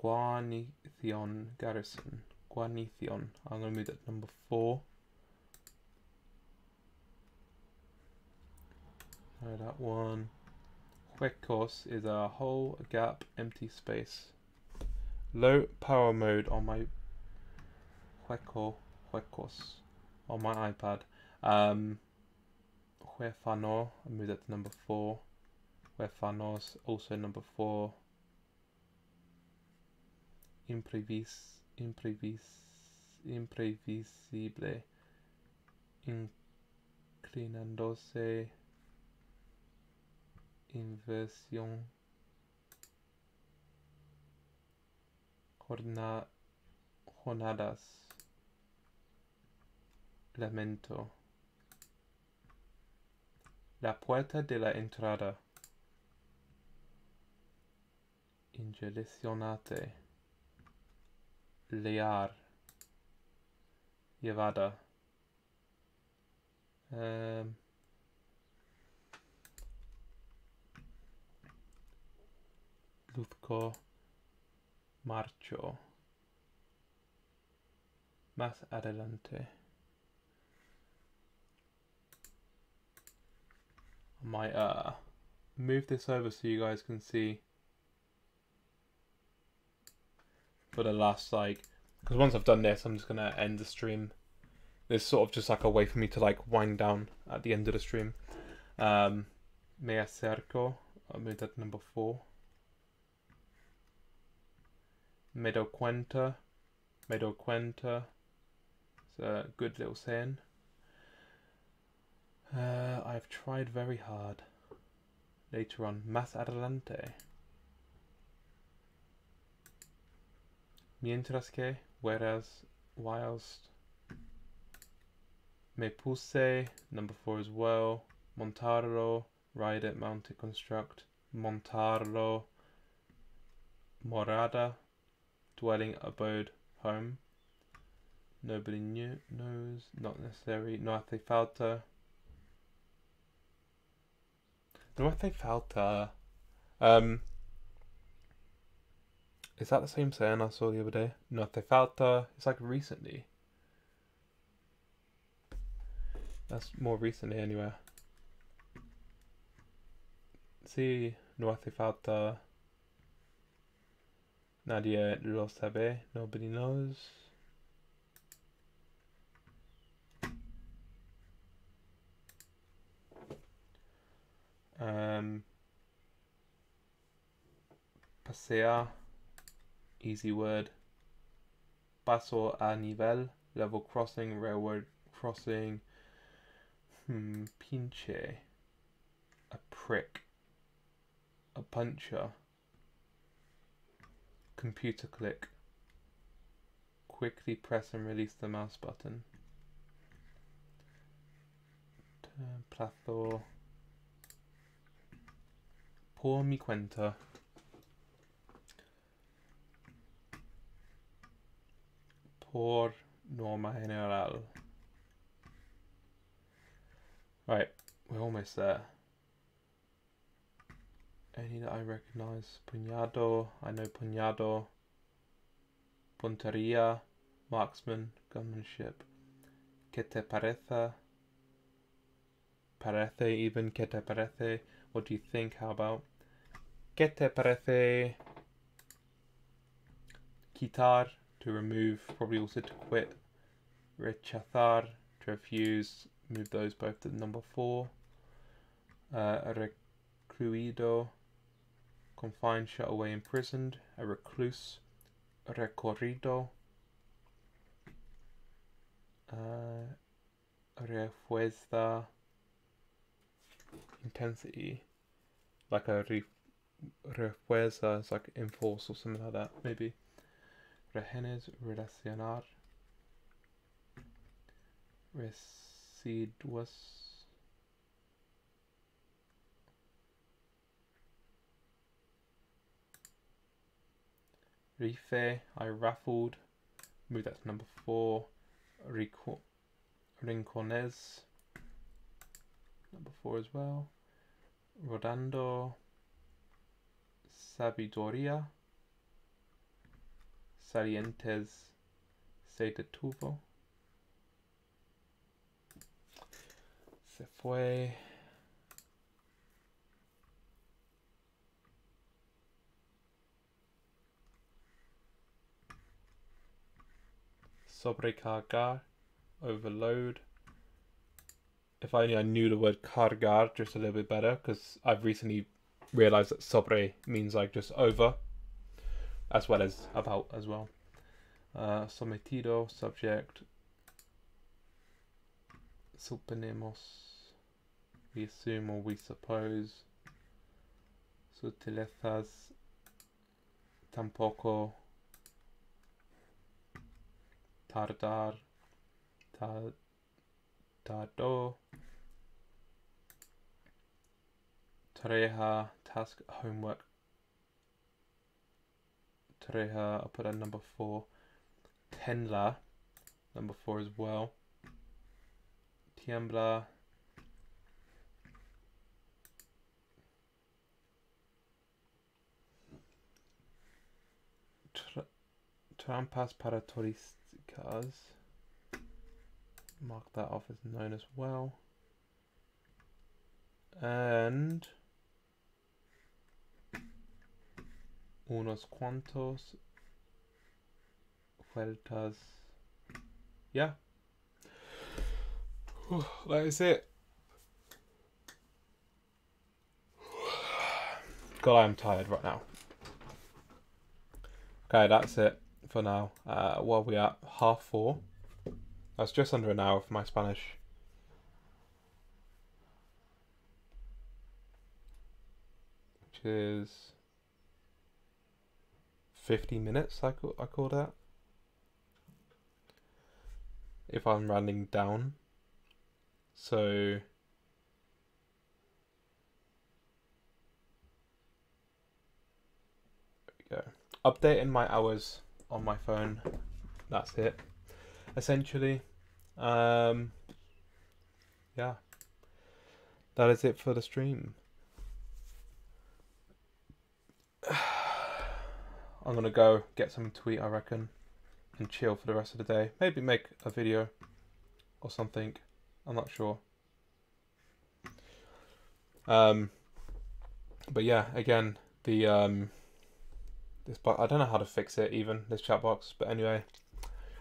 Guarnition Garrison. Guarnition. I'm going to move that number four. Know that one. Huecos is a whole gap empty space. Low power mode on my Hueco Huecos on my iPad. Um, Huefano, I moved that to number four. Huefanos, also number four. Imprevis, imprevis, imprevisible. Inclinándose. inversion Jorna, jornadas lamento. La puerta de la entrada. Ingelesionate lear. Llevada. Um, Luzco. Marcho. Más adelante. I might uh, move this over so you guys can see for the last like because once I've done this I'm just gonna end the stream there's sort of just like a way for me to like wind down at the end of the stream um me acerco I'll move that number four me do cuenta me do cuenta it's a good little saying uh, I've tried very hard. Later on, más adelante. Mientras que, whereas, whilst. Me puse, number four as well. Montarlo, ride it, mount it, construct. Montarlo. Morada, dwelling, abode, home. Nobody knew, knows, not necessary. No hace falta. No falta. Um, is that the same saying I saw the other day? No hace falta. It's like recently. That's more recently anyway. See, no falta. Nadie lo sabe. Nobody knows. Um, pasea, easy word. Paso a nivel, level crossing, railroad crossing. Hmm, pinche, a prick, a puncher, computer click. Quickly press and release the mouse button. Turn plazo por mi cuenta. Por norma general. Right, we're almost there. Any that I recognize. Puñado, I know puñado. Punteria, marksman, gunmanship. ¿Qué te parece? Parece even, ¿qué te parece? What do you think? How about? ¿Qué te parece? Quitar, to remove, probably also to quit. Rechazar, to refuse, move those both to number four. Uh, recluido, confined, shut away, imprisoned. A recluse. Recorrido. Uh, refuerza intensity. Like a re refuerza is like enforce or something like that, maybe. Rehenes, relacionar. Residuos. Rife, I raffled. Move that to number four. Rincones. Number four as well. Rodando. Sabidoria. Salientes. Se detuvo. Se fue. Sobrecargar, overload. If only I knew the word cargar just a little bit better, because I've recently realized that sobre means like just over, as well as about as well. Uh, sometido, subject. Suponemos, we assume or we suppose. Sutilezas, tampoco tardar, tar, tardo, tareja, task, homework, tareja, I'll put a number four, tenla, number four as well, tiembla, trampas para turistas. Because mark that off as known as well. And unos cuantos vueltas. Yeah. that is it. God, I'm tired right now. Okay, that's it for now. Uh, what are we at? Half four. That's just under an hour for my Spanish. Which is 50 minutes, I call, I call that. If I'm running down. So... There we go. Updating my hours on my phone. That's it. Essentially, um, yeah, that is it for the stream. I'm gonna go get something to eat, I reckon, and chill for the rest of the day. Maybe make a video or something. I'm not sure. Um, but yeah, again, the um, this but I don't know how to fix it even, this chat box. But anyway,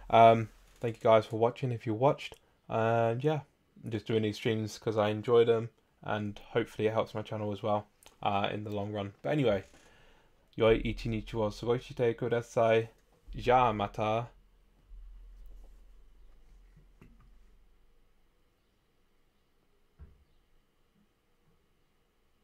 um, thank you guys for watching if you watched. And yeah, I'm just doing these streams because I enjoy them and hopefully it helps my channel as well uh, in the long run. But anyway, yoi ichi nichi wo sugoishite kudasai. Ja mata.